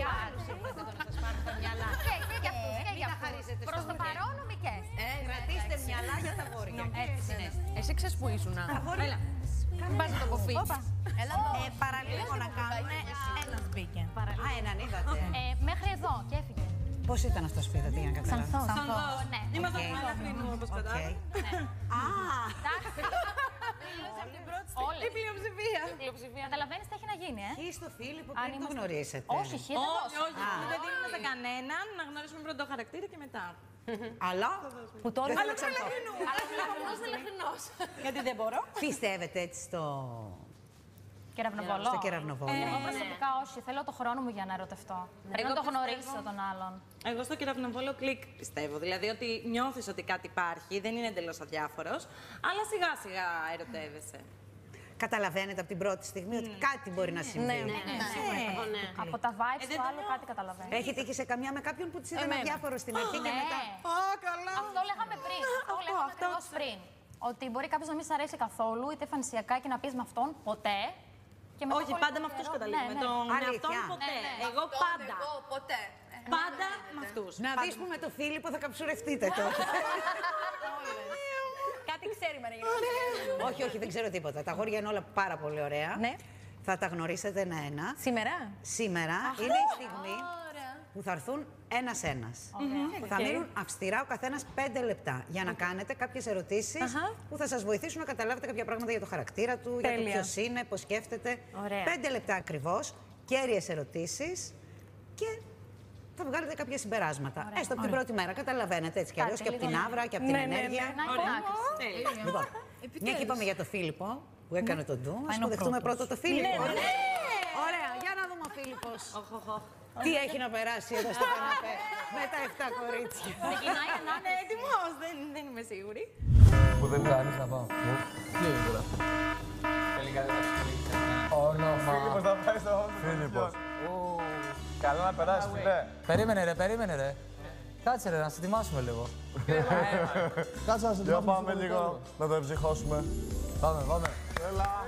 Για άλλους ήρθατε εδώ να σας πάρουν τα μυαλά. Και, και για αυτούς, και μην για τα αυτούς. χαρίσετε στο Προς το weekend. παρόν νομικές. Ε, κρατήστε μυαλά για τα γόρια. Έτσι είναι. Εσύ ξέρεις που ήσουν. Έλα. Μην πας να το κοφεί. Έλα εδώ. Ε, παραλίγο να κάνουμε. Ένας μπήκε. Α, έναν είδατε. Ε, μέχρι εδώ και έφυγε. Πώς ήταν αυτό σπίτι, για να καταλάβω. Ξανθό. Ναι. Είμαστε πολλά πριν όπως Οκ. πετάμε. Α, Εντάξει. Όλες. Η πλειοψηφία. Καταλαβαίνεις τι έχει να γίνει, ε; ή στο Φίλιππο Αν πριν το είμαστε- γνωρίσετε. Όχι, χι, δεν Όχι, δώσω. όχι. Δεν δίνουμε σε κανέναν να γνωρίσουμε πρώτο το χαρακτήρα και μετά. Αλλά Που το δεν θέλω ξανθό. Αλλά φιλαφρονός δεν λαχρινός. Γιατί δεν μπορώ. Πιστεύετε έτσι στο... Κεραυνοβολό. στο κεραυνοβόλο. Εγώ προσωπικά όχι. Θέλω το χρόνο μου για να ερωτευτώ. Πρέπει να το γνωρίσω τον άλλον. Εγώ στο κεραυνοβόλο κλικ πιστεύω. Δηλαδή ότι νιώθεις ότι κάτι υπάρχει, δεν είναι εντελώς αδιάφορος, αλλά σιγά σιγά ερωτεύεσαι. Καταλαβαίνετε από την πρώτη στιγμή ότι κάτι μπορεί να συμβεί. Ναι, ναι, ναι. σίγουρα. Εγώ ναι. Από τα vibes Ε, δεν του το άλλου νιώθω. κάτι καταλαβαίνω. Έχει τύχει σε καμιά με κάποιον που της ήταν Εμένα. αδιάφορος στην αρχή και Ναι. μετά. Α, καλά. Αυτό λέγαμε πριν. Αυτό λέγαμε αυτό ακριβώ πριν. Ότι μπορεί κάποιος να μην σ' αρέσει καθόλου, είτε εμφανισιακά και να πεις με αυτόν ποτέ. Και μετά Όχι, πολύ πάντα με αυτούς καιρό- καταλήγουμε. Ναι, Με ναι. τον Αλήθεια. εαυτό μου ποτέ. Ναι, ναι. Εγώ πάντα. Εγώ ποτέ. Πάντα με αυτούς. Να δεις που με το Φίλιππο θα καψουρευτείτε τώρα. Κάτι ξέρει η Μαρία. όχι, όχι, δεν ξέρω τίποτα. Τα αγόρια είναι όλα πάρα πολύ ωραία. Ναι. Θα τα γνωρίσετε ένα-ένα. Σήμερα; Σήμερα είναι η στιγμή που θα έρθουν ένα-ένα. Θα μείνουν αυστηρά ο καθένας πέντε λεπτά για να κάνετε κάποιες ερωτήσεις Αχα. που θα σας βοηθήσουν να καταλάβετε κάποια πράγματα για το χαρακτήρα του, για Τέλεια. το ποιος είναι, πώς σκέφτεται. Ωραία. Πέντε λεπτά ακριβώς, κέρυες ερωτήσεις και θα βγάλετε κάποια συμπεράσματα. Έστω από την πρώτη μέρα. Καταλαβαίνετε έτσι κι αλλιώς Κάτι και από την λίγο, άβρα και από την Ναι, ναι, ναι. ενέργεια. Να υπομάκρυνση. Λοιπόν, μια και είπαμε για το Φίλιππο που έκανε τον ντου, ας είναι ο αποδεχτούμε πρώτος. πρώτο το Φίλιππο. Ναι, Ωραία, για να δούμε ο Φίλιππος. Τι έχει να περάσει εδώ στο καναπέ; Με τα 7 κορίτσια. Ξεκινάει Είναι ανάπτυξη. έτοιμος, δεν, δεν είμαι σίγουρη. Που δεν κάνεις να πάω. Τι είναι τώρα; Όνομα. Φίλιππος θα πάει στο Φίλιππος. Καλό να περάσεις, φίλε. Περίμενε ρε, περίμενε ρε. Κάτσε ρε, να σε ετοιμάσουμε λίγο. Κάτσε να σε Για ετοιμάσουμε. πάμε λίγο να το εμψυχώσουμε. Πάμε, πάμε. Έλα.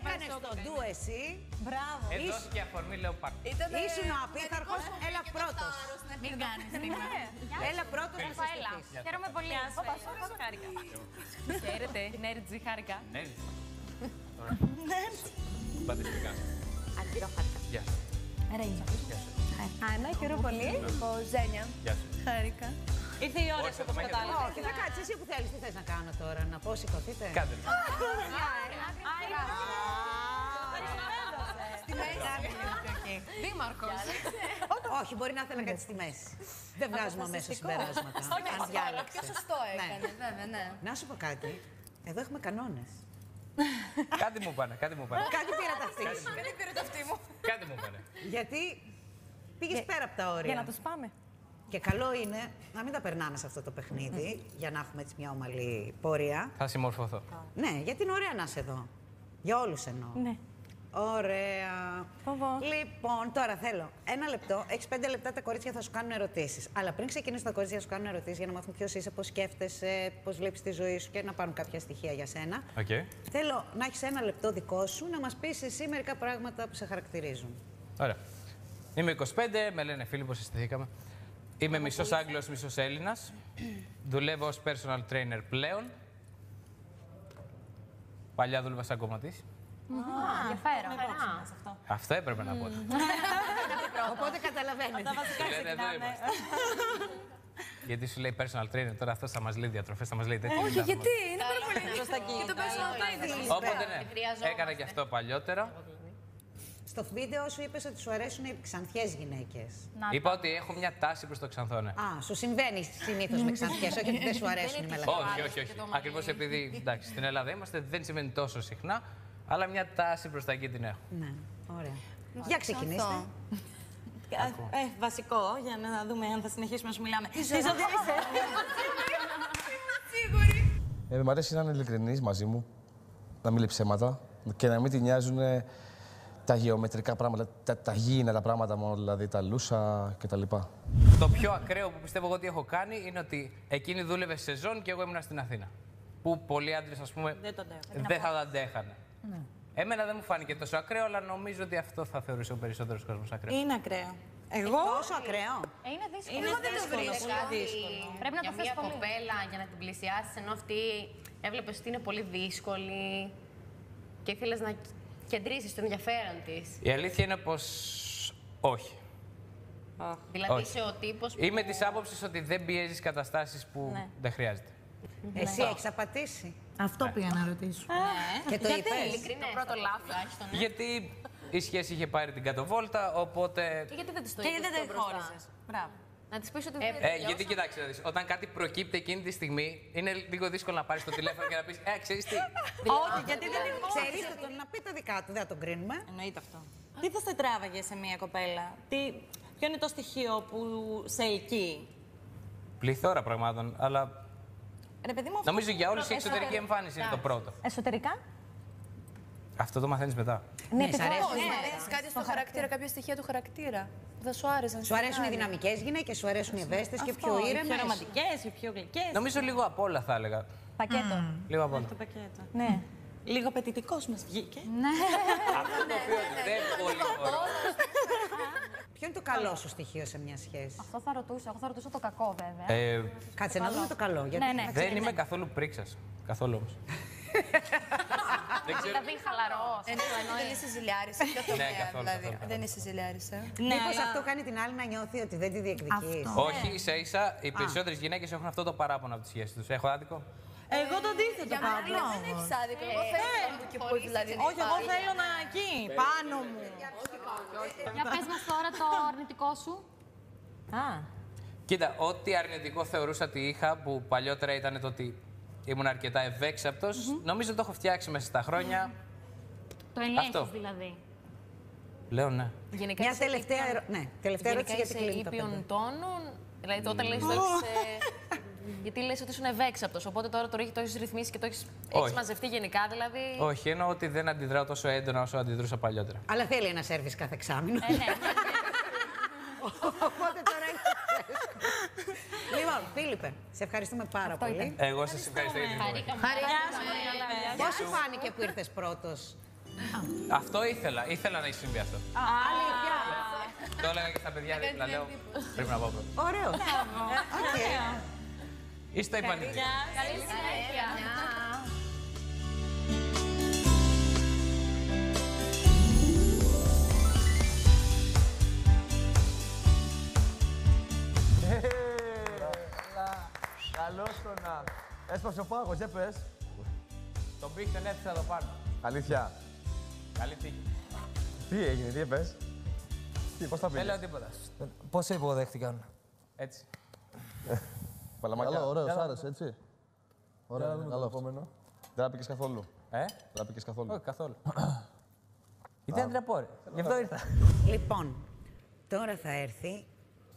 Έκανες το ντου εσύ, Μπράβο. Εδώ και αφορμή λέω πάρ. ήσουν ο απίθαρχος, έλα πρώτος. Μην κάνεις τίποτα. Έλα πρώτος να σε Έλα. στηθείς. Χαίρομαι πολύ. Χάρηκα. Χαίρετε, Νέρτζι, χάρηκα. Ναι. Πάτε στη κάσα. Γεια σου. Άννα, χαίρομαι πολύ. Ο Ζένια. Γεια σου. Χάρηκα. Ήρθε η ώρα Όχι, σου, το όπως μάγια κατάλαβα. Όχι, θα κάτσεις εσύ που θέλεις. Τι θες να κάνω τώρα, να πω σηκωθείτε. Κάντε το. Δήμαρχος. Όχι, μπορεί να ήθελα κάτι στη μέση. Δεν βγάζουμε αμέσως συμπεράσματα. Αν διάλεξε. Πιο σωστό έκανε, βέβαια, ναι. Να σου πω κάτι. Εδώ έχουμε κανόνες. Κάτι μου πάνε, κάτι μου πάνε. Κάτι πήρα τα αυτή. Δεν πήρε το αυτή μου. Κάτι μου πάνε. Γιατί πήγες πέρα από τα όρια. Για να τους πάμε. Και καλό είναι να μην τα περνάμε σε αυτό το παιχνίδι, για να έχουμε έτσι μια ομαλή πορεία. Θα συμμορφωθώ. Ναι, γιατί είναι ωραία να είσαι εδώ. Για όλους εννοώ. Ναι. Ωραία. Φοβό. Λοιπόν, τώρα θέλω ένα λεπτό. Έχεις πέντε λεπτά τα κορίτσια θα σου κάνουν ερωτήσεις. Αλλά πριν ξεκινήσουν τα κορίτσια να σου κάνουν ερωτήσεις για να μάθουν ποιος είσαι, πώς σκέφτεσαι, πώς βλέπεις τη ζωή σου και να πάρουν κάποια στοιχεία για σένα. Οκ. Θέλω να έχεις ένα λεπτό δικό σου να μας πεις εσύ μερικά πράγματα που σε χαρακτηρίζουν. Ωραία. Είμαι 25, με λένε Φίλιππος, συστηθήκαμε. Είμαι μισός Άγγλος, μισός Έλληνας. Δουλεύω ως personal trainer πλέον. Παλιά δούλευα σαν κομματής. Ενδιαφέρον. Αυτό έπρεπε να πω. Οπότε καταλαβαίνετε. Λένε εδώ είμαστε. Γιατί σου λέει personal trainer, τώρα αυτός θα μας λέει διατροφές, θα μας λέει τέτοια. Όχι, πράγματα. γιατί είναι πάρα πολύ Και το personal training. Οπότε ναι, έκανα και αυτό παλιότερα. Στο βίντεο σου είπες ότι σου αρέσουν οι ξανθιές γυναίκες. Είπα ότι έχω μια τάση προς το ξανθό, ναι. Α, σου συμβαίνει συνήθως με ξανθιές, όχι ότι δεν σου αρέσουν οι μελαγχολικέ. Όχι, όχι, όχι. Ακριβώς επειδή εντάξει, στην Ελλάδα είμαστε, δεν συμβαίνει τόσο συχνά, αλλά μια τάση προς τα εκεί την έχω. Ναι, ωραία. Για ξεκινήστε. Ε, βασικό, για να δούμε αν θα συνεχίσουμε να σου μιλάμε. Τι ζώδια είσαι; Ε, μ' αρέσει να είναι ειλικρινής μαζί μου, να μην λέει ψέματα και να μην τη νοιάζουν τα γεωμετρικά πράγματα, τα, τα γήινα τα πράγματα μόνο, δηλαδή τα λούσα κτλ. Το πιο ακραίο που πιστεύω εγώ ότι έχω κάνει είναι ότι εκείνη δούλευε σε σεζόν και εγώ ήμουν στην Αθήνα. Που πολλοί άντρες, ας πούμε, Δεν το αντέχω. δεν θα το αντέχανε. Εμένα δεν μου φάνηκε τόσο ακραίο, αλλά νομίζω ότι αυτό θα θεωρούσε ο περισσότερος κόσμος ακραίο. Είναι ακραίο. Εγώ. Τόσο ακραίο. Ε, είναι δύσκολο. Είναι δεν το δύσκολο, βρίσκω. πολύ δύσκολο. Πρέπει να το για θες μια πολύ. κοπέλα για να την πλησιάσεις, ενώ αυτή έβλεπες ότι είναι πολύ δύσκολη και ήθελες να κεντρήσεις το ενδιαφέρον της. Η αλήθεια είναι πως όχι. Δηλαδή Όχι. είσαι ο τύπος που. Είμαι της άποψης ότι δεν πιέζεις καταστάσεις που Ναι. δεν χρειάζεται. Εσύ έχεις απατήσει. Αυτό πήγα να ρωτήσω. Και το είπες. Ειλικρινές, Το πρώτο αυτό λάθος. τουλάχιστον, ε. Γιατί η σχέση είχε πάρει την κατοβόλτα, οπότε. Και γιατί δεν της το Και είπες δεν πιο τα μπροστά; χώριζε. Μπράβο. Να της πεις ότι Ε, δεν γιατί κοιτάξτε, να δεις, όταν κάτι προκύπτει εκείνη τη στιγμή, είναι λίγο δύσκολο να πάρεις το τηλέφωνο και να πεις Ε, ξέρεις τι. Όχι, γιατί δεν τη χώριζε. Ξέρεις το τον να πει τα δικά του, δεν θα τον κρίνουμε. Εννοείται αυτό. Τι θα σε τράβαγε σε μια κοπέλα, τι, ποιο είναι το στοιχείο που σε ελκύει; Πληθώρα πραγμάτων, αλλά Ρε παιδί μου, αυτό νομίζω για όλους η εξωτερική εμφάνιση είναι το πρώτο. Εσωτερικά; Αυτό το μαθαίνεις μετά. Ναι, σ' αρέσουν. Μαθαίνεις κάτι στο χαρακτήρα, κάποια στοιχεία του χαρακτήρα. που Θα σου άρεσαν. Σου αρέσουν οι δυναμικές γυναίκες, σου αρέσουν οι ευαίσθητες και πιο οι ήρεμες. πιο ρομαντικές, οι πιο γλυκές. Νομίζω λίγο απ' όλα θα έλεγα. Πακέτο. Λίγο απ' όλα. Το πακέτο. Ναι. Λίγο απαιτητικός μας βγήκε. Αυτό το οποίο δεν πολύ μπορώ. Ποιο είναι το καλό σου στοιχείο σε μια σχέση; Αυτό θα ρωτούσα. Εγώ θα ρωτούσα το κακό, βέβαια. Ε, Κάτσε να δούμε το καλό. Γιατί Ναι, ναι. θα δεν είμαι καθόλου πρίξας. Καθόλου όμως. Δεν ξέρω. Δηλαδή χαλαρός. Δεν είσαι ζηλιάρης σε ποιο Ναι, τομέα, καθόλου, δηλαδή. καθόλου. Δεν είσαι ζηλιάρης, ε. Ναι, Μήπως αλλά- αυτό κάνει την άλλη να νιώθει ότι δεν τη διεκδικείς; Όχι, ίσα ίσα οι περισσότερες γυναίκες έχουν αυτό το παράπονο από τις σχέσεις τους. Έχω άδικο; Εγώ το αντίθετο Παύλο. Δεν έχεις άδικο. Εγώ θέλω να μου και πού δηλαδή. Όχι, εγώ θέλω να εκεί, πάνω μου. Για πες μας τώρα το αρνητικό σου. Α, Κοίτα, ό,τι αρνητικό θεωρούσα ότι είχα, που παλιότερα ήταν το ότι ήμουν αρκετά ευέξαπτος, νομίζω το έχω φτιάξει μέσα στα χρόνια. Το ελέγχεις Αυτό. δηλαδή. Λέω ναι. Γενικά Μια είσαι τελευταία, ήπιον- ερω... ναι, τελευταία Γενικά ερώτηση γιατί είσαι κλείνει το ήπιον παιδί. τόνων. Δηλαδή όταν λες το έχεις... ε, Γιατί λες ότι ήσουν ευέξαπτος, οπότε τώρα το έχεις- το έχεις ρυθμίσει και το έχεις, έχεις Όχι. μαζευτεί γενικά, δηλαδή... Όχι, εννοώ ότι δεν αντιδράω τόσο έντονα όσο αντιδρούσα παλιότερα. Αλλά θέλει ένα σερβις κάθε εξάμεινο. Ε, ναι. Οπότε τώρα είναι. λοιπόν, Φίλιππε, σε ευχαριστούμε πάρα πολύ. Εγώ σας ευχαριστώ για την υπομονή. Πώς σου φάνηκε που ήρθες πρώτος; Αυτό ήθελα. Ήθελα να συμβεί αυτό. Αλήθεια. Το έλεγα και στα παιδιά δίπλα. Λέω πρέπει να πάω πρώτο. Ωραίος. Ή στο υπανίδι. Καλή συνέχεια. Καλώ το να. Έσπασε ο πάγος, για πες. Τον πήγες τον έφυσα εδώ πάνω. Αλήθεια. Καλή τύχη. Τι έγινε, τι έπε. Τι, πώς τα Δεν πήγε. λέω τίποτα. Πώς σε υποδέχτηκαν; Έτσι. Παλαμάκια. Καλό, ωραίος, σ' άρεσε, έτσι. Ωραία, Ωραία, καλό αυτό. επόμενο. Δεν άπηκες καθόλου. Ε, Δεν άπηκες καθόλου. όχι καθόλου. Ήταν τραπόρε. Γι' αυτό ήρθα. Λοιπόν, τώρα θα έρθει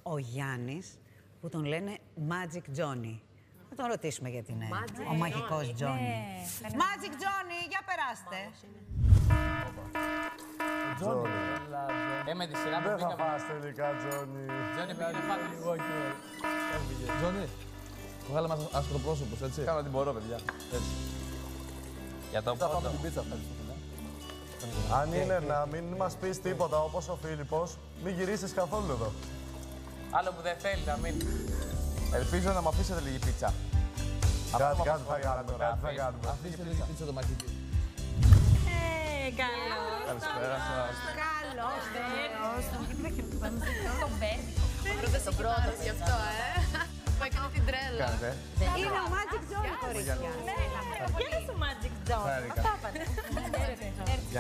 ο Γιάννης που τον λένε Magic Johnny. Θα τον ρωτήσουμε γιατί είναι ο μαγικός Johnny. Magic Johnny, για περάστε. Τζόνι. Ε, με τη σειρά που Δεν θα πήγα. φας τελικά, Τζόνι. Τζόνι πήγαινε φάτε. Τζόνι, βγάλε μας αστροπρόσωπος, έτσι. Κάνω ό,τι μπορώ, παιδιά. Για το Θα πάμε πρώτο. την πίτσα, ευχαριστώ. Αν είναι να μην μας πεις τίποτα όπως ο Φίλιππος, μην γυρίσεις καθόλου εδώ. Άλλο που δεν θέλει να μην. Ελπίζω να μου αφήσετε λίγη πίτσα. Κάτι, κάτι θα κάνουμε, τώρα, κάτι θα αφήστε. κάνουμε. Αφήστε λίγη πίτσα το μακητή. Ε, καλό. Καλησπέρα σας. Πρώτα τον πρώτο γι' αυτό, ε. Που έκανε την τρέλα. Κάνετε. Είναι ο Magic Johnny, κορίτσια. Ποια είναι το Magic John. Χάρηκα.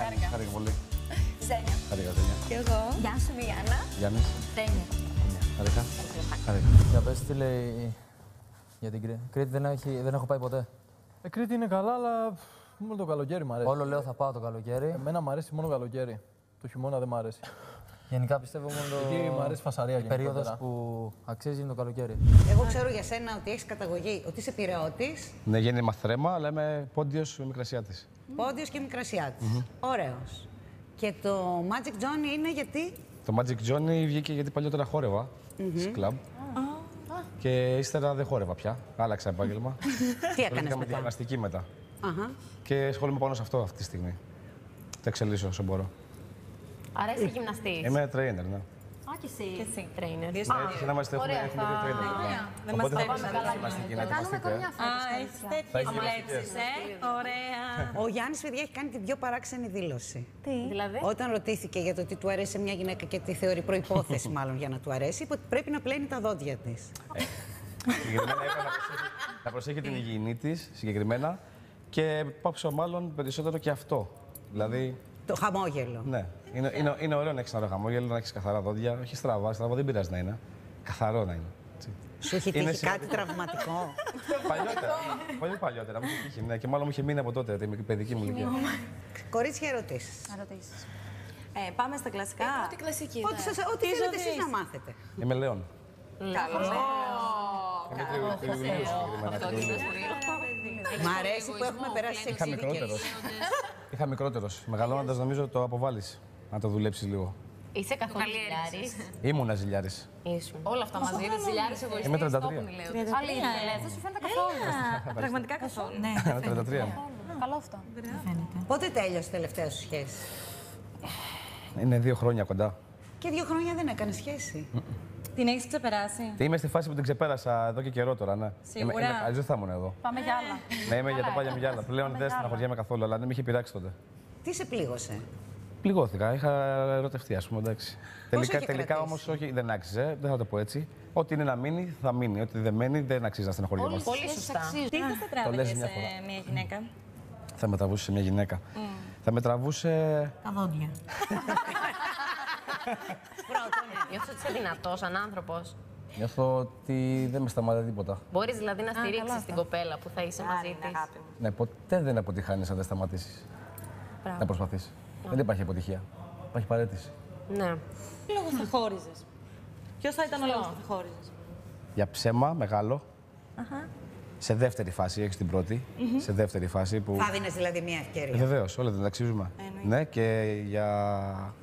Χάρηκα. Χάρηκα πολύ. Ζένια. Χάρηκα, Ζένια. Και εγώ. Γεια σου, Βιάννα. Γιάννης. Τένια. Χάρηκα. Χάρηκα. Για πες τι λέει για την Κρήτη. Κρήτη δεν, έχει, δεν έχω πάει ποτέ. Ε, Κρήτη είναι καλά, αλλά πφ, μόνο το καλοκαίρι μ' αρέσει. Όλο λέω θα πάω το καλοκαίρι. Εμένα μ' αρέσει μόνο καλοκαίρι. Το χειμώνα δεν μ' αρέσει. Γενικά πιστεύω μόνο το... Γιατί μ' αρέσει φασαρία η περίοδος γενικότερα. που αξίζει είναι το καλοκαίρι. Εγώ ξέρω για σένα ότι έχεις καταγωγή, ότι είσαι πειραιώτης, Ναι, γέννημα θρέμα, αλλά είμαι πόντιος μικρασιάτης. πόντιος και μικρασιάτης. Ωραίος. Και το Magic Johnny είναι γιατί; Το Magic Johnny βγήκε γιατί παλιότερα χόρευα σε κλαμπ. Και ύστερα δεν χόρευα πια. Άλλαξα επάγγελμα. Τι έκανες Βρήκα με μετά; διαγνωστική μετά. Αχα. Και ασχολούμαι πάνω σε αυτό αυτή τη στιγμή. Θα εξελίσω όσο μπορώ. Άρα είσαι γυμναστής. Είμαι trainer, ναι. Α, και εσύ. Και εσύ. Trainer. Έτσι να είμαστε, έχουμε, ωραία, έχουμε θα- δύο trainer. εδώ. Δεν Οπότε μας θα θέλει πάμε σε γυμναστική, να Θα κάνουμε ετοιμαστείτε. καμιά Α, φορά. έχεις Θα τέτοιες έχει βλέψεις, ε; Ωραία. Ο Γιάννης, παιδιά, έχει κάνει την πιο παράξενη δήλωση. Δηλαδή; Όταν ρωτήθηκε για το τι του αρέσει σε μια γυναίκα και τι θεωρεί προπόθεση, μάλλον για να του αρέσει, είπε ότι πρέπει να πλένει τα δόντια της. Συγκεκριμένα είπα να προσέχει, να προσέχει την υγιεινή της συγκεκριμένα και πάψω μάλλον περισσότερο και αυτό. Δηλαδή, Το χαμόγελο. ναι, είναι, είναι, είναι ωραίο να έχεις ένα ωραίο χαμόγελο, να έχεις καθαρά δόντια. Όχι στραβά, στραβά δεν πειράζει να είναι. Καθαρό να είναι. έτσι. Σου έχει Είναι τύχει σημαντικό. κάτι τραυματικό; παλιότερα. πολύ παλιότερα. Μου είχε τύχει, ναι, και μάλλον μου είχε μείνει από τότε, τη μικρή παιδική μου ηλικία. Κορίτσια, ερωτήσεις. Ερωτήσεις. Ε, πάμε στα κλασικά. Ό,τι κλασική. Ό,τι, σας, ό,τι Τι θέλετε ζωής εσείς να είσαι. μάθετε. Είμαι Λέων. Καλό. Μ' αρέσει που έχουμε περάσει Είχα μικρότερος. Είχα μικρότερος. Μεγαλώνοντας, νομίζω το αποβάλεις. Να το δουλέψεις λίγο. Είσαι καθόλου ζηλιάρης. Ήμουνα ζηλιάρης. Ήσουν. Όλα αυτά μαζί. Ρε ζηλιάρης εγωιστής. Είμαι 33. το έχουν, λέω. Αλήθεια, λες, δεν σου φαίνεται καθόλου. Πραγματικά καθόλου. Ένα 33. Καλό αυτό. Πότε τέλειωσε η τελευταία σου σχέση; Είναι δύο χρόνια κοντά. Και δύο χρόνια δεν έκανε σχέση. Την έχεις ξεπεράσει; Και είμαι στη φάση που την ξεπέρασα εδώ και καιρό τώρα, ναι. Σίγουρα. Είμαι, είμαι, αλλιώς δεν θα ήμουν εδώ. Πάμε για άλλα. ναι, είμαι για τα πάλια για άλλα. Πλέον δεν στεναχωριέμαι καθόλου, αλλά δεν με είχε πειράξει τότε. Τι σε πλήγωσε; Πληγώθηκα, είχα ερωτευτεί, ας πούμε, εντάξει. τελικά είχε τελικά όμως κρατήσει; όχι, δεν άξιζε, δεν θα το πω έτσι. Ό,τι είναι να μείνει, θα μείνει. Ό,τι δεν μένει, δεν αξίζει να στεναχωριόμαστε. Πολύ σωστά. Τι θα σε Το λες τράβηγε μια σε φορά. μια γυναίκα; Θα με τραβούσε σε μια γυναίκα. Θα με τραβούσε. Τα δόντια. Νιώθω ότι είσαι δυνατός σαν άνθρωπος. Νιώθω ότι δεν με σταματάει τίποτα. Μπορείς δηλαδή να στηρίξεις την κοπέλα που θα είσαι μαζί της. Ναι, ποτέ δεν αποτυχάνεις αν δεν σταματήσεις. Να προσπαθείς. Δεν υπάρχει αποτυχία. Υπάρχει παρέτηση. Ναι. Τι λόγο θα χώριζες; Ποιος θα ήταν ο λόγος που θα χώριζες; Για ψέμα μεγάλο. Σε δεύτερη φάση, έχεις την πρωτη Σε δεύτερη φάση που. Θα δίνεις δηλαδή μια ευκαιρία. Βεβαίως, όλα δεν τα αξίζουμε. Ναι, και για.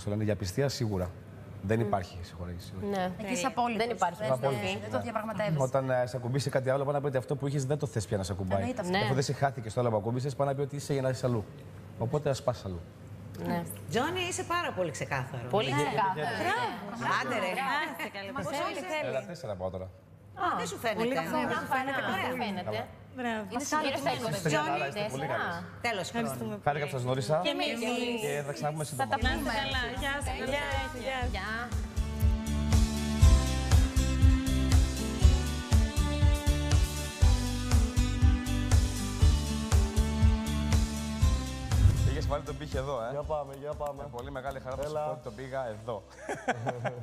Πώς το λένε, για πιστία σίγουρα. Δεν υπάρχει συγχωρέγηση. όχι. ναι. Εκεί είσαι απόλυτος. Δεν υπάρχει Δεν- προστασία. Δεν το διαπραγματεύεσαι. Όταν ε, σε ακουμπήσει κάτι άλλο, πάει να πει ότι αυτό που είχες δεν το θες πια να σε ακουμπάει. Εννοείται αυτό. Ναι. Αφού δεν σε χάθηκε στο άλλο που ακούμπησε, πάει να πει ότι είσαι για να είσαι αλλού. Οπότε ας πας αλλού. Ναι. Τζόνι, είσαι πάρα πολύ ξεκάθαρο. Πολύ ξεκάθαρα. Άντε ρε. Πόσο όλοι θέλει. Έλα, τέσσερα πάω τώρα. Δεν σου φαίνεται. Ναι, δεν φαίνεται. Μπράβο. Είναι γύρω στα 20. Είστε μια χαρά, είστε πολύ καλές. Τέλος χρόνου. Χάρηκα που σας γνώρισα Και εμείς. και θα ξαναπούμε σύντομα. Να είστε καλά. Γεια σας. Γεια σας. Γεια σας. Γεια. Είχε βάλει τον πύχη εδώ, ε. Για πάμε, για πάμε. Με πολύ μεγάλη χαρά που σου Έλα. πω ότι τον πήγα εδώ.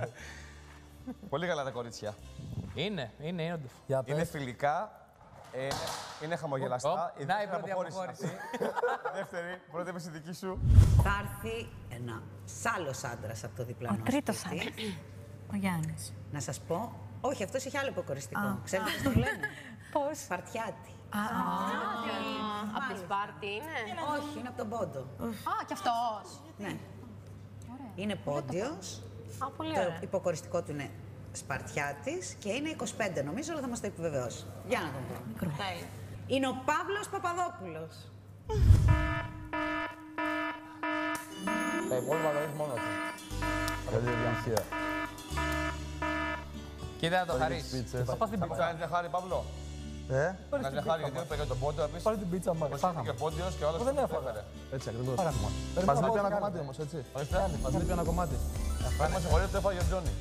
πολύ καλά τα κορίτσια. Είναι, είναι, είναι όντως. Για Είναι πες. φιλικά, ε, είναι χαμογελαστά. Οπ, Η να, η δεύτερη πρώτη αποχώρηση αποχώρηση. αυτή. Δεύτερη, πρώτη με στη δική σου. Θα έρθει ένα άλλο άντρας από το διπλανό. Ο τρίτος σπίτι. άντρας. Ο Γιάννης. Να σας πω. Όχι, αυτός έχει άλλο υποκοριστικό. Ξέρετε πώς το λένε; Πώς; Σπαρτιάτη. Από τη Σπάρτη είναι; Όχι, είναι από τον Πόντο. Α, κι αυτός. Ναι. Είναι πόντιος. Α, πολύ Το ωραία. υποκοριστικό του είναι Σπαρτιάτης και είναι 25 νομίζω, αλλά θα μας το επιβεβαιώσει. Για να τον δούμε. Είναι ο Παύλος Παπαδόπουλος. Τα υπόλοιπα τα έχει μόνο του. Καλή επιτυχία. Κοίτα να το χαρείς. Πίτσες. Θα πας την πίτσα. Κάνεις μια χάρη, Παύλο. Ε, Κάνεις μια χάρη, γιατί είπε για τον πόντο, επίσης. Πάρε την πίτσα μας. Και Φάγαμε. ο πόντιος και ο άλλος Δεν τον έφαγα. έφερε. Έτσι ακριβώς. Μας Μας λείπει ένα κομμάτι κομμάτι όμως, έτσι. Ορίστε. Μας λείπει ένα κομμάτι. Πρέπει να συγχωρείτε, το έφαγε ο Τζόνι.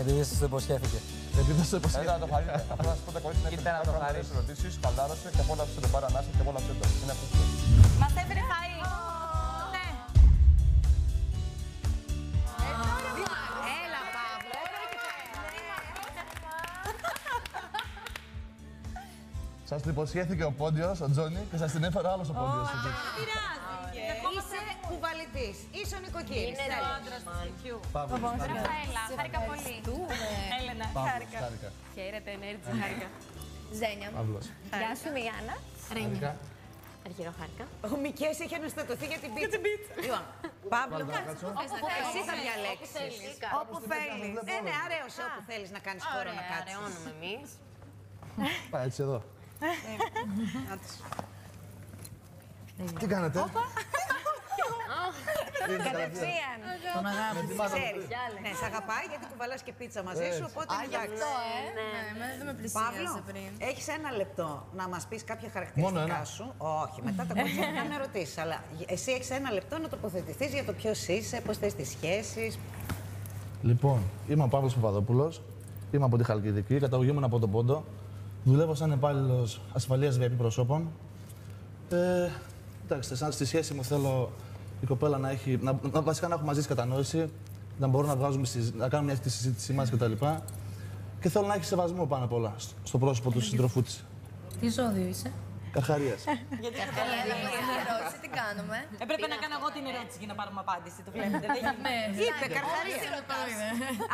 Επειδή σας το υποσχέθηκε. Επειδή θα σε υποσχέθηκε. Έλα να το χαρείτε. Απλά να σας πω τα κορίτσια να Κοίτα να το χαρείς. ερωτήσεις, χαλάρωσε και απόλαυσε τον παρανάσα και απόλαυσε το. Είναι αυτό. Μας έφερε χαΐ. Ναι. Έλα Παύλο. Σας την υποσχέθηκε ο Πόντιος, ο Τζόνι, και σας την έφερε άλλος ο Πόντιος. εκεί. Είσαι κουβαλητής. Είσαι ο νοικοκύρης. Είναι Τέλος. ο άντρας του σπιτιού. Ραφαέλα, χάρηκα πολύ. Έλενα, χάρηκα. Χαίρετε, Energy, χάρηκα. Ζένια. Παύλος. Γεια σου, Μιάννα. Ρένια. Αργυροχάρκα. Ο Μικές έχει αναστατωθεί για την πίτσα. Για την πίτσα. Λοιπόν, Παύλο, εσύ θα διαλέξεις. Όπου θέλεις. Ναι, ναι, αρέωσε όπου θέλεις να κάνεις χώρο να Ωραία, κάτσεις. αραιώνουμε εμείς. Πάει έτσι εδώ. Τι κάνετε; Κατευθείαν. Τον αγάπη. Ξέρεις. Ναι, σε αγαπάει γιατί κουβαλάς και πίτσα μαζί σου, οπότε είναι εντάξει. Ναι, εμένα δεν με Παύλο, πλησίασε πριν. έχεις ένα λεπτό να μας πεις κάποια Μόνο χαρακτηριστικά ένα. σου; Όχι, μετά τα κορίτσια θα κάνουν ερωτήσεις. Αλλά εσύ έχεις ένα λεπτό να τοποθετηθείς για το ποιος είσαι, πώς θες τις σχέσεις. Λοιπόν, είμαι ο Παύλος Παπαδόπουλος. Είμαι από τη Χαλκιδική, καταγωγή μου από τον Πόντο. Δουλεύω σαν υπάλληλος ασφαλείας VIP προσώπων. Ε, εντάξει, σαν στη σχέση μου θέλω η κοπέλα να έχει, να, να, βασικά να έχουμε μαζί της κατανόηση, να μπορούμε να, βγάζουμε, συζ- να κάνουμε μια τη συζήτησή μας κτλ. Και θέλω να έχει σεβασμό πάνω απ' όλα στο- στο πρόσωπο του συντροφού της. Τι ζώδιο είσαι; Καρχαρίας. Γιατί θα Έλα, έλα, έλα, ερώτηση, τι κάνουμε; Έπρεπε να κάνω εγώ την ερώτηση για να πάρουμε απάντηση. Το βλέπετε. Δεν γίνεται. Είπε καρχαρία.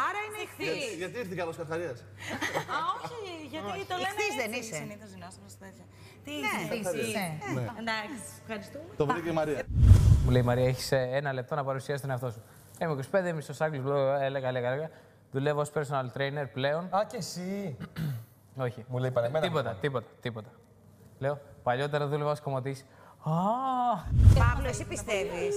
Άρα είναι ηχθής. Γιατί ήρθε καλός Καρχαρίας; Α, όχι, γιατί το λένε Ηχθής δεν έτσι είσαι. συνήθως γυμνάστρια τέτοια. Τι Ναι. είσαι; Ναι. Εντάξει, ευχαριστούμε. Το βρήκε η Μαρία. Μου λέει η Μαρία, έχεις ένα λεπτό να παρουσιάσεις τον εαυτό σου. Είμαι 25, μισό Άγγλο, έλεγα, έλεγα, έλεγα. Δουλεύω ως personal trainer πλέον. Α, και εσύ. Όχι. Μου λέει παρεμένα. Τίποτα, τίποτα, τίποτα. Λέω, παλιότερα δούλευα ως κομματής. Α, Παύλο, εσύ πιστεύεις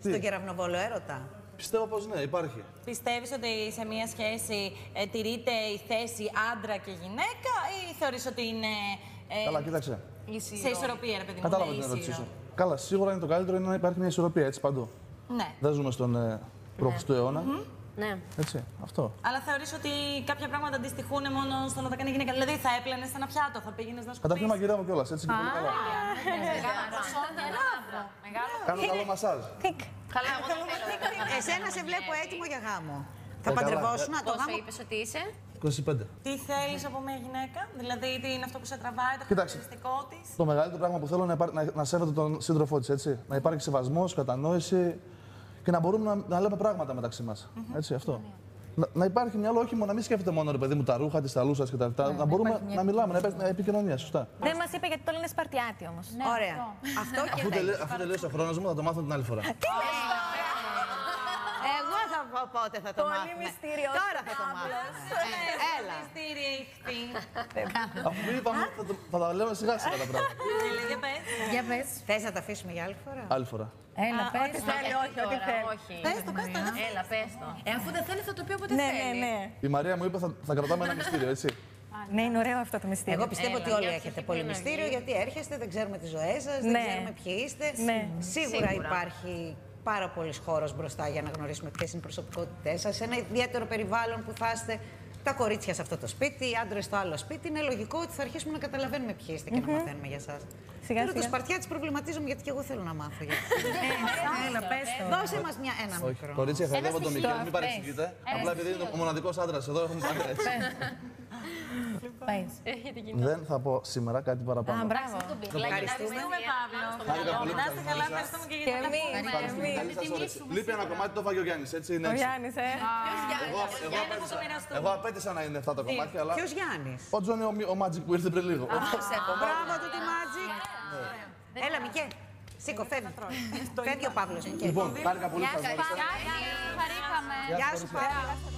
στον κεραυνοβόλο έρωτα; Πιστεύω πως ναι, υπάρχει. Πιστεύεις ότι σε μία σχέση ε, τηρείται η θέση άντρα και γυναίκα ή θεωρείς ότι είναι ε, Καλά, κοίταξε. σε ισορροπία, ρε παιδί μου. Κατάλαβα ναι, την ερώτησή ίσιο. σου. Καλά, σίγουρα είναι το καλύτερο είναι να υπάρχει μια ισορροπία έτσι παντού. Ναι. Δεν ζούμε στον ε, προχωστό αιώνα. Ναι. Έτσι, αυτό. Αλλά θεωρείς ότι κάποια πράγματα αντιστοιχούν μόνο στο να τα κάνει η γυναίκα. Δηλαδή θα έπλαινες ένα πιάτο, θα πήγαινες να σκουπίσεις. Καταρχήν μαγειρεύω κιόλας, έτσι και πολύ καλά. Κάνω καλό μασάζ. Καλά, εγώ δεν θέλω. Εσένα σε βλέπω έτοιμο για γάμο. Θα Ε, καλά. παντρευόσουν το Πόσο γάμο; είπες ότι είσαι; 25. Τι θέλεις από μια γυναίκα, δηλαδή τι είναι αυτό που σε τραβάει, το Κοίταξε. χαρακτηριστικό της; Το μεγαλύτερο πράγμα που θέλω είναι να, υπά- να, να σέβεται τον σύντροφό της, έτσι. Να υπάρχει σεβασμός, κατανόηση και να μπορούμε να, να λέμε πράγματα μεταξύ μας. Έτσι, αυτό. Να, να υπάρχει μυαλό, όχι μόνο να μην σκέφτεται μόνο ρε παιδί μου τα ρούχα της, τα λούσα κτλ. να μπορούμε να μιλάμε, να υπάρχει επικοινωνία, σωστά. Δεν μας είπε γιατί το λένε Σπαρτιάτη όμως. Ωραία. Αυτό και Αφού, θα τελε, αφού τελείωσε ο χρόνος μου, θα το μάθω την άλλη φορά. Εγώ θα πω πότε θα το Πολύ μάθουμε. μυστήριο. Τώρα θα το μάθουμε. Ε, Έλα. Μυστήρια ηχθή. Αφού είπαμε, θα, το- θα τα λέμε σιγά σιγά τα πράγματα. Έλα, για πες. Για πες. Θες να τα αφήσουμε για άλλη φορά; Άλλη φορά. Έλα, πες. θέλει, όχι, ό,τι Τώρα, θέλει. όχι. Πες το, πες το. δεν Έλα, πες το. Ε, αφού δεν θέλει θα το πει όποτε Ναι, ναι, θέλει. ναι. Η Μαρία μου είπε θα, θα κρατάμε ένα μυστήριο, έτσι. Ναι, είναι ωραίο αυτό το μυστήριο. Εγώ πιστεύω Έλα, ότι όλοι για έχετε ψυχή πολύ που μυστήριο ενεργεί. γιατί έρχεστε, δεν ξέρουμε τις ζωές σας, δεν Ναι. ξέρουμε ποιοι είστε. Ναι. Σίγουρα, Σίγουρα. υπάρχει πάρα πολλής χώρο μπροστά για να γνωρίσουμε ποιες είναι οι προσωπικότητές σας. Σε ένα ιδιαίτερο περιβάλλον που θα είστε τα κορίτσια σε αυτό το σπίτι, οι άντρες στο άλλο σπίτι. Είναι λογικό ότι θα αρχίσουμε να καταλαβαίνουμε ποιοι είστε και να μαθαίνουμε για εσά. Σιγά, Τώρα το σιγά. σπαρτιά της προβληματίζομαι γιατί και εγώ θέλω να μάθω. για Έλα, πες το. Δώσε μας μια ένα Όχι. μικρό. Κορίτσια, θα βλέπω το στοιχείο, Μικέλ, μην πες. παρεξηγείτε. Απλά επειδή είναι ο μοναδικός άντρας εδώ, έχουμε πάντα έτσι. Πες. Δεν θα πω σήμερα κάτι παραπάνω. Α, μπράβο. Ευχαριστούμε. Ευχαριστούμε, Παύλο. Χάρηκα πολύ που Να σας είστε καλά, γνώρισα. ευχαριστούμε και Και για την εμείς. Ευχαριστούμε. Καλή σας όρεξη. Λείπει ένα κομμάτι, το φάγει ο Γιάννης, έτσι είναι Ο έξω. Γιάννης, ε. Εγώ, εγώ, απέτυσα, εγώ απέτυσα να είναι αυτά τα κομμάτια, αλλά Ποιος Γιάννης; ο Τζόνι ο, ο Magic που ήρθε πριν λίγο. Μπράβο του τη Magic. Έλα, Μικέ. Σήκω, φεύγει. Φεύγει ο Παύλος, Μικέ. Λοιπόν, χάρηκα πολύ που σας γνώρισα. Χαρήκαμε. Γεια σου, Παύλο.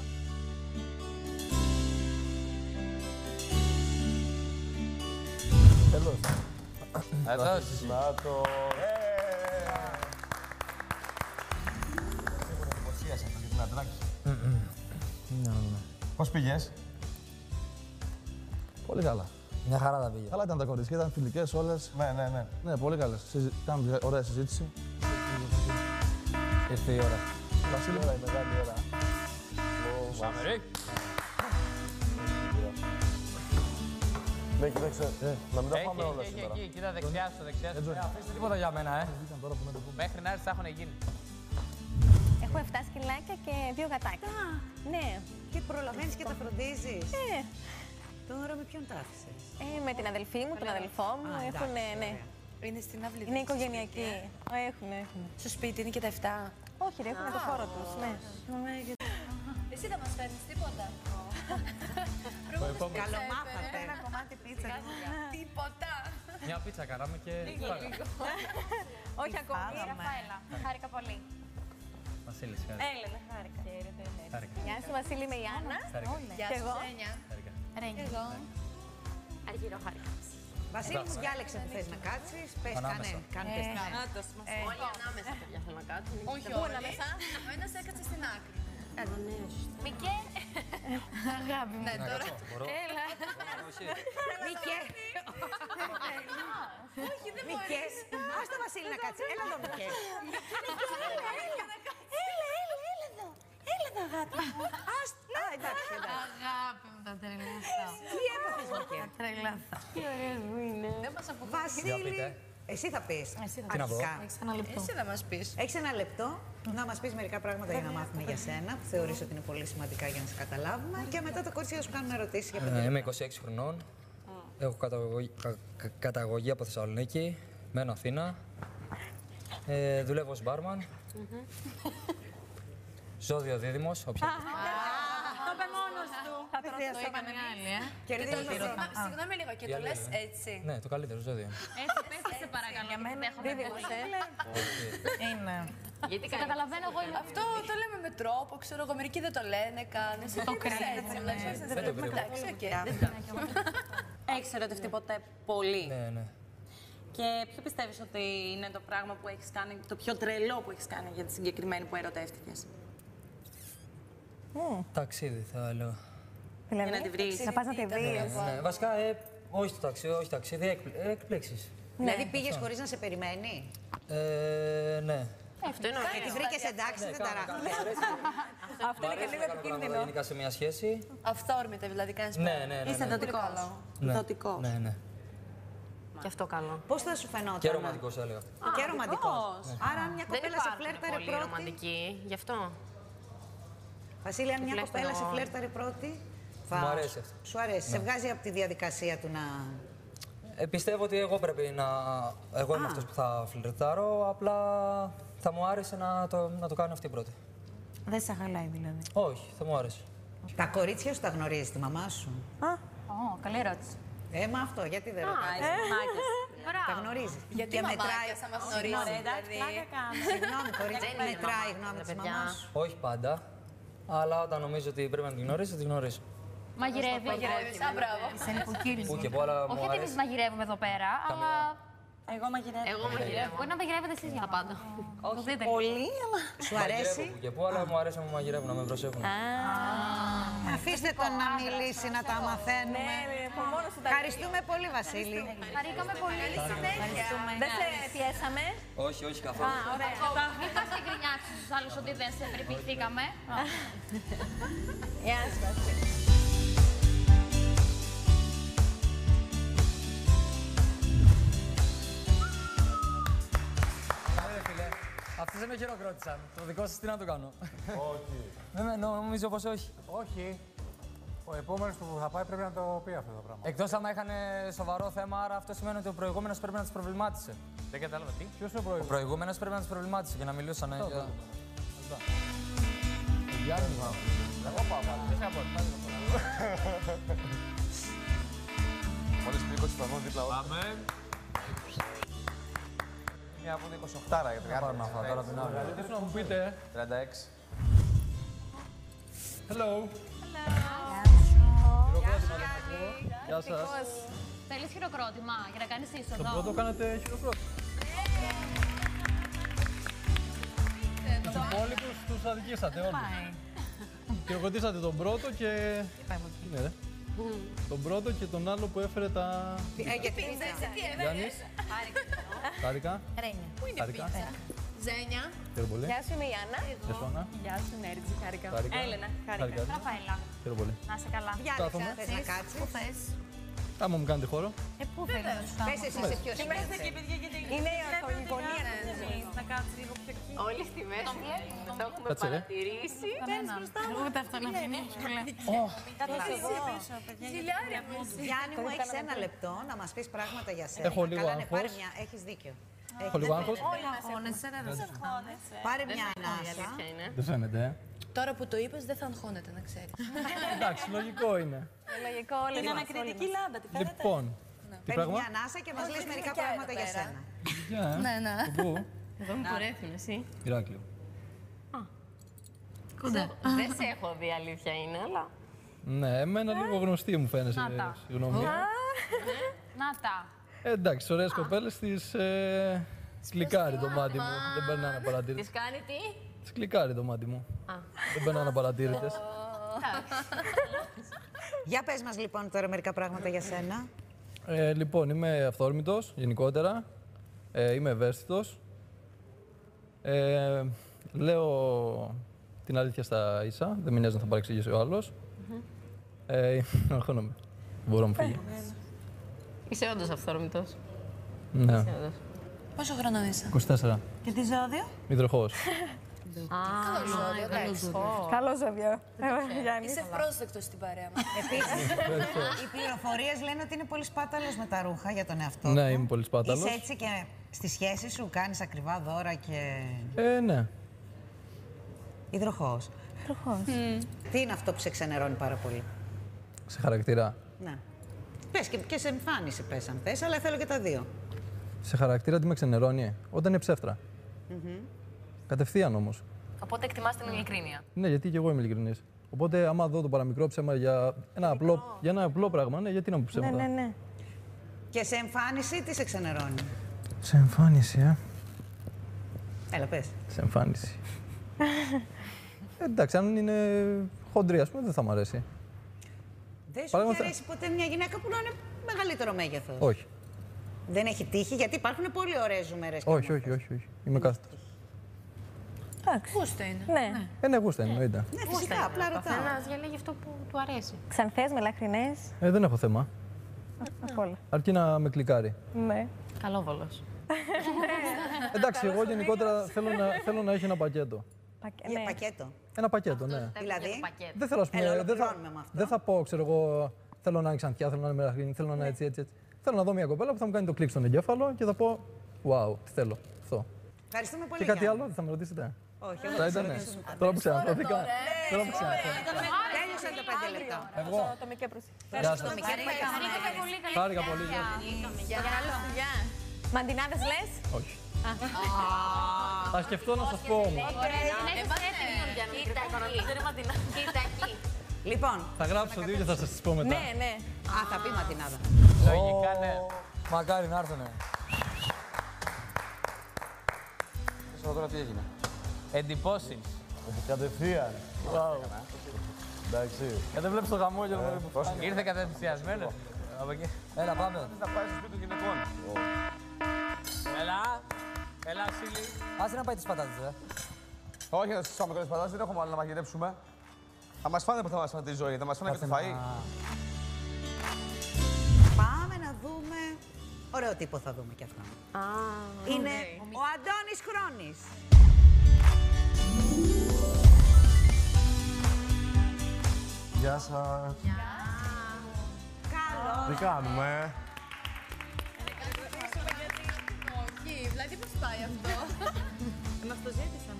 Τέλος. θα δώσεις. Να το... Σίγουρα εντυπωσίασε αυτό για την Αντράκη. Πώς πήγες; Πολύ καλά. Μια χαρά τα πήγε. Καλά ήταν τα κορίτσια, ήταν φιλικές όλες. Ναι, ναι, ναι. Ναι, πολύ καλές. Συζη... Κάνουν ωραία συζήτηση. Ήρθε η ώρα. Βασίλη, Ώρα, η μεγάλη ώρα. Πάμε, ρε. Ναι, κοίταξε. Να μην τα Έχει, φάμε όλα έχει, σήμερα. εκεί, κοίτα δεξιά σου, δεξιά σου. Αφήστε τίποτα για μένα, ε. Μέχρι να έρθεις θα έχουν γίνει. Έχω 7 σκυλάκια και δύο γατάκια. Ναι. Και προλαβαίνεις και τα φροντίζεις. Ε, Τώρα με ποιον τα άφησε; ε, με την αδελφή μου, τον αδελφό μου. Α, Έχουν, εντάξει, ναι. Είναι στην αυλή. Είναι οικογενειακοί. Έχουν, έχουν. Στο σπίτι είναι και τα 7. Όχι, ρε, έχουν το χώρο τους. Ναι. Εσύ δεν μας φέρνεις τίποτα. Καλομάθατε. Τίποτα. Μια πίτσα κάναμε και. Όχι ακόμη. Ραφαέλα, χάρηκα πολύ. Βασίλης, χάρη. Έλενα, χάρηκα. Χάρηκα. Γεια σου, Βασίλη, είμαι η Άννα. Χάρηκα. Γεια Και σου, εγώ. Ζένια. Χάρηκα. Ρένια. Εγώ. Αργυρό χάρηκα. Βασίλη μου, διάλεξε που θες να κάτσεις. Πες, κάνε, Ανάμεσα. κάνε Ε, τεστ. Όλοι ανάμεσα παιδιά θέλω να κάτσουν. Όχι, Πού ανάμεσα. Ο ένας έκατσε στην άκρη. Μικέ. Αγάπη μου. Ναι, Να τώρα. κάτσω, μπορώ. Έλα. Όχι. Μίκε. Μίκε. Ας το Βασίλη να κάτσεις. Έλα εδώ, Μίκε. Έλα, έλα, έλα εδώ. Έλα εδώ, αγάπη μου. Ας... Α, εντάξει, εντάξει. Αγάπη μου, θα τρελαθώ. Τι έπαθες, Μίκε. Θα τρελαθώ. Τι ωραίος που είναι; Δεν μας Βασίλη, πείτε. εσύ θα πεις. Εσύ Τι να πω; αρχικά. Έχεις ένα λεπτό. Εσύ θα μας πεις. Έχεις ένα λεπτό να μας πεις μερικά πράγματα για να μάθουμε για σένα, που θεωρείς ότι είναι πολύ σημαντικά για να σε καταλάβουμε. Και μετά τα κορίτσια θα σου κάνουν ερωτήσεις για πέντε Ε, Είμαι 26 χρονών. Έχω καταγωγή, κα- κα- καταγωγή από Θεσσαλονίκη. Μένω Αθήνα. Ε, δουλεύω ως μπάρμαν. Ζώδιο δίδυμος, όποια Το είπε μόνος του. Θα το έκανε άλλη, ε. Κερδίζεις Και το- αυτό. συγγνώμη- Συγγνώμη λίγο, και Η το άλλη λες είναι. έτσι. Ναι, το καλύτερο ζώδιο. Έτσι, πες σε παρακαλώ. Για μένα Δίδυμος, ε. Είναι. Γιατί Σε καταλαβαίνω, εγώ είμαι Αυτό το λέμε με τρόπο, ξέρω εγώ. Μερικοί δεν το λένε καν. Εσύ το κρίνεις έτσι. Δεν το κρίνω. Εντάξει, οκ. Έχεις ερωτευτεί ποτέ πολύ; Ναι, ναι. Και ποιο πιστεύεις ότι είναι το πράγμα που έχεις κάνει, το πιο τρελό που έχεις κάνει για τη συγκεκριμένη που ερωτεύτηκες. Ταξίδι θα έλεγα. Για να τη βρεις. Να πας να τη δεις. Ναι, βασικά, ε, όχι το ταξίδι, όχι ταξίδι, έκπλη- ε, εκπλήξεις. Δηλαδή πήγες χωρίς να σε περιμένει; Ε, ναι. Αυτό είναι Και τη βρήκες εντάξει, δεν ταράχτηκε. Αυτό είναι και λίγο επικίνδυνο. Γενικά σε μια σχέση. Αυθόρμητα, δηλαδή κάνεις Ναι, ναι, ναι. Είσαι ναι. δοτικός. Ναι. Δοτικός. Ναι, ναι. Και αυτό καλό. Πώς θα σου φαινόταν; Και ρομαντικός θα έλεγα. Και ρομαντικός. Άρα αν μια Δεν κοπέλα σε υπάρχουν φλέρταρε πολύ πρώτη. ρομαντικοί, γι' αυτό. Βασίλη, αν μια Τουλάχιστον κοπέλα σε εγώ. φλέρταρε πρώτη. Μου αρέσει αυτό. Σου αρέσει. Σε βγάζει από τη διαδικασία του να. Ε, πιστεύω ότι εγώ πρέπει να. Εγώ είμαι αυτός που θα φλερτάρω. Απλά θα μου άρεσε να το, να το κάνω αυτή πρώτη. Δεν σε χαλάει δηλαδή. Όχι, θα μου άρεσε. Τα κορίτσια σου τα γνωρίζεις τη μαμά σου; Ω, καλή ερώτηση. Ε, μα αυτό, γιατί δεν Α, ρωτάς; είσαι μάκες. Τα γνωρίζεις. Γιατί και μαμάκια μετράει. θα μας γνωρίζεις, Συγγνώμη, δηλαδή. Συγγνώμη, κορίτσια, Δεν είναι μετράει η μαμά, γνώμη της παιδιά. μαμάς σου. Όχι πάντα. Αλλά όταν νομίζω ότι πρέπει να την γνωρίσω, θα την γνωρίσω. Μαγειρεύεις. Α, μπράβο. Είσαι νοικοκύριζο. Πού και πού, αλλά Όχι μου ότι εμείς αρέσει. μαγειρεύουμε εδώ πέρα, αλλά Εγώ μαγειρεύω. Εγώ μαγειρεύω. μπορεί να μαγειρεύετε εσείς για πάντα. Όχι δείτε. πολύ, αλλά... Σου Μαγειρεύω αρέσει; που και πού, αλλά μου αρέσει να μου μαγειρεύουν, να με προσέχουν. Αφήστε τον να μιλήσει, να τα μαθαίνουμε. Μόνος σου τα Ευχαριστούμε πολύ, Βασίλη. Χαρήκαμε πολύ. Δεν σε πιέσαμε. Όχι, όχι καθόλου. Μην πας και γκρινιάξεις στου άλλους ότι δεν σε περιποιηθήκαμε. Γεια σου, φίλε, αυτές δεν με χειροκρότησαν. Το δικό σας τι να το κάνω. Όχι. Δεν νομίζω πως όχι. Όχι. Ο επόμενος που θα πάει πρέπει να το πει αυτό το πράγμα. Εκτός άμα είχαν σοβαρό θέμα, άρα αυτό σημαίνει ότι ο προηγούμενος πρέπει να τις προβλημάτισε. Δεν κατάλαβα τι; Ποιος είναι ο Ο προηγούμενος. προηγούμενος πρέπει να τις προβλημάτισε για να μιλούσαν. Για... Γιάννη μου. Εγώ πάω πάλι. Δεν θα πω. Μόλις πει 20 χρονών δίπλα όλα. Πάμε. Μια από 28 για Θα πάρουμε αυτά τώρα την άλλη. Τι να μου πείτε. 36. Hello. Γεια σας. Θέλεις χειροκρότημα για να κάνεις Το είσοδο. πρώτο κάνετε χειροκρότημα. Τους υπόλοιπους τους αδικήσατε όλοι. Χειροκροτήσατε τον πρώτο και... Τι είναι ρε. Τον πρώτο και τον άλλο που έφερε τα... Ε, γιατί Γιάννης. Χάρηκα. Ρένια. Χάρηκα. Ζένια. Χαίρομαι πολύ. Γεια σου, είμαι η Άννα. Γεια σου, Άννα. Γεια σου, Νέριτζη. Χάρηκα. Χάρηκα. Έλενα. Χάρηκα. Ραφαέλα, Χαίρομαι πολύ. να είσαι καλά. διάλεξα, Κάθομαι. θες να κάτσεις; Πού θες; Άμα μου κάνετε χώρο. Ε, πού θέλεις να σου Πες εσύ σε ποιος σημείο θες. Είναι η γωνία να κάτσει λίγο πιο εκεί. Όλοι στη μέση. Το έχουμε Κάτσε, ρε. παρατηρήσει. Ούτε αυτό να φύγει. Ζηλιάρια μου. Γιάννη μου, έχεις ένα λεπτό να μας πεις πράγματα για σένα. Έχω λίγο Καλά, ναι, άγχος. πάρε μια, έχεις δίκιο. Έχω λίγο άγχος. Όλοι μας αγχώνεσαι, δεν σε αγχώνεσαι. Πάρε μια ανάσα. Αλήθεια είναι. Δεν φαίνεται, ε. Τώρα που το είπες δεν θα αγχώνεται, να ξέρεις. Εντάξει, λογικό είναι. Λογικό, όλοι Είναι μας, ανακριτική όλοι μας. λάμπα, τη φέρετε. Λοιπόν, Παίρνεις πράγμα; μια ανάσα και μας λες μερικά πράγματα για σένα. Γεια, ε. Ναι, ναι. Από Πού; Εδώ μου πορεύουν εσύ. Ηράκλειο. Κοντά. Δεν σε έχω δει, αλήθεια είναι, αλλά. Ναι, εμένα λίγο γνωστή μου φαίνεσαι. Να τα. Συγγνώμη. Να τα. Ε, εντάξει, ωραίες κοπέλες τις ε, κλικάρει το μάτι μου. Δεν περνάνε Τη απαρατήρητες. κάνει τι; Τις κλικάρει το μάτι μου. Δεν περνάνε απαρατήρητες. Για πες μας λοιπόν τώρα μερικά πράγματα για σένα. Ε, λοιπόν, είμαι αυθόρμητος γενικότερα. Ε, είμαι ευαίσθητος. Ε, λέω την αλήθεια στα ίσα. Δεν με νοιάζει να θα παρεξηγήσει ο άλλος. Ε, αγχώνομαι. Μπορώ να μου φύγει. Είσαι όντως αυθόρμητος. Ναι. Πόσο χρόνο είσαι; 24. Και τι ζώδιο; Μητροχός. Καλό ζώδιο. Γιάννη. Είσαι πρόσδεκτος στην παρέα μας. Επίσης, οι πληροφορίες λένε ότι είναι πολύ σπάταλος με τα ρούχα για τον εαυτό Ναι, του. είμαι πολύ σπάταλος. Είσαι έτσι και στη σχέση σου κάνεις ακριβά δώρα και Ε, ναι. υδροχός. Τι είναι αυτό που σε ξενερώνει πάρα πολύ; Σε χαρακτήρα. Ναι. Πες και, και σε εμφάνιση πες αν θες, αλλά θέλω και τα δύο. Σε χαρακτήρα τι με ξενερώνει; Όταν είναι ψεύτρα. Κατευθείαν όμως. Οπότε εκτιμάς την ειλικρίνεια. Ναι, γιατί και εγώ είμαι ειλικρινής. Οπότε, άμα δω το παραμικρό ψέμα για ένα, απλό, για ένα απλό πράγμα, ναι, γιατί να μου πει Ναι, ψέματα. ναι, ναι. Και σε εμφάνιση τι σε ξενερώνει; Σε εμφάνιση, ε. Έλα πες. Σε εμφάνιση. Ε, εντάξει, αν είναι χοντρή, ας πούμε, δεν θα μ' αρέσει. Δεν σου Παράδειγμα, έχει αρέσει ποτέ μια γυναίκα που να είναι μεγαλύτερο μέγεθος; Όχι. Δεν έχει τύχει, γιατί υπάρχουν πολύ ωραίες ζουμερές. και Όχι, όμορφες. όχι, όχι, όχι. Είμαι κάθετος. Εντάξει. Γούστο είναι. Ναι. Ε, ναι, γούστα είναι, εννοείται. Ναι, φυσικά, απλά Ο ρωτάω. καθένα διαλέγει αυτό που του αρέσει. Ξανθές με λαχρινές. Ε, δεν έχω θέμα. Απ' όλα. Αρκεί να με κλικάρει. Ναι. Καλόβολος. Εντάξει, εγώ γενικότερα θέλω να, θέλω να έχει ένα πακέτο. Πακε- Για ναι. πακέτο. Ένα πακέτο, ναι. Δηλαδή, Δεν θέλω, ας πούμε, Έλα, δεν, θα, ολοκληρώνουμε με αυτό. δεν θα πω, ξέρω εγώ, θέλω να είναι ξανθιά, θέλω να είναι μεραχρίνη, θέλω να είναι έτσι, έτσι, έτσι. Θέλω να δω μια κοπέλα που θα μου κάνει το κλικ στον εγκέφαλο και θα πω, wow, τι θέλω, αυτό. ευχαριστούμε πολύ. Και κάτι Γιάννη. άλλο, δεν θα με ρωτήσετε; Όχι, εγώ Θα δεν σε ήτανε. ρωτήσω. Τώρα που ξαναθώθηκα. Τώρα που ξαναθώθηκα. Τέλειωσαν τα πέντε λεπτά. Εγώ; Το μικρό προσοχή. Γεια σας. Χαρήκα πολύ. καλή Χάρηκα πολύ. Για καλό. Μαντινάδες λες; Όχι. Θα σκεφτώ να σας πω όμως. Κοίτα εκεί. Λοιπόν, Θα γράψω δύο και θα σας τις πω μετά. Ναι, ναι. α, θα πει ματινάδα. Λογικά, ναι. Μακάρι να έρθουνε. Ξέρω τώρα τι έγινε. Εντυπώσεις. Κατευθείαν. Wow. Εντάξει. Ε, δεν βλέπεις το χαμόγελο μου που φτάνει. Ήρθε κατευθυνσιασμένο. Από εκεί. Έλα, πάμε. Θα πάει στο σπίτι των γυναικών. Έλα. Έλα, Σίλη. Άσε να πάει τις πατάτες, ε. Όχι, να σα με πατάτες, δεν έχουμε άλλο να μαγειρέψουμε. Θα μας φάνε που θα μας φάνε τη ζωή, θα μας φάνε και το φαΐ. Πάμε να δούμε. Ωραίο τύπο θα δούμε κι αυτό. Είναι ο Αντώνης Χρόνης. Γεια σας. Καλό. Τι κάνουμε; Όχι, δηλαδή πώς πάει αυτό; Μας το ζήτησαν.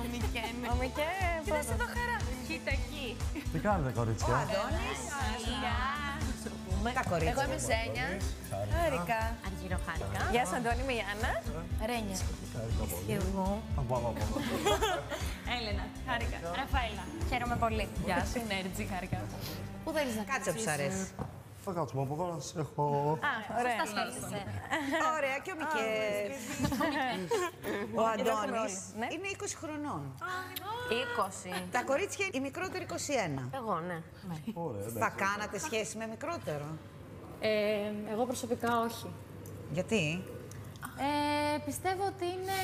Ο Μικέν. Ο Μικέ. Κοίτας εδώ χαρά. Κοίτα εκεί. Τι κάνετε, κορίτσια; Αντώνης. Τα κορίτσια. Εγώ είμαι Ζένια. Χάρηκα. Αργύρο χάρηκα. Γεια σου, Αντώνη, είμαι η Άννα. Ρένια. Εγώ. Έλενα. Χάρηκα. Ραφαέλα. Χαίρομαι πολύ. Γεια σου, Νέρτζι. Χάρηκα. Πού θέλεις να Κάτσε που σ' αρέσει. Θα κάτσουμε από εδώ να σας έχω. Α, ωραία. Ωραία, και ο Μικέλ. Ο Αντώνης Ναι. είναι 20 χρονών. 20. Τα κορίτσια η μικρότερη 21. Εγώ, ναι. Θα κάνατε σχέση με μικρότερο; Ε, εγώ προσωπικά όχι. Γιατί; Ε, πιστεύω ότι είναι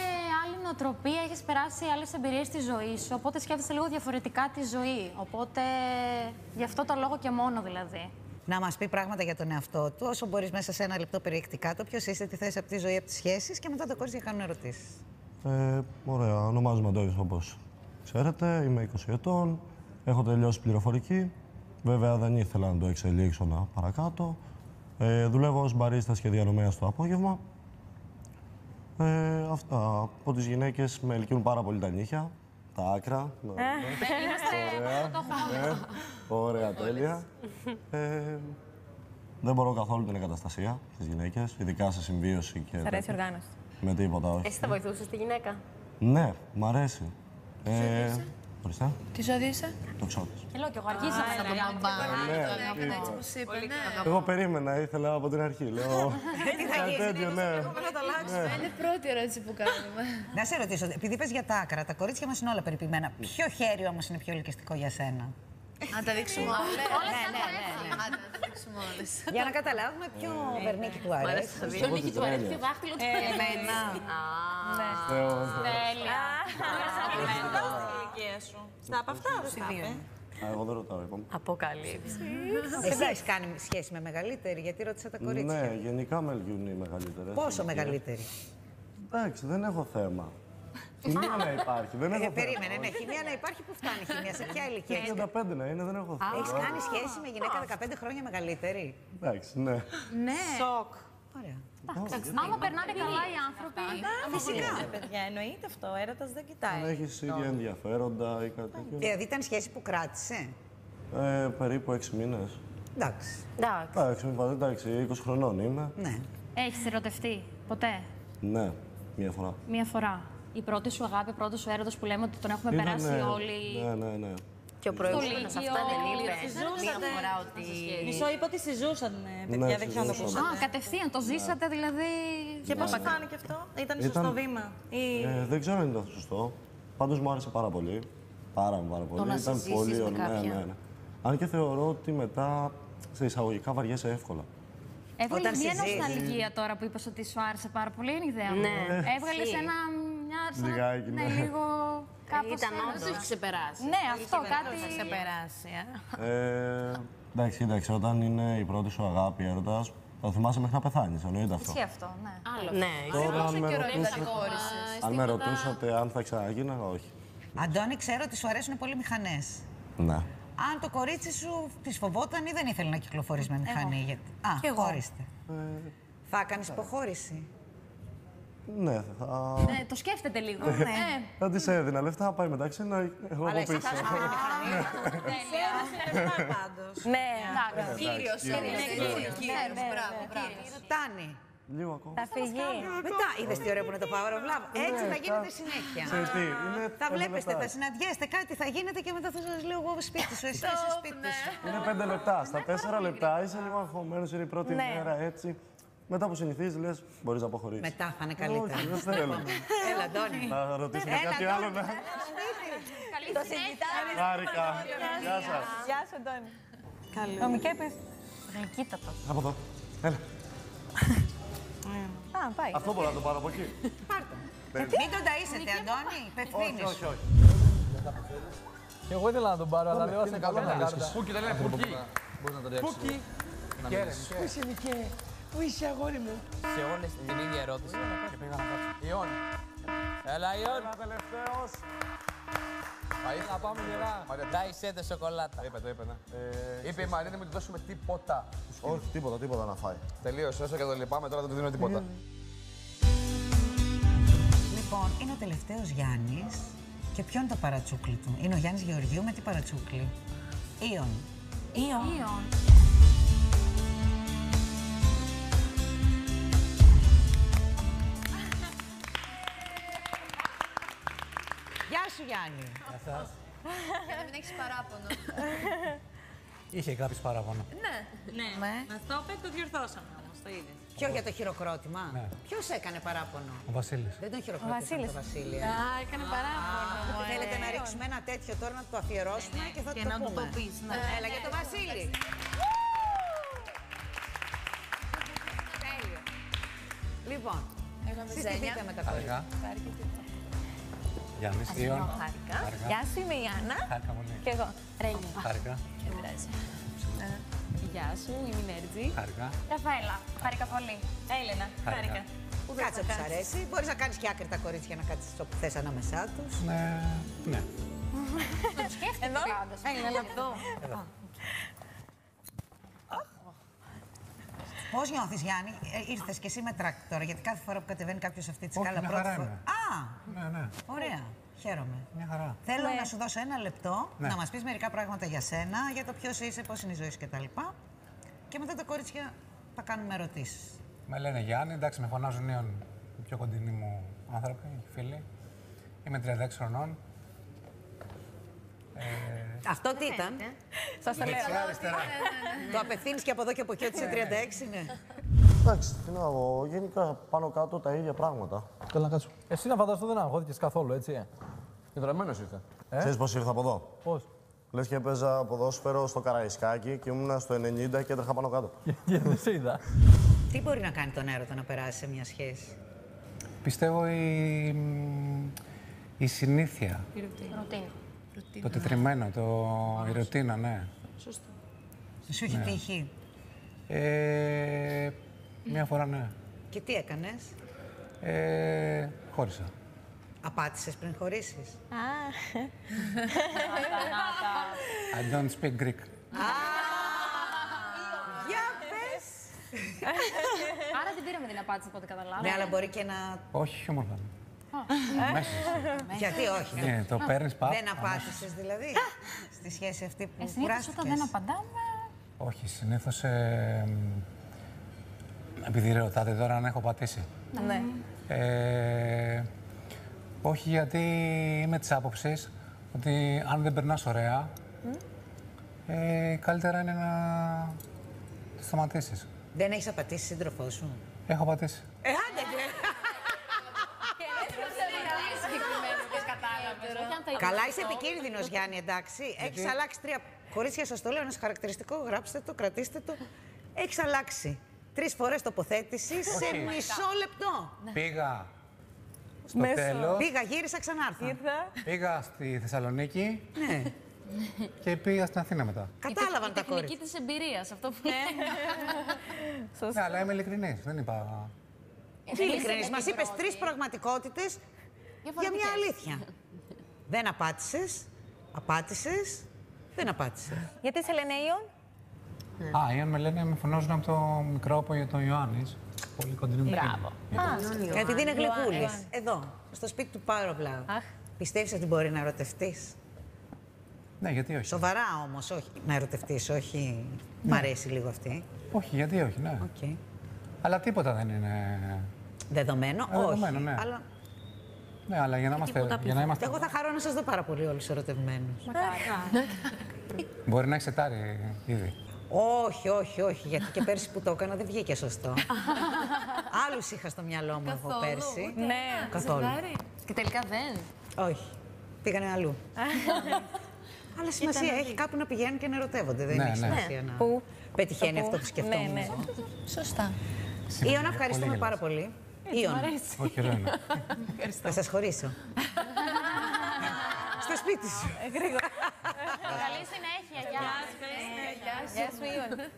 άλλη νοοτροπία, έχεις περάσει άλλες εμπειρίες στη ζωής σου, οπότε σκέφτεσαι λίγο διαφορετικά τη ζωή. Οπότε γι' αυτό το λόγο και μόνο δηλαδή. Να μας πει πράγματα για τον εαυτό του, όσο μπορείς μέσα σε ένα λεπτό περιεκτικά το ποιος είστε, τι θέση από τη ζωή, από τις σχέσεις και μετά τα κορίτσια κάνουν ερωτήσεις. Ε, ωραία, ονομάζομαι Αντώνης όπως ξέρετε, είμαι 20 ετών, έχω τελειώσει πληροφορική. Βέβαια δεν ήθελα να το εξελίξω να παρακάτω. Ε, δουλεύω ως μπαρίστας και διανομέας το απόγευμα. Ε, αυτά. Από τις γυναίκες με ελκύουν πάρα πολύ τα νύχια, τα άκρα. Ναι, ναι. Ε, Ε, Είμαστε, Ωραία. αυτό το έχουμε. Ναι. Ωραία, τέλεια. Ε, Ναι. Δεν μπορώ καθόλου την εγκαταστασία στις γυναίκες, ειδικά σε συμβίωση και. Σ' αρέσει η τέτοια. οργάνωση. Με τίποτα, όχι. Εσύ θα βοηθούσες τη γυναίκα; Ναι, μ' αρέσει. Ε, Ορίστε, Τι ζώδιο είσαι; το ξώτη. Θέλω κι εγώ αργήσαμε να το Ναι, Ναι, έτσι όπως είπε, ναι. Εγώ περίμενα, ήθελα από την αρχή. Λέω. Κάτι τέτοιο, ναι. Είναι πρώτη ερώτηση που κάνουμε. Να σε ρωτήσω, επειδή πες για τα άκρα, τα κορίτσια μας είναι όλα περιποιημένα. Ποιο χέρι όμως είναι πιο ελκυστικό για σένα; Αν τα δείξουμε όλα. Όλες Ναι, θα ναι, το ναι, ναι. Αν τα δείξουμε όλες. Για να καταλάβουμε ποιο βερνίκι του αρέσει. Στον νίκη του αρέσει το δάχτυλο του Εμένα. Τέλεια. Στην ηλικία σου. Στα από αυτά δεν θα είπε. Α, Εγώ δεν ρωτάω, είπαμε. Αποκαλύψει. Εσύ έχεις κάνει σχέση με μεγαλύτερη, γιατί ρώτησα τα κορίτσια. Ναι, γενικά με λυγιούν οι μεγαλύτερες. Πόσο μεγαλύτερη; Εντάξει, δεν έχω θέμα. Χημεία να υπάρχει, δεν έχω Ε, θέμα. περίμενε, ναι, χημεία να υπάρχει, πού φτάνει η χημεία, σε ποια ηλικία έχεις 35 να είναι, δεν έχω θέμα. Έχεις κάνει σχέση με γυναίκα 15 χρόνια μεγαλύτερη; Εντάξει, ναι. Ναι. Σοκ. Ωραία. Άμα περνάνε καλά οι άνθρωποι. Φυσικά. παιδιά, εννοείται αυτό. Ο έρωτας δεν κοιτάει. Αν έχεις ίδια ενδιαφέροντα ή κάτι τέτοιο. Δηλαδή ήταν σχέση που κράτησε. Ε, περίπου 6 μήνες. Εντάξει. Εντάξει. Εντάξει, μην πάτε, εντάξει, 20 χρονών είμαι. Ναι. Έχεις ερωτευτεί ποτέ; Ναι, μία φορά. Μία φορά. Η πρώτη σου αγάπη, ο πρώτος σου έρωτο που λέμε ότι τον έχουμε Ήτανε- περάσει όλοι. Ναι, ναι, ναι. Και ο προηγούμενος Λύκειο. αυτά δεν είπε. Συζούσατε. Μία φορά ότι... Μισό είπα ότι συζούσαν, ε, παιδιά, Ναι, δεν ξέρω αν το συζούσαμε. Α, ακούσατε. κατευθείαν το ζήσατε δηλαδή. Και πώς φάνηκε αυτό, ήταν σωστό Ήταν- βήμα. Ή... Ε, δεν ξέρω αν ήταν σωστό. Πάντως μου άρεσε πάρα πολύ. Πάρα μου πάρα πολύ. να ήταν συζήσεις πολύ με ωραίο. Ναι, κάποιον. ναι, ναι. Αν και θεωρώ ότι μετά σε εισαγωγικά βαριέσαι εύκολα. Έβγαλες Όταν μια συζήσεις. νοσταλγία τώρα που είπες ότι σου άρεσε πάρα πολύ, είναι η ιδέα μου. Ναι. Έβγαλες Ισχύει. ένα. Μια, σαν- Λιγάκι, ναι, ναι. λίγο. Κάπως Ήταν ένα- όντως. έχει ξεπεράσει. Ναι, αυτό κάτι. Θα ξεπεράσει. ε. Ε, εντάξει, κοίταξε, όταν είναι η πρώτη σου αγάπη έρωτας, θα το θυμάσαι μέχρι να πεθάνεις. Εννοείται αυτό. Ισχύει αυτό, ναι. Ναι, Τώρα, αν με, καιρό ρωτούσατε, καταχώρησες. αν με ρωτούσατε αν θα ξαναγίνω, όχι. Αντώνη, ξέρω ότι σου αρέσουν πολύ μηχανές. Ναι. Αν το κορίτσι σου τη φοβόταν ή δεν ήθελε να κυκλοφορείς με μηχανή. Γιατί... Α, Κι εγώ. χώριστε. Θα κάνει υποχώρηση. Ναι, θα, Ναι, το σκέφτεται λίγο. ναι. θα τη έδινα λεφτά, θα πάει μεταξύ να εγώ από πίσω. Ναι, Εντάξει. κύριος. κύριος. είναι κύριος. Κύριος, μπράβο, μπράβο. Φτάνει. Λίγο ακόμα. Θα φυγεί. Μετά, είδες τι ωραίο που είναι το Power of Love. Έτσι θα γίνεται συνέχεια. Σε τι, είναι Θα πέντε βλέπεστε, λεπτά. θα συναντιέστε, κάτι θα γίνεται και μετά θα σας λέω εγώ σπίτι σου, εσύ είσαι σπίτι σου. Είναι πέντε λεπτά. Στα τέσσερα λεπτά είσαι λίγο αγχωμένο, είναι η πρώτη Ναι. μέρα έτσι. Μετά που συνηθίζεις, λες: Μπορείς να αποχωρήσεις. Μετά θα είναι καλύτερα. Όχι, δεν θέλω. Έλα, Αντώνη. Να ρωτήσουμε Έλα, κάτι άλλο. Αντώνη. να- Το συζητάμε. Χάρηκα. Γεια σας. Γεια σου, Αντώνη. Ο Μικέπης. Γλυκύτατο. Από εδώ. Έλα. Α, πάει. Αυτό μπορώ να το πάρω από εκεί. Μην τον ταΐσετε, Αντώνη, Όχι, υπευθύνη όχι, όχι. Και εγώ ήθελα να τον πάρω, αλλά λέω σε καλό να κάρτα. Πούκι, δεν λένε Πούκι. Μπορείς να τον ρίξεις. Πού είσαι, Μικέ. Πού είσαι, αγόρι μου; Σε όλες την ίδια ερώτηση. Ιόν. Έλα, Ιόν. Τελευταίος. Θα ήθελα να πάμε γερά. Ντάι σέντε σοκολάτα. Είπε, το είπε, ναι. Ε, Είπε η Μαρίνα μην του δώσουμε τίποτα. Όχι, τίποτα, τίποτα να φάει. Τελείωσε, όσο και το λυπάμαι, τώρα δεν του δίνω τίποτα. Λοιπόν, είναι ο τελευταίος Γιάννης. Και ποιο είναι το παρατσούκλι του; Είναι ο Γιάννης Γεωργίου με τι παρατσούκλι; Ήον. Ιον. Γεια σου, Γιάννη. Για να μην έχεις παράπονο. Είχε κάποιο παράπονο. Ναι, μας το είπε, το διορθώσαμε όμως, το είδες. Ποιο για το χειροκρότημα; Ναι. Ποιος έκανε παράπονο; Ο Βασίλης. Δεν τον χειροκρότησαν το Βασίλης. ε. Α, έκανε παράπονο. ε. Θέλετε να ρίξουμε ένα τέτοιο τώρα να το αφιερώσουμε και θα Και το να του πούμε. το πεις, ναι. Έλα για το Βασίλη. Τέλειο. Λοιπόν, Εγώ είμαι Ζένια. συστηθείτε με τα κορίτσια. Γιάννης. Ιων. Χάρηκα. Γεια σου, είμαι η Άννα. Χάρηκα πολύ. Και εγώ. Ρένια. Χάρηκα. Δεν πειράζει. Γεια σου, είμαι η Νέρτζη. Χάρηκα. Ραφαέλα, χάρηκα πολύ. Έλενα, χάρηκα. Που κάτσε που σ' αρέσει. Μπορείς να κάνεις και άκρη τα κορίτσια να κάτσεις όπου θες ανάμεσά τους. Ναι. Ναι. Εδώ. Έλα, να δω. Πώς νιώθεις, Γιάννη, ε, ήρθες και εσύ με τράκ τώρα, γιατί κάθε φορά που κατεβαίνει κάποιος αυτή της Όχι, σκάλα μια πρώτη χαρά φορά. είμαι. Α, Ναι, ναι. ωραία. Χαίρομαι. Μια χαρά. Θέλω να σου δώσω ένα λεπτό Ναι. να μας πεις μερικά πράγματα για σένα, για το ποιος είσαι, πώς είναι η ζωή σου κτλ. και μετά τα κορίτσια θα κάνουμε ερωτήσεις. Με λένε Γιάννη, εντάξει, με φωνάζουν νέων οι πιο κοντινοί μου άνθρωποι, φίλοι. Είμαι 36 χρονών. Ε, Αυτό τι ήταν; Σας το λέω. δεξιά, αριστερά. Το απευθύνεις και από εδώ και από εκεί ότι είσαι 36, ναι. Εντάξει, τι να πω, γενικά πάνω κάτω τα ίδια πράγματα. Καλά, κάτσου. Εσύ να φανταστώ δεν αγχώθηκες καθόλου, έτσι. Ιδραμμένος ήρθε. Ε; Ξέρεις πώς ήρθα από εδώ; Πώς; Λες και έπαιζα ποδόσφαιρο στο Καραϊσκάκι και ήμουν στο 90 και έτρεχα πάνω κάτω. Γιατί δεν σε είδα. Τι μπορεί να κάνει τον έρωτα να περάσει σε μια σχέση; πιστεύω η, η συνήθεια, Ρουτίνα. Το τετριμένο, το, η ρουτίνα, ναι. Σωστό. Σου έχει Ναι. τύχει. Ε, μια φορά ναι. Και τι έκανες; Ε, χώρισα. Απάτησες πριν χωρίσεις; I don't speak Greek. Για πες. Άρα δεν πήραμε την απάντηση από ό,τι καταλάβαμε. Ναι, αλλά μπορεί και να. Όχι όμορφα. Μέσα. Γιατί όχι. Ναι, το παίρνεις, παπ, Δεν απάντησες δηλαδή στη σχέση αυτή που Ε, συνήθως όταν δεν κουράστηκες. απαντάμε. Όχι, συνήθως ε, επειδή ρωτάτε τώρα αν έχω πατήσει. Ναι. Ε, όχι γιατί είμαι της άποψης ότι αν δεν περνάς ωραία, ε, καλύτερα είναι να το σταματήσεις. Δεν έχεις απατήσει σύντροφό σου; Έχω πατήσει. Ε, άντε, ναι. Καλά, είσαι επικίνδυνος, Γιάννη, εντάξει. Έχεις αλλάξει τρία. Κορίτσια, σα το λέω, ένα χαρακτηριστικό. Γράψτε το, κρατήστε το. Έχεις αλλάξει τρεις φορές τοποθέτηση σε Όχι. μισό λεπτό. Πήγα στο Μέσα. τέλος, Πήγα, γύρισα, ξανάρθα. Ήρθα. πήγα στη Θεσσαλονίκη Ναι, και πήγα στην Αθήνα μετά. κατάλαβαν Η τα τεχνική κορίτσια. της εμπειρίας, αυτό που Ναι, αλλά είμαι ειλικρινής, δεν είπα... Τι ειλικρινής, μας είπες τρεις πραγματικότητες για μια αλήθεια. Δεν απάτησε, απάτησε, δεν απάτησε. Γιατί σε λένε Ίαν; Α, Ίαν με λένε, με φωνάζουν από το μικρό από τον Ιωάννης. Πολύ κοντινή μου φίλη. Επειδή είναι γλυκούλης. Εδώ, στο σπίτι του Power of Love. Αχ. Πιστεύεις ότι μπορεί να ερωτευτείς; Ναι, γιατί όχι. Σοβαρά όμως, όχι να ερωτευτείς, όχι. Μ' αρέσει λίγο αυτή. Όχι, γιατί όχι, ναι. Οκ. Αλλά τίποτα δεν είναι... Δεδομένο, Ε, δεδομένο, όχι. ναι. Αλλά Ναι, αλλά για να είμαστε... Για να είμαστε... εγώ θα χαρώ να σας δω πάρα πολύ όλους ερωτευμένους. Μπορεί να έχεις σετάρει ήδη. όχι, όχι, όχι. Γιατί και πέρσι που το έκανα δεν βγήκε σωστό. Άλλους είχα στο μυαλό μου εγώ πέρσι. Ναι. Καθόλου. Και τελικά δεν. Όχι. Πήγανε αλλού. Αλλά σημασία έχει κάπου να πηγαίνουν και να ερωτεύονται. Δεν Ναι, έχει ναι. σημασία να Πού; πετυχαίνει Το πού. αυτό που σκεφτόμουν. Ναι, ναι. εγώ. Σωστά. Ιωνα, ευχαριστούμε πάρα πολύ. Ιωνα, Όχι, ωραίο είναι. θα σας χωρίσω. Στο σπίτι σου. Καλή συνέχεια, γεια. Γεια σου Ιων.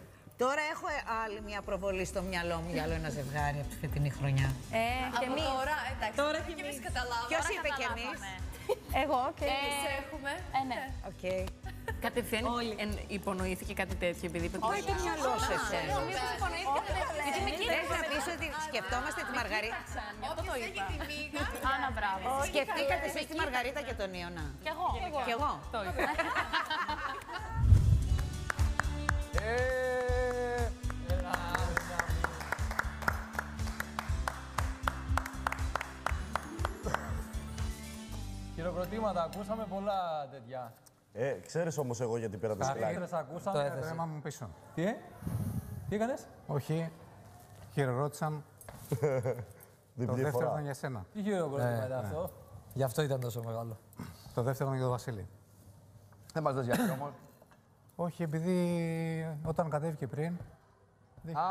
Τώρα έχω ε, άλλη μια προβολή στο μυαλό μου για άλλο ένα ζευγάρι από τη φετινή χρονιά. Ε, και εμείς. Τώρα, εντάξει. Τώρα και εμείς καταλάβαμε. Ποιος είπε κι εμείς; Εγώ και Εμείς έχουμε. Ε, ναι. Οκ. Κατευθείαν εν- υπονοήθηκε κάτι τέτοιο επειδή είπε Όχι το μυαλό σε εσένα. Μήπως συμφωνήθηκατε δεν Γιατί με Θες να πεις ότι σκεφτόμαστε τη Μαργαρίτα. Αυτό το είπα. Άνα, μπράβο. Σκεφτήκατε εσείς τη Μαργαρίτα και τον Ιωνα; Κι εγώ. Κι εγώ. Το είπα. Χειροκροτήματα, ακούσαμε πολλά τέτοια. Ε, ξέρεις όμως εγώ γιατί πήρα το Τα σκλάκι. Άντρες ακούσαμε. Το αίμα μου πίσω. Τι, ε; Τι έκανες; Όχι, χειρορώτησαν. Το Διπλή δεύτερο φορά. ήταν για σένα. Τι χειροκρότημα Ναι, ήταν αυτό; Γι' αυτό ήταν τόσο μεγάλο. Το δεύτερο ήταν για τον Βασίλη. Δεν μας δες γιατί όμως. Όχι, επειδή όταν κατέβηκε πριν. Α,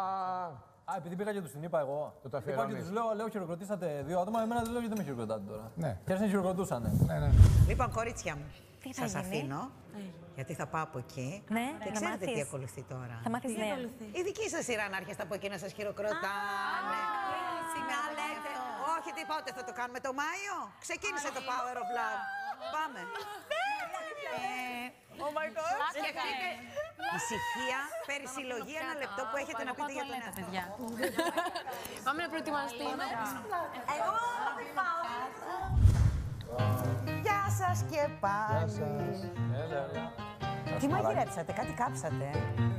α, επειδή πήγα και τους την είπα εγώ. Το το Είπα και αφιερώνεις. τους λέω, λέω χειροκροτήσατε δύο άτομα, εμένα δεν λέω γιατί δεν με χειροκροτάτε τώρα. Ναι. Και άρχισαν να χειροκροτούσανε. Ναι, ναι. Λοιπόν, κορίτσια μου, Τι θα σας γίνει; αφήνω, γιατί θα πάω από εκεί. Ναι, και να ξέρετε τι μάθεις. ακολουθεί τώρα. Θα μάθεις νέα. Η δική σας σειρά να έρχεστε από εκεί να σας χειροκροτάνε. Να λέτε, όχι τίποτε, θα το κάνουμε το Μάιο; Ξεκίνησε το Power of Love. Πάμε. Ε, Oh my god. Σκεφτείτε ησυχία, περισυλλογή, ένα λεπτό που έχετε να πείτε για τον εαυτό. παιδιά. Πάμε να προετοιμαστούμε. Εγώ θα πάω. Γεια σας και πάλι. Έλα, ρε. Τι μαγειρέψατε, κάτι κάψατε.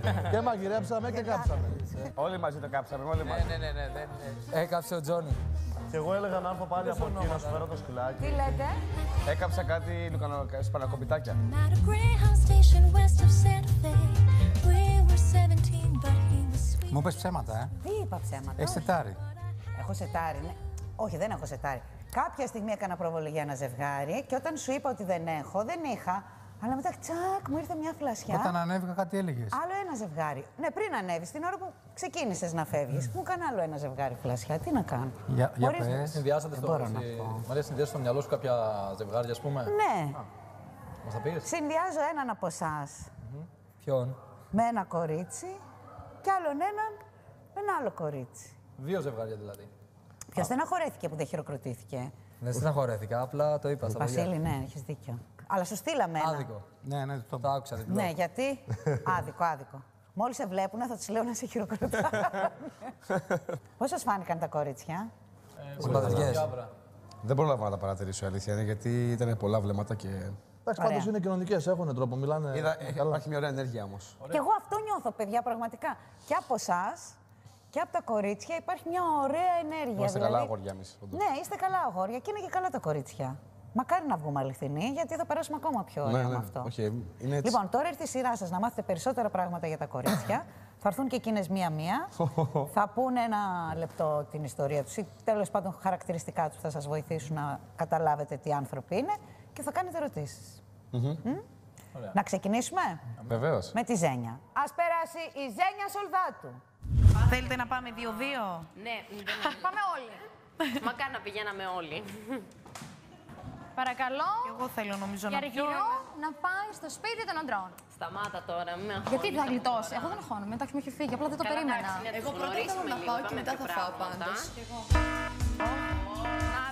ε; Και μαγειρέψαμε και κάψαμε. Όλοι μαζί το κάψαμε, όλοι μαζί. Ναι, ναι, ναι, ναι, ναι. Έκαψε ο Τζόνι. Και εγώ έλεγα να έρθω πάλι από εκεί να σου φέρω το σκυλάκι. Τι λέτε, Έκαψα κάτι λουκανο- σπανακοπιτάκια. At a Greyhound station west of Santa Fe. We were 17, but he was sweet. Μου πες ψέματα, ε; τι είπα ψέματα. Έχεις σετάρει. Έχω σετάρει, ναι. Όχι, δεν έχω σετάρει. Κάποια στιγμή έκανα προβολή για ένα ζευγάρι και όταν σου είπα ότι δεν έχω, δεν είχα. Αλλά μετά τσακ, μου ήρθε μια φλασιά. Όταν ανέβηκα κάτι έλεγες. Άλλο ένα ζευγάρι. Ναι, πριν ανέβεις, την ώρα που ξεκίνησες να φεύγεις, μου έκανε άλλο ένα ζευγάρι φλασιά. Τι να κάνω; Για, για Μπορείς- πες. Συνδυάσατε Δεν στο, μπορώ να στη- πω. Μαρία, συνδυάσατε στο μυαλό σου κάποια ζευγάρια, ας πούμε; Ναι, Μας τα πεις; συνδυάζω έναν από εσάς Ποιον; με ένα κορίτσι και άλλον έναν με ένα άλλο κορίτσι. Δύο ζευγάρια δηλαδή. Ποιος στεναχωρέθηκε που δεν χειροκροτήθηκε; Δεν στεναχωρέθηκα, απλά το είπα στα Βασίλη, παιδιά. ναι, έχεις δίκιο. Αλλά σου στείλαμε ένα. Άδικο. Ναι, ναι, το Το άκουσα διπλό. Ναι, γιατί; άδικο, άδικο. Μόλις σε βλέπουν, θα τους λέω να σε χειροκροτάνε. Πώς σας φάνηκαν τα κορίτσια, Συμπαθητικές. Δεν πρόλαβα να τα παρατηρήσω η αλήθεια είναι γιατί ήταν πολλά βλέμματα και. Εντάξει, Ωραία. πάντως είναι κοινωνικές, έχουν τρόπο, μιλάνε. Είδα, έχει- υπάρχει μια ωραία ενέργεια όμως. Και εγώ αυτό νιώθω, παιδιά, πραγματικά. Και από εσάς και από τα κορίτσια υπάρχει μια ωραία ενέργεια. Είμαστε δηλαδή- καλά αγόρια εμείς. Ναι, είστε καλά αγόρια και είναι και καλά τα κορίτσια. Μακάρι να βγούμε αληθινοί, γιατί θα περάσουμε ακόμα πιο ωραία Ναι, με ναι. αυτό. Όχι, είναι έτσι. Λοιπόν, τώρα ήρθε η σειρά σας να μάθετε περισσότερα πράγματα για τα κορίτσια. θα έρθουν και εκείνες μία-μία. θα πούνε ένα λεπτό την ιστορία τους ή τέλος πάντων χαρακτηριστικά τους. Θα σας βοηθήσουν να καταλάβετε τι άνθρωποι είναι και θα κάνετε ερωτήσεις. Να ξεκινήσουμε; Βεβαίως. με τη Ζένια. Α περάσει η Ζένια Σολδάτου. Θέλετε να πάμε δύο-δύο; Ναι, δεν Πάμε όλοι. Μακάρι να πηγαίναμε όλοι. Παρακαλώ, Εγώ θέλω νομίζω η να πιω. Αργυρό να πάει στο σπίτι των αντρών. Σταμάτα τώρα, με Γιατί θα γλιτώσει. Εγώ δεν χώνομαι, εντάξει, μου έχει φύγει, απλά δεν το περίμενα. Εγώ πρώτα ήθελα να πάω και μετά θα φάω πάντως. Να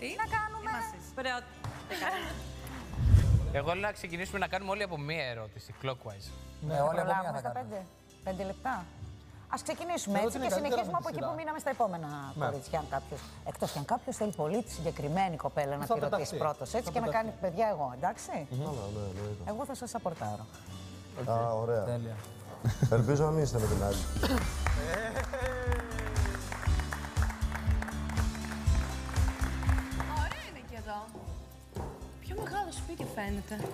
Τι να κάνουμε; Πρώτη. Εγώ λέω να ξεκινήσουμε να κάνουμε όλοι από μία ερώτηση, clockwise. Ναι, όλοι από μία Προλάβουμε θα στα κάνουμε. πέντε, πέντε λεπτά. Α ξεκινήσουμε Θεωρώ έτσι ότι και είναι καλύτερα συνεχίζουμε με από τη εκεί σειρά. που μείναμε στα επόμενα κορίτσια. Αν κάποιος, εκτός και αν κάποιος θέλει πολύ τη συγκεκριμένη κοπέλα να Θα τη ρωτήσει πεταχτεί. πρώτο έτσι Θα και να πεταχτεί. κάνει παιδιά εγώ, εντάξει. Ναι, ναι, εννοείται. Εγώ θα σας απορτάρω. Α, ωραία. Τέλεια. Ελπίζω να μην είστε με την άλλη. Πιο μεγάλο σπίτι φαίνεται.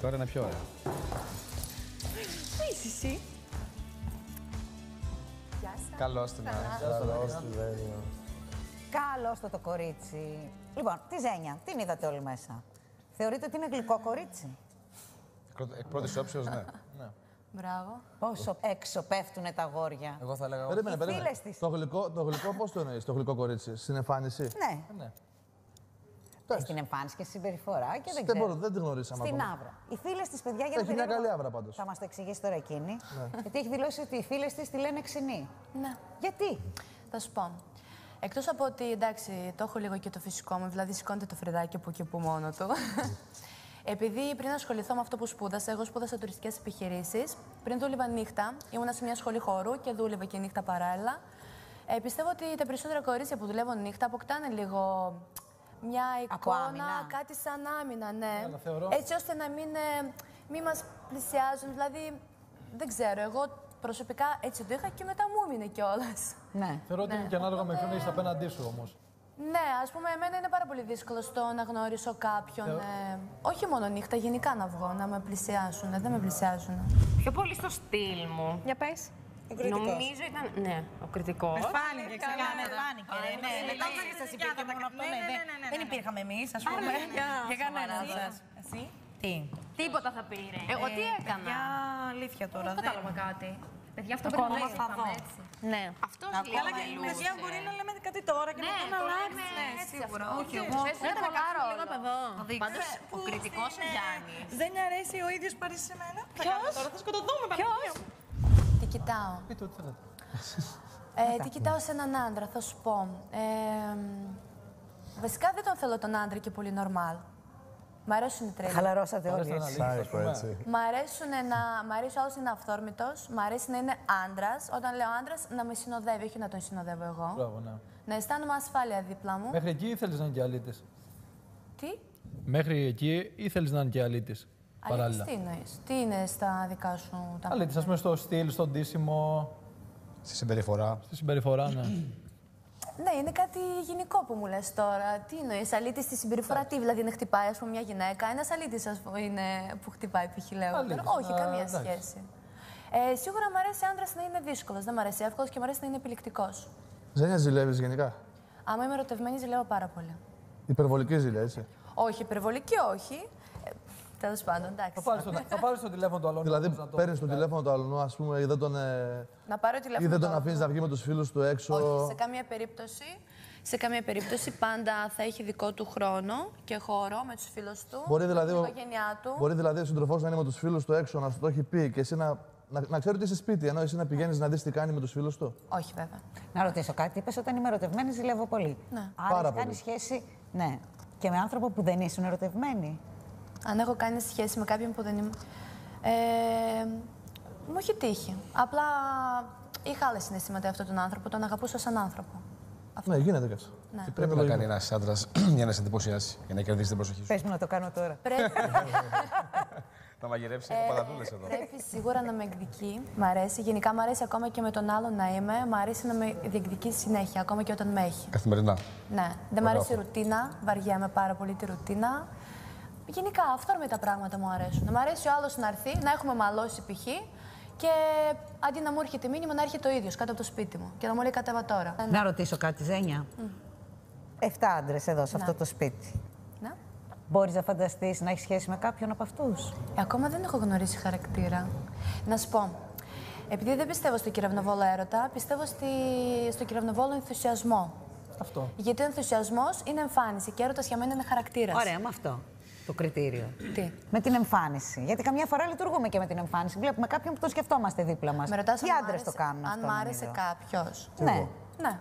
Τώρα είναι πιο ωραία. Πού είσαι εσύ. Καλώ την Καλώς τη Βένια. Καλό το το κορίτσι. Λοιπόν, τη Ζένια, την είδατε όλοι μέσα. Θεωρείτε ότι είναι γλυκό κορίτσι; Εκ πρώτης όψεως, ναι. Μπράβο. Πόσο έξω πέφτουν τα αγόρια. Εγώ θα έλεγα. Περίμενε, Οι περίμενε. φίλες της. Το γλυκό, το γλυκό πώς το εννοείς, το γλυκό κορίτσι, στην εμφάνιση; Ναι, Ναι. Ε, στην εμφάνιση και στη συμπεριφορά και δεν Δεν ξέρω. μπορώ, δεν τη γνωρίσαμε Στην ακόμα. άβρα. Οι φίλες της, παιδιά, για Έχει μια καλή άβρα πάντως. Θα μας το εξηγήσει τώρα εκείνη. Γιατί έχει δηλώσει ότι οι φίλες της τη λένε ξινή. Ναι. Γιατί; Θα σου πω. Εκτός από ότι, εντάξει, το έχω λίγο και το φυσικό μου, δηλαδή σηκώνεται το φρυδάκι από εκεί που μόνο του. Επειδή πριν ασχοληθώ με αυτό που σπούδασα, εγώ σπούδασα τουριστικές επιχειρήσεις, πριν δούλευα νύχτα, ήμουνα σε μια σχολή χώρου και δούλευα και νύχτα παράλληλα. Ε, πιστεύω ότι τα περισσότερα κορίτσια που δουλεύουν νύχτα αποκτάνε λίγο μια Από εικόνα, άμυνα. κάτι σαν άμυνα, ναι. Αλλά θεωρώ- Έτσι ώστε να μην, ε, μην μας πλησιάζουν, δηλαδή, δεν ξέρω, εγώ προσωπικά έτσι το είχα και μετά μου έμεινε κιόλας. Ναι. Θεωρώ ότι είναι και ανάλογα με ποιον έχεις απέναντί σου όμως. Ναι, ας πούμε, εμένα είναι πάρα πολύ δύσκολο στο να γνωρίσω κάποιον. ε, όχι μόνο νύχτα, γενικά να βγω, να με πλησιάσουν. Δεν με πλησιάζουν. Πιο πολύ στο στυλ μου. Για πες. Νομίζω ήταν. Ναι, ο κριτικός. Φάνηκε, ξεκάθαρα. Φάνηκε, ρε, ναι. Μετά δεν σας υπήρχε μόνο αυτό, ναι. δεν- Δεν υπήρχαμε εμείς, ας πούμε. Και κανένας σας. Εσύ, τι; Τίποτα θα πήρε. Εγώ τι έκανα; Για αλήθεια τώρα. Δεν δεν- κατάλαβα κάτι. Παιδιά, αυτό Ακόμα πρέπει να θα μάθουμε δω. έτσι. Ναι. Αυτό Καλά και παιδιά μπορεί να λέμε κάτι τώρα και Ναι, μετά να το αλλάξει. λέμε Ναι, έτσι σίγουρα. αυτό. Όχι, Και εγώ. ξέρεις, είναι ήταν πολλά κάτι ρόλο. λίγο από εδώ. Πάντως, ο κριτικός ο Γιάννης. Δεν μ' αρέσει ο ίδιος πάρει σε μένα. Θα κάνω τώρα, θα σκοτωθούμε Ποιος; Τι κοιτάω. Πείτε ό,τι θέλετε. Ε, τι κοιτάω σε έναν άντρα, θα σου πω. Ε, βασικά δεν τον θέλω τον άντρα και πολύ νορμάλ. Μ' αρέσουν οι τρέλοι. Χαλαρώσατε όλοι. Αρέσει να έτσι. αναλύσεις, ας πούμε. Μ' αρέσουν να. Μ' αρέσει ο άλλος είναι αυθόρμητος. Μ' αρέσει να είναι άντρας. Όταν λέω άντρας, να με συνοδεύει, όχι να τον συνοδεύω εγώ. Μπράβο, ναι. Να αισθάνομαι ασφάλεια δίπλα μου. Μέχρι εκεί ήθελες να είναι και αλήτης. Τι; Μέχρι εκεί ήθελες να είναι και αλήτης. Παράλληλα. Αλήθεια, τι εννοείς; Τι είναι στα δικά σου τα Αλήτη, ας πούμε, στο στυλ, στο ντύσιμο. Στη συμπεριφορά. Στη συμπεριφορά, ναι. Ναι, είναι κάτι γενικό που μου λες τώρα. Τι εννοείς, αλήτης στη συμπεριφορά, τι δηλαδή να χτυπάει ας πούμε, μια γυναίκα. Ένας αλήτης είναι που χτυπάει π.χ. λέω. Αλήτης, Όχι, α, καμία εντάξει. σχέση. Ε, σίγουρα μου αρέσει άντρας να είναι δύσκολος. Δεν μου αρέσει εύκολος και μου αρέσει να είναι επιλεκτικός. Ζένια ζηλεύεις γενικά; Άμα είμαι ερωτευμένη, ζηλεύω πάρα πολύ. Υπερβολική ζήλια, έτσι. Όχι, υπερβολική όχι. Ε, Τέλος πάντων, εντάξει. Θα πάρεις το, θα πάρεις το τηλέφωνο του άλλου. Δηλαδή, παίρνεις το τηλέφωνο του αλλού, ας πούμε, ή δεν τον, ε, Να πάρω ή τηλέφωνο. δεν τον του αφήνεις άλλου. να βγει με τους φίλους του έξω. Όχι, σε καμία περίπτωση. Σε καμία περίπτωση πάντα θα έχει δικό του χρόνο και χώρο με τους φίλους του. Μπορεί δηλαδή, με ο, την οικογένειά του. μπορεί δηλαδή ο σύντροφός να είναι με τους φίλους του έξω, να σου το έχει πει και εσύ να, να, να ξέρει ότι είσαι σπίτι, ενώ εσύ να πηγαίνεις να δεις τι κάνει με τους φίλους του. Όχι, βέβαια. Να ρωτήσω κάτι. Είπες όταν είμαι ερωτευμένης, ζηλεύω πολύ. Ναι. Άρα Πάρα έχεις κάνει πολύ. σχέση. Ναι. Και με άνθρωπο που δεν ήσουν ερωτευμένοι. Αν έχω κάνει σχέση με κάποιον που δεν είμαι. Ε, μου έχει τύχει. Απλά είχα άλλα συναισθήματα για αυτόν τον άνθρωπο. Τον αγαπούσα σαν άνθρωπο. Ναι, γίνεται και αυτό. Ναι. Τι πρέπει να κάνει ένας άντρας για να σε εντυπωσιάσει, για να κερδίσει την προσοχή σου. Πες μου να το κάνω τώρα. Πρέπει, Να μαγειρέψεις Ε, πατατούλε εδώ. πρέπει σίγουρα να με εκδικεί. Μ' αρέσει. Γενικά μ' αρέσει ακόμα και με τον άλλον να είμαι. Μ' αρέσει να με διεκδικεί συνέχεια, ακόμα και όταν με έχει. Καθημερινά. Ναι. Δεν μ' Ωραίο αρέσει η ρουτίνα. Βαριέμαι πάρα πολύ τη ρουτίνα. Γενικά, αυθόρμητα πράγματα μου αρέσουν. Μ' αρέσει ο άλλος να έρθει, να έχουμε μαλώσει π.χ. και αντί να μου έρχεται μήνυμα να έρχεται ο ίδιος κάτω από το σπίτι μου και να μου λέει κατέβα τώρα. Να ρωτήσω κάτι, Ζένια. Εφτά άντρες εδώ, σε Ναι. αυτό το σπίτι. Ναι. Μπορείς να φανταστείς να έχεις σχέση με κάποιον από αυτούς; Ε, ακόμα δεν έχω γνωρίσει χαρακτήρα. Να σου πω. Επειδή δεν πιστεύω στο κυραυνοβόλο έρωτα, πιστεύω στη... στο κυραυνοβόλο ενθουσιασμό. Αυτό. Γιατί ο ενθουσιασμός είναι εμφάνιση και έρωτας για μένα είναι χαρακτήρας. Ωραία, με αυτό το κριτήριο. Τι; Με την εμφάνιση. Γιατί καμιά φορά λειτουργούμε και με την εμφάνιση. Βλέπουμε κάποιον που το σκεφτόμαστε δίπλα μας. Με ρωτάς Οι αν μ' άντρες το άρεσε- κάνουν Αν αυτό. μ' άρεσε νομίζω. κάποιο. Ναι. Ναι.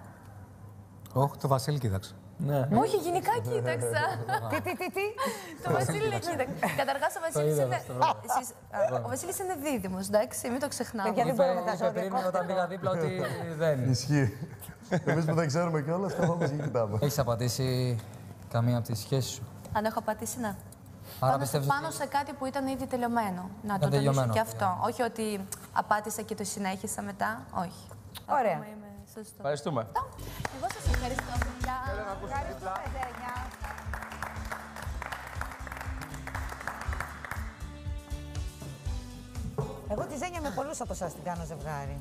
Όχι, το Βασίλη κοίταξε. Ναι. Όχι, γενικά κοίταξα. Τι, τι, τι, τι; Το Βασίλη είναι κοίταξα. Καταρχάς ο Βασίλης είδα είναι. στο- Εσείς- α, Ο Βασίλης είναι δίδυμος, εντάξει, μην το ξεχνάμε. Παιδιά, δεν Είπε, μπορούμε τα είπε ζώδια πριν κόκκινα. όταν πήγα δίπλα ότι δεν. Ισχύει. Εμείς που δεν ξέρουμε κιόλας, καθόμαστε και κοιτάμε. Έχεις απαντήσει καμία από τις σχέσεις σου; Αν έχω πατήσει, ναι. Άρα πάνω, σε, πιστεύεις πάνω ότι- σε κάτι που ήταν ήδη τελειωμένο. Να το τονίσω τελειωμένο. και αυτό. Όχι ότι απάτησα και το συνέχισα μετά. Όχι. Ωραία. Ακόμα είμαι σωστό. Ευχαριστούμε. Εγώ σας ευχαριστώ, παιδιά. Ευχαριστούμε, Ζένια. Εγώ τη Ζένια με πολλούς από εσάς την κάνω ζευγάρι.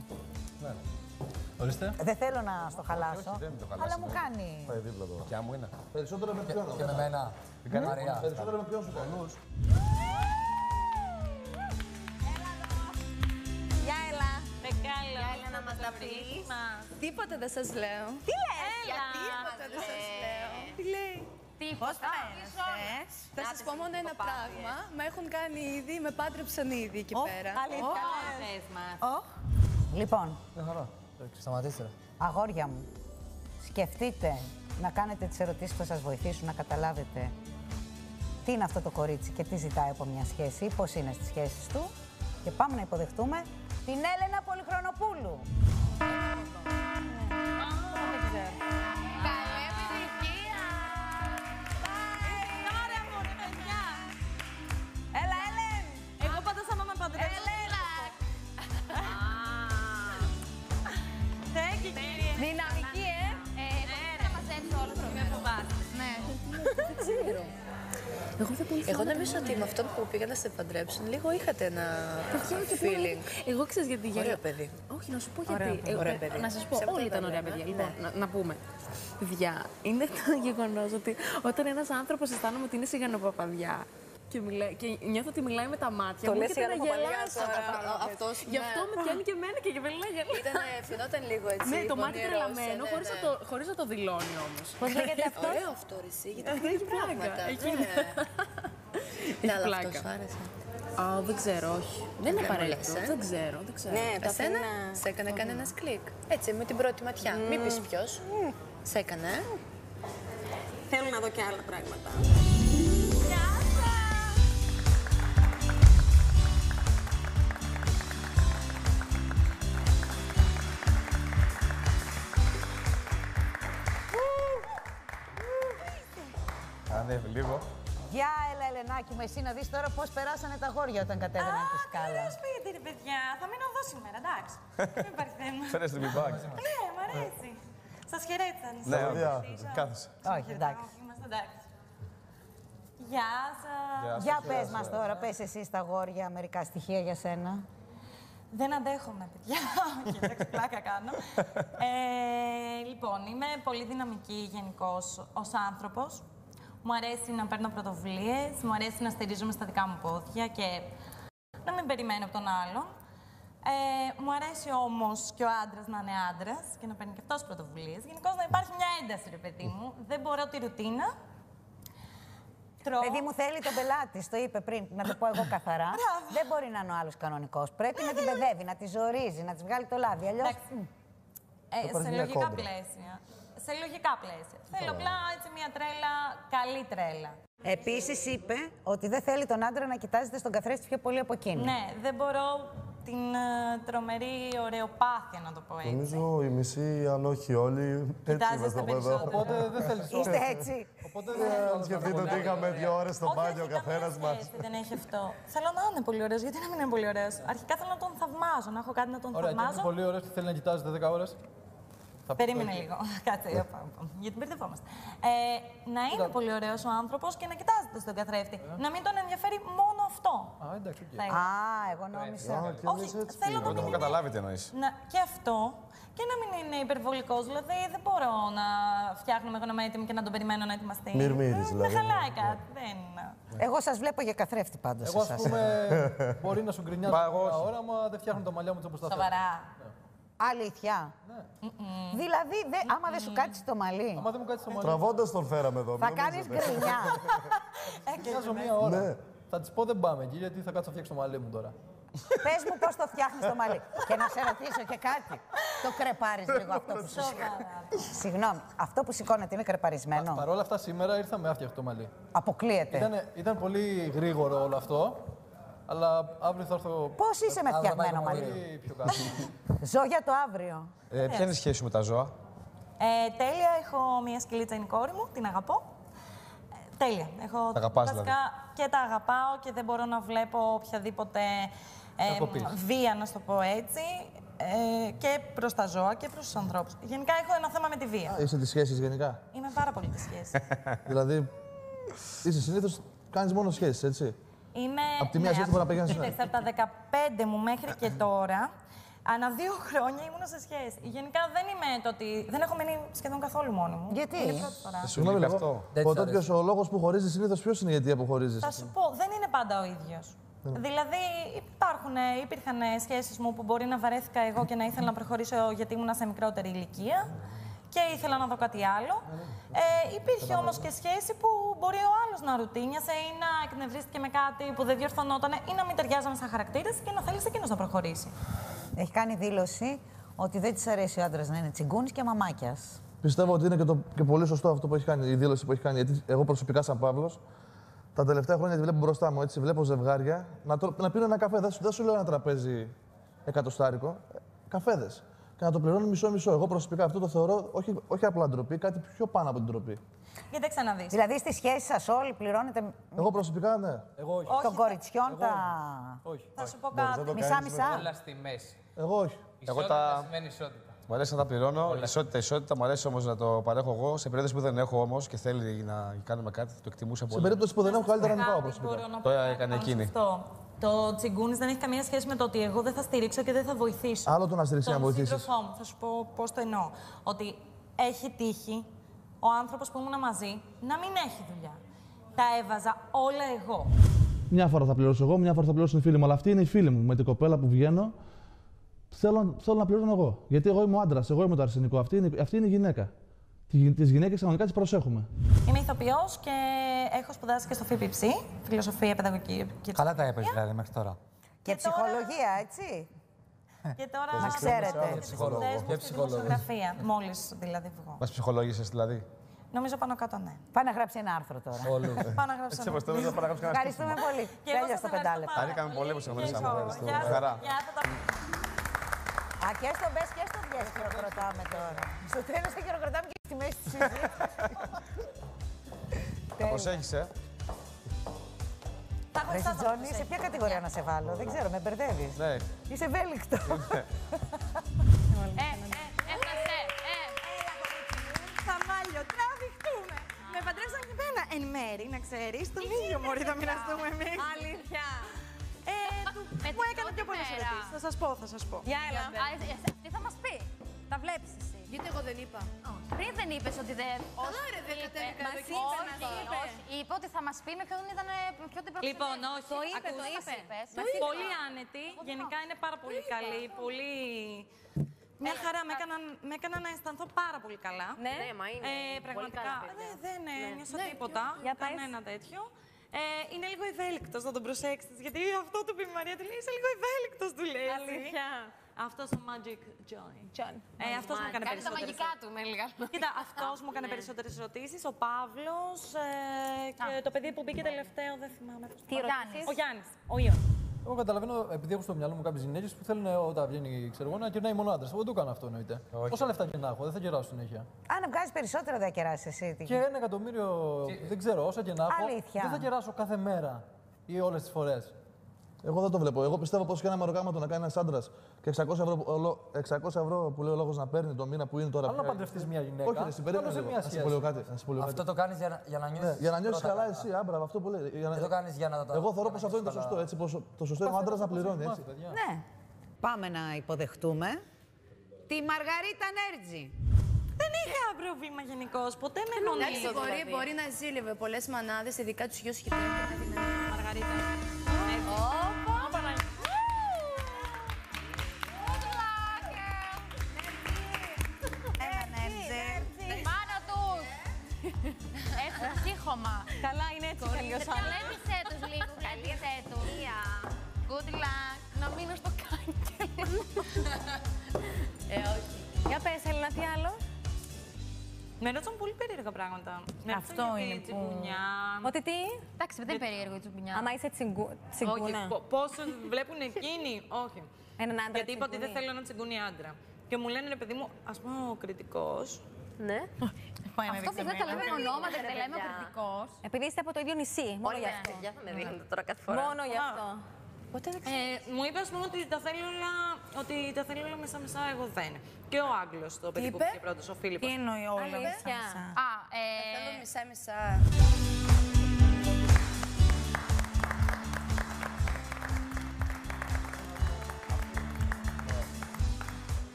Ορίστε. Δεν θέλω να στο χαλάσω, δεν το χαλάσει, αλλά μου ναι. κάνει. Πάει δίπλα τώρα. Δικιά μου είναι; Περισσότερο με ποιον. Και με μένα. Μαρία. Περισσότερο με ποιον σου καλούς. Γεια, έλα. Μεγάλο. Γεια, έλα να μας τα πεις. Τίποτα δεν σας λέω. Τι λες, Για τίποτα δεν σας λέω. Τι λέει; Τίποτα. Θα σας πω μόνο ένα πράγμα. Με έχουν κάνει ήδη, με πάντρεψαν ήδη εκεί πέρα. Αλήθεια, πες μας. Λοιπόν, Μια χαρά. Σταματήστε. ρε. αγόρια μου, σκεφτείτε να κάνετε τις ερωτήσεις που θα σας βοηθήσουν να καταλάβετε τι είναι αυτό το κορίτσι και τι ζητάει από μια σχέση ή πώς είναι στις σχέσεις του και πάμε να υποδεχτούμε την Έλενα Πολυχρονοπούλου. Νομίζω ότι με αυτόν που πήγα να σε παντρέψουν, λίγο είχατε ένα feeling. Εγώ ξέρω γιατί Ωραίο γέλα- παιδί. Όχι, να σου πω γιατί. παιδί. Εγώ- Ωραίο παιδί. Να σας πω, Ψέματα όλοι δεν ήταν ωραία λέμε. παιδιά. Ναι. Λοιπόν, να, να πούμε. Παιδιά, είναι το γεγονός ότι όταν ένας άνθρωπος αισθάνομαι ότι είναι σιγανοπαπαδιά και, μιλάει, και νιώθω ότι μιλάει με τα μάτια Το μου λες και να σιγανοπαπαδιά γελάσω. τώρα. Α, Αυτός, Γι' ναι. αυτό με πιάνει και εμένα και γελάει να γελάω. Ήταν, φαινόταν λίγο έτσι. Ναι, το μάτι πονηρός, τρελαμένο, ναι, χωρίς, ναι. να το, χωρίς να το δηλώνει όμως. Πώς λέγεται αυτός; Ωραίο αυτό, ρε, εσύ, γιατί Έχει έχει πλάκα, πράγματα. έχει ναι. Ναι, αλλά πλάκα. αυτός άρεσε. Α, δεν ξέρω, όχι. Δεν είναι Δεν μου απαραίτητο. λες, ε. Δεν ξέρω, δεν ξέρω. Ναι, εσένα σε έκανε κανένας κλικ. Έτσι, με την πρώτη ματιά. Μην πεις ποιος. Σε έκανε. ε; Θέλω να δω και άλλα πράγματα. Ανέβει λίγο. Γεια, έλα, Ελενάκη μου, εσύ να δεις τώρα πώς περάσανε τα γόρια όταν κατέβαιναν τη σκάλα. Ωραίο σπίτι, ρε παιδιά. Θα μείνω εδώ σήμερα, εντάξει. Δεν υπάρχει θέμα. Φέρε την μπιμπάκ. Ναι, μ' αρέσει. Σας χαιρέτησαν. Ναι, κάθεσαι. Όχι, εντάξει. Είμαστε εντάξει. Γεια σας. Για πες μας τώρα, πες εσύ στα γόρια μερικά στοιχεία για σένα. Δεν αντέχομαι, παιδιά. Όχι, εντάξει, πλάκα κάνω. Ε, λοιπόν, είμαι πολύ δυναμική γενικώς ως άνθρωπος. Μου αρέσει να παίρνω πρωτοβουλίες, μου αρέσει να στηρίζομαι στα δικά μου πόδια και να μην περιμένω από τον άλλον. Ε, μου αρέσει όμως και ο άντρας να είναι άντρας και να παίρνει και αυτός πρωτοβουλίες. Γενικώς να υπάρχει μια ένταση, ρε παιδί μου. Δεν μπορώ τη ρουτίνα. Τρώω. Παιδί μου θέλει τον πελάτη, το είπε πριν, να το πω εγώ καθαρά. Δεν μπορεί να είναι ο άλλος κανονικός. Πρέπει να την παιδεύει, να τη ζορίζει, να της βγάλει το λάδι. Αλλιώς. Ε, σε λογικά πλαίσια. Σε λογικά πλαίσια. Θέλω απλά έτσι μια τρέλα, καλή τρέλα. Επίσης είπε ότι δεν θέλει τον άντρα να κοιτάζεται στον καθρέφτη πιο πολύ από εκείνη. Ναι, δεν μπορώ την ε, τρομερή ωραιοπάθεια, να το πω έτσι. Νομίζω οι μισοί, αν όχι όλοι, έτσι Κοιτάζεστε είμαστε από εδώ. περισσότερο. Οπότε δεν θέλεις Είστε έτσι. Οπότε Ε, Αν σκεφτείτε ότι είχαμε δύο ώρες στο Όχι, μπάνιο ο όχι, καθένας καμία μας. σχέση Δεν έχει αυτό. Θέλω να είναι πολύ ωραίος. Γιατί να μην είναι πολύ ωραίος; Αρχικά θέλω να τον θαυμάζω, να έχω κάτι να τον Ωραία, και είναι θαυμάζω. πολύ ωραίος και θέλει να κοιτάζεται 10 ώρες. Περίμενε λίγο. Κάτσε, όπα, όπα, γιατί μπερδευόμαστε. Ε, να είναι πολύ ωραίος ο άνθρωπος και να κοιτάζεται στον καθρέφτη. Να μην τον ενδιαφέρει μόνο αυτό. Α, εντάξει, οκ. Θα Α, εγώ νόμιζα. Όχι, θέλω να Εγώ το μην έχω είναι... καταλάβει τι εννοείς. Να, και αυτό και να μην είναι υπερβολικός. Δηλαδή, δεν μπορώ να φτιάχνω εγώ να είμαι έτοιμη και να τον περιμένω να ετοιμαστεί. Μυρμύρης, Δεν- δηλαδή. Δεν χαλάει κάτι. Δεν... Εγώ σας βλέπω για καθρέφτη πάντω. Εγώ, ας πούμε, μπορεί να σου γκρινιάζει Μα εγώ μια όχι. ώρα, άμα δεν φτιάχνουν τα μαλλιά μου έτσι όπως τα θέλω. Σοβαρά. Αλήθεια. Δηλαδή, δε, άμα δεν σου κάτσει το μαλλί, Άμα δεν μου κάτσει το μαλλί, Τραβώντας τον φέραμε εδώ. θα μην κάνεις νομίζετε. γκρινιά. βγάζω μια ώρα. Ναι. Θα της πω δεν πάμε εκεί γιατί θα κάτσω να φτιάξω το μαλλί μου τώρα. Πες μου πώς το φτιάχνεις το μαλλί. Και να σε ρωτήσω και κάτι. Το κρεπάρεις λίγο αυτό που σου σηκώνεται. Συγγνώμη, αυτό που σηκώνεται είναι κρεπαρισμένο. Παρ' όλα αυτά, σήμερα ήρθα με άφτιαχτο το μαλλί. Αποκλείεται. Ήταν, ήταν πολύ γρήγορο όλο αυτό, αλλά αύριο θα έρθω. Πώς είσαι με φτιαγμένο Πολύ μαλλί; πιο κάτω. Ζω για το αύριο. Ε, ποια είναι η σχέση σου με τα ζώα; Ε, τέλεια, έχω μία σκυλίτσα, είναι η κόρη μου, την αγαπώ. Ε, τέλεια. Έχω, Τα αγαπάς, βασικά, δηλαδή; Και τα αγαπάω και δεν μπορώ να βλέπω οποιαδήποτε ε, Κακοποίηση. βία, να σου το πω έτσι, ε, και προς τα ζώα και προς τους ανθρώπους. Γενικά έχω ένα θέμα με τη βία. Είσαι τη σχέση γενικά; Είμαι πάρα πολύ τη σχέση. δηλαδή, είσαι συνήθως κάνεις μόνο σχέσεις, έτσι; Είμαι. Απ' τη μία σχέση μπορεί να πηγαίνεις σε Κοίταξε, από τα 15 μου μέχρι και τώρα, ανά δύο χρόνια ήμουν σε σχέση. Γενικά δεν είμαι το ότι. Δεν έχω μείνει σχεδόν καθόλου μόνη μου. Γιατί; Είναι η πρώτη φορά. Συγγνώμη λείπει λίγο. αυτό. Δεν Ο της τέτοιο αρέσει. ο λόγος που χωρίζεις συνήθως ποιος είναι η αιτία που χωρίζεις. Θα σου πω, δεν είναι πάντα ο ίδιος. Δηλαδή, υπάρχουν, υπήρχαν σχέσεις μου που μπορεί να βαρέθηκα εγώ και να ήθελα να προχωρήσω γιατί ήμουν σε μικρότερη ηλικία και ήθελα να δω κάτι άλλο. Ε, υπήρχε όμως και σχέση που μπορεί ο άλλος να ρουτίνιασε ή να εκνευρίστηκε με κάτι που δεν διορθωνόταν ή να μην ταιριάζαμε σαν χαρακτήρες και να θέλεις εκείνος να προχωρήσει. Έχει κάνει δήλωση ότι δεν της αρέσει ο άντρας να είναι τσιγκούνης και μαμάκιας. Πιστεύω ότι είναι και, το, και πολύ σωστό αυτό που έχει κάνει, η δήλωση που έχει κάνει. Γιατί εγώ προσωπικά, σαν Παύλος, τα τελευταία χρόνια τη βλέπω μπροστά μου. Έτσι, βλέπω ζευγάρια να, το, να πίνω ένα καφέ. Δεν σου, δεν σου λέω ένα τραπέζι εκατοστάρικο. Ε, Καφέδες. Και να το πληρώνουν μισό-μισό. Εγώ προσωπικά αυτό το θεωρώ όχι, όχι απλά ντροπή, κάτι πιο πάνω από την ντροπή. Κοίταξε να δεις. Δηλαδή στη σχέση σας όλοι πληρώνετε Εγώ προσωπικά ναι. Εγώ όχι. των κοριτσιών τα. όχι. Θα σου πω Μπορείς να κάτι. το Μισά κάνεις μισά. Όλα στη μέση. Εγώ όχι. Εγώ Ισότητα τα- σημαίνει ισότητα. Μου αρέσει να τα πληρώνω. Ισότητα, ισότητα. Μου αρέσει όμως να το παρέχω εγώ. Σε περίπτωση που δεν έχω όμως και θέλει να κάνουμε κάτι, θα το εκτιμούσα Σε πολύ. περίπτωση που δεν έχω, καλύτερα να μην πάω Κάτι προσωπικά. μπορώ να Το πω έκανε πάνω σε εκείνη. Αυτό. Το τσιγκούνις δεν έχει καμία σχέση με το ότι εγώ δεν θα στηρίξω και δεν θα βοηθήσω. Άλλο το να στηρίξει να Τον βοηθήσεις. σύντροφό μου, θα σου πω πώς το εννοώ. Ότι έχει τύχει ο άνθρωπος που ήμουν μαζί να μην έχει δουλειά. Τα έβαζα όλα εγώ. Μια φορά θα πληρώσω εγώ, μια φορά θα πληρώσουν οι φίλοι μου. Αλλά αυτή είναι η φίλη μου με την κοπέλα που βγαίνω. Θέλω, θέλω να πληρώνω εγώ. Γιατί εγώ είμαι ο άντρας, εγώ είμαι το αρσενικό. Αυτή είναι, αυτή είναι η γυναίκα. Τις γυναίκες κανονικά τις προσέχουμε. Είμαι ηθοποιός και έχω σπουδάσει και στο ΦΠΨ, φιλοσοφία, παιδαγωγική και Καλά τα έπαιζε δηλαδή μέχρι τώρα. Και ψυχολογία, έτσι. Και τώρα Να ξέρετε. Και ψυχολόγο. Και δημοσιογραφία. Μόλις δηλαδή βγω. Μας ψυχολόγησε δηλαδή. Νομίζω πάνω κάτω ναι. Πάει να γράψει ένα άρθρο τώρα. Πάω να γράψω. Έτσι, όπως θέλω να παραγράψω κανένα Ευχαριστούμε πολύ. Και εγώ Τέλεια σας στο ευχαριστώ πεντάλεπτο. πάρα Χαρήκαμε πολύ που σε γνωρίσαμε. Και εγώ. Ευχαριστούμε. Γεια σας. Χαρά. Γεια σας. Α, και στο μπες και στο βγες χειροκροτάμε τώρα. Στο τέλος θα χειροκροτάμε και στη μέση της συζήτησης. Θα προσέχεις, ε; Θα έχω Ρε εσάς να Τζόνι, σε προσέχετε, ποια κατηγορία να σε βάλω, δεν ξέρω, με μπερδεύεις. Ναι. Είσαι ευέλικτο. Ε, ε, έφτασε, ε. Σαμάλιο, τραβηχτούμε. Με παντρέψαν και εμένα. Εν μέρη, να ξέρεις, τον ίδιο μωρή θα μοιραστούμε εμείς. Αλήθεια. Ε, του, μου έκανε πιο πολλές μέρα. ερωτήσεις. Θα σας πω, θα σας πω. Για έλα. Α, ε, ε, Αυτή θα μας πει. Τα βλέπεις εσύ. Γιατί εγώ δεν είπα. Πριν δεν είπες ότι δεν. Καλά, ρε, δεν κατέβηκα Μας εδώ και είπες, είπα, μας είπε. όχι. Είπε ότι θα μας πει με ποιον ήταν. Ποιον την προξενεί. Λοιπόν, όχι. Το είπε, το Ακούς. είπε. Πολύ άνετη. Γενικά είναι πάρα πολύ καλή. Πολύ. Μια χαρά, με έκαναν, με έκαναν να αισθανθώ πάρα πολύ καλά. Ναι, μα είναι. Ε, πολύ πραγματικά. καλά, παιδιά. δεν δεν ε, νιώσα Ναι, τίποτα. για πες. Κανένα τέτοιο. Ε, είναι λίγο ευέλικτος, θα τον προσέξετε. Γιατί αυτό του πει η Μαρία, του λέει είσαι λίγο ευέλικτος, του λέει. έτσι. Αλήθεια. Αυτός ο Magic John. John. Ε, αυτός μου έκανε Κάνει τα περισσότερες μαγικά του με λίγα. Κοίτα, αυτός μου έκανε περισσότερες ερωτήσεις. Ο Παύλος ε, και το παιδί που μπήκε τελευταίο, δεν θυμάμαι. πώς Τι το ο λένε. Γιάννης. Ο Γιάννης. Ο Ιων. Εγώ καταλαβαίνω, επειδή έχω στο μυαλό μου κάποιες γυναίκες που θέλουν όταν βγαίνει ξέρω εγώ, να κερνάει μόνο άντρε. Εγώ δεν το κάνω αυτό εννοείται. Όσα λεφτά και να έχω, δεν θα κεράσω συνέχεια. Αν βγάζεις περισσότερο, δεν κεράσεις εσύ. τι- Και ένα εκατομμύριο, δεν ξέρω, όσα και να έχω, Αλήθεια. δεν θα κεράσω κάθε μέρα ή όλες τις φορές. Εγώ δεν το βλέπω. Εγώ πιστεύω πως και ένα μεροκάματο να κάνει ένας άντρας και 600 ευρώ, που- ολο- 600 ευρώ που λέει ο λόγος να παίρνει το μήνα που είναι τώρα. Αν να πια- παντρευτείς μια γυναίκα, Όχι, ρε, εσύ, περίμενε μόνο σε λίγο. μια Να σε σχέση. πω λίγο κάτι, να σε πω λίγο Αυτό κάτι. το κάνεις για, να- για να νιώσεις. Ναι, για να νιώσεις καλά εσύ, άμπρα, αυτό που λέει. Για να... Δεν το κάνεις για να το. Εγώ θεωρώ για πως να αυτό είναι το νιώσεις σωστό. καλά. Έτσι, πως το σωστό είναι ο άντρα να πληρώνει. Έτσι. Ναι. Πάμε να υποδεχτούμε τη Μαργαρίτα Νέρτζη. Δεν είχα πρόβλημα γενικώς. Ποτέ με Εντάξει, γονεί. μπορεί, μπορεί να ζήλευε πολλές μανάδες, ειδικά τους γιου και την Μαργαρίτα. Έχω ψύχωμα. Καλά, είναι έτσι κι αλλιώς. Καλέμισε τους λίγο, καλέμισε τους. Good luck. Να μείνω στο κάγκελο. Ε, όχι. Για πες, Έλληνα, τι άλλο; Με ρώτησαν πολύ περίεργα πράγματα. Με Αυτό για τη είναι που- τσιγκουνιά. Ότι τι; Εντάξει, δεν είναι περίεργο η τσουμπινιά. Άμα είσαι τσιγκου... Όχι, τσιγκούνα. πο- πόσο βλέπουν εκείνοι. Όχι. Έναν άντρα Γιατί είπα ότι δεν τσιγκούνι. θέλω να τσιγκούνι άντρα. Και μου λένε ρε παιδί μου, ας πούμε ο κριτικός. Ναι. Αυτό που δεν τα λέμε ονόματα, δεν λέμε ο παιδιά. κριτικός. Επειδή είστε από το ίδιο νησί, μόνο Όλοι γι' με αυτό. παιδιά θα με δίνετε τώρα κάθε φορά. Μόνο γι' αυτό. Ποτέ δεν Ε, μου είπες, ας πούμε, ότι τα θέλει όλα, ότι τα θέλει όλα μέσα μεσά, εγώ δεν. Και ο Άγγλος, το παιδί που είπε; πήγε πρώτος, ο Φίλιππος. Τι εννοεί όλα Αλήθεια. Α, ε, Θέλω μισά-μισά.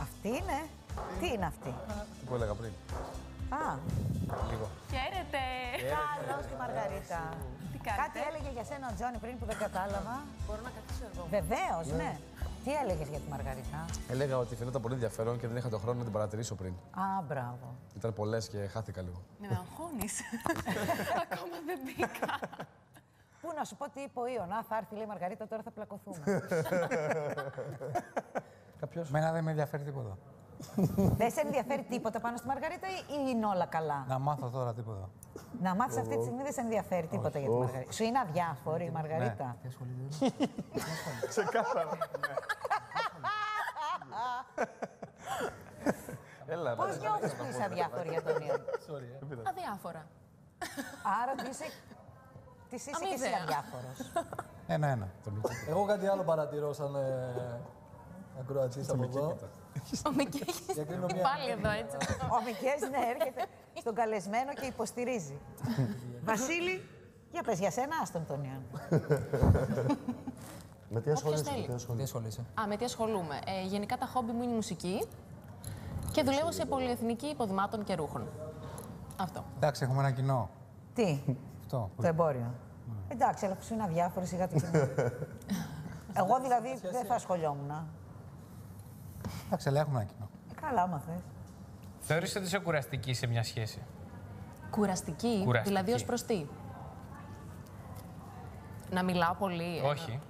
Αυτή είναι. Τι είναι αυτή; Τι που έλεγα πριν. Α, Λίγο. Χαίρετε. καλώς τη Μαργαρίτα. Κάτι έλεγε για σένα ο Τζόνι πριν που δεν κατάλαβα. Μπορώ να καθίσω εγώ. Βεβαίως, ναι. Τι έλεγες για τη Μαργαρίτα; Έλεγα ότι φαινόταν πολύ ενδιαφέρον και δεν είχα τον χρόνο να την παρατηρήσω πριν. Α, μπράβο. Ήταν πολλές και χάθηκα λίγο. Με αγχώνεις. Ακόμα δεν μπήκα. Πού να σου πω τι είπε ο Ιων. Α, θα έρθει λέει η Μαργαρίτα, τώρα θα πλακωθούμε. Κάποιος; Μένα δεν με ενδιαφέρει τίποτα. Δεν σε ενδιαφέρει τίποτα πάνω στη Μαργαρίτα ή είναι όλα καλά; Να μάθω τώρα τίποτα. Να μάθεις αυτή τη στιγμή δεν σε ενδιαφέρει τίποτα για τη Μαργαρίτα. Σου είναι αδιάφορη η Μαργαρίτα; Ναι. Τι ασχολείται. Ξεκάθαρα. Έλα, Πώς ρε, νιώθεις που είσαι αδιάφορη για τον Ιων. Αδιάφορα. Άρα τι είσαι. Τι είσαι και εσύ Αμοιβαία. αδιάφορος; Ένα-ένα. Εγώ κάτι άλλο παρατηρώ σαν ε, ακροατής από εδώ. Ο Μικέλης Για κρίνω είναι μια- πάλι εδώ, έτσι. Ο Μικές, ναι, έρχεται στον καλεσμένο και υποστηρίζει. Βασίλη, για πες για σένα, άστον τον Ιωάννη. Με τι ασχολείσαι, με θέλει. τι ασχολείσαι; Τι ασχολείσαι; Α, με τι ασχολούμαι. Ε, γενικά τα χόμπι μου είναι η μουσική και δουλεύω σε πολυεθνική υποδημάτων και ρούχων. Αυτό. Εντάξει, έχουμε ένα κοινό. Τι, Αυτό. το εμπόριο. Εντάξει, αλλά που σου είναι αδιάφορο σιγά το κοινό. Εγώ δηλαδή δεν θα ασχολιόμουν. Εντάξει, αλλά έχουμε ένα κοινό. Ε, Καλά, άμα θες. Θεωρείς ότι είσαι κουραστική σε μια σχέση; Κουραστική, Κουραστική. δηλαδή ως προς τι; Να μιλάω πολύ. ε, Όχι.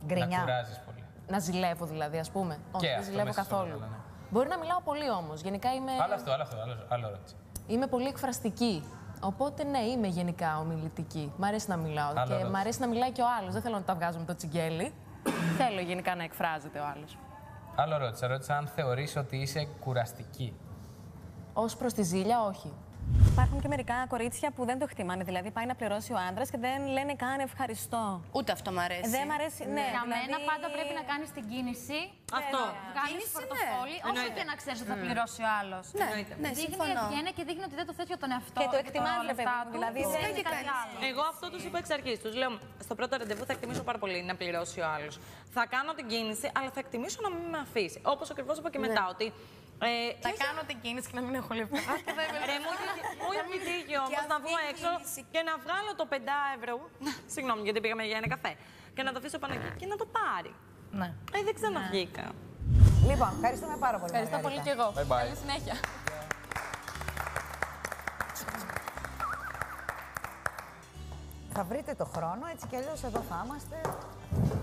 Να Γκρινιά. κουράζεις πολύ. Να ζηλεύω δηλαδή, ας πούμε. Όχι, δεν αυτό ζηλεύω μέσα σε όλα, καθόλου. ναι. Μπορεί να μιλάω πολύ όμως. Γενικά είμαι, Άλλο αυτό, άλλο αυτό, άλλο, άλλο ερώτηση. είμαι πολύ εκφραστική. Οπότε ναι, είμαι γενικά ομιλητική. Μ' αρέσει να μιλάω. Άλλο και ερώτηση. μ' αρέσει να μιλάει και ο άλλος. Δεν θέλω να τα βγάζω με το τσιγκέλι. θέλω γενικά να εκφράζεται ο άλλος. Άλλο ερώτηση. Ρώτησα αν θεωρείς ότι είσαι κουραστική. Ως προς τη ζήλια, όχι. Υπάρχουν και μερικά κορίτσια που δεν το εκτιμάνε. Δηλαδή, πάει να πληρώσει ο άντρας και δεν λένε καν ευχαριστώ. Ούτε αυτό μ' αρέσει. Δεν μ' αρέσει, ναι. Για δηλαδή- μένα πάντα πρέπει να κάνεις την κίνηση. Αυτό. Βγάλεις Κίνηση, πορτοφόλι, ναι. όσο Εννοείται. και να ξέρεις ότι θα Mm. πληρώσει ο άλλος. Ναι, ναι, δείχνει συμφωνώ. ευγένεια και δείχνει ότι δεν το θέτει για τον εαυτό Και το του, εκτιμάς, τα ρε παιδί λεφτά μου, του. δηλαδή Δεν δεν- είναι κάτι άλλο. Εγώ αυτό τους είπα εξ αρχής. Τους λέω στο πρώτο ραντεβού θα εκτιμήσω πάρα πολύ να πληρώσει ο άλλος. Θα κάνω την κίνηση, αλλά θα εκτιμήσω να μην με αφήσει. Όπως ακριβώς είπα και Ναι. μετά. Ότι, ε, Θα και κάνω την κίνηση και να μην έχω λεφτά. Ρε, μου είχε- μου είχε τύχει όμως να βγω έξω και να βγάλω το 5 ευρώ. Συγγνώμη, γιατί πήγαμε για ένα καφέ. Και να το αφήσω πάνω εκεί και να το πάρει. Ναι. Ε, δεν ξαναβγήκα. Λοιπόν, ευχαριστούμε πάρα πολύ. Ευχαριστώ πολύ Μαργαρίτα. και εγώ. Bye bye. Καλή συνέχεια. Θα βρείτε το χρόνο, έτσι κι αλλιώς εδώ θα είμαστε.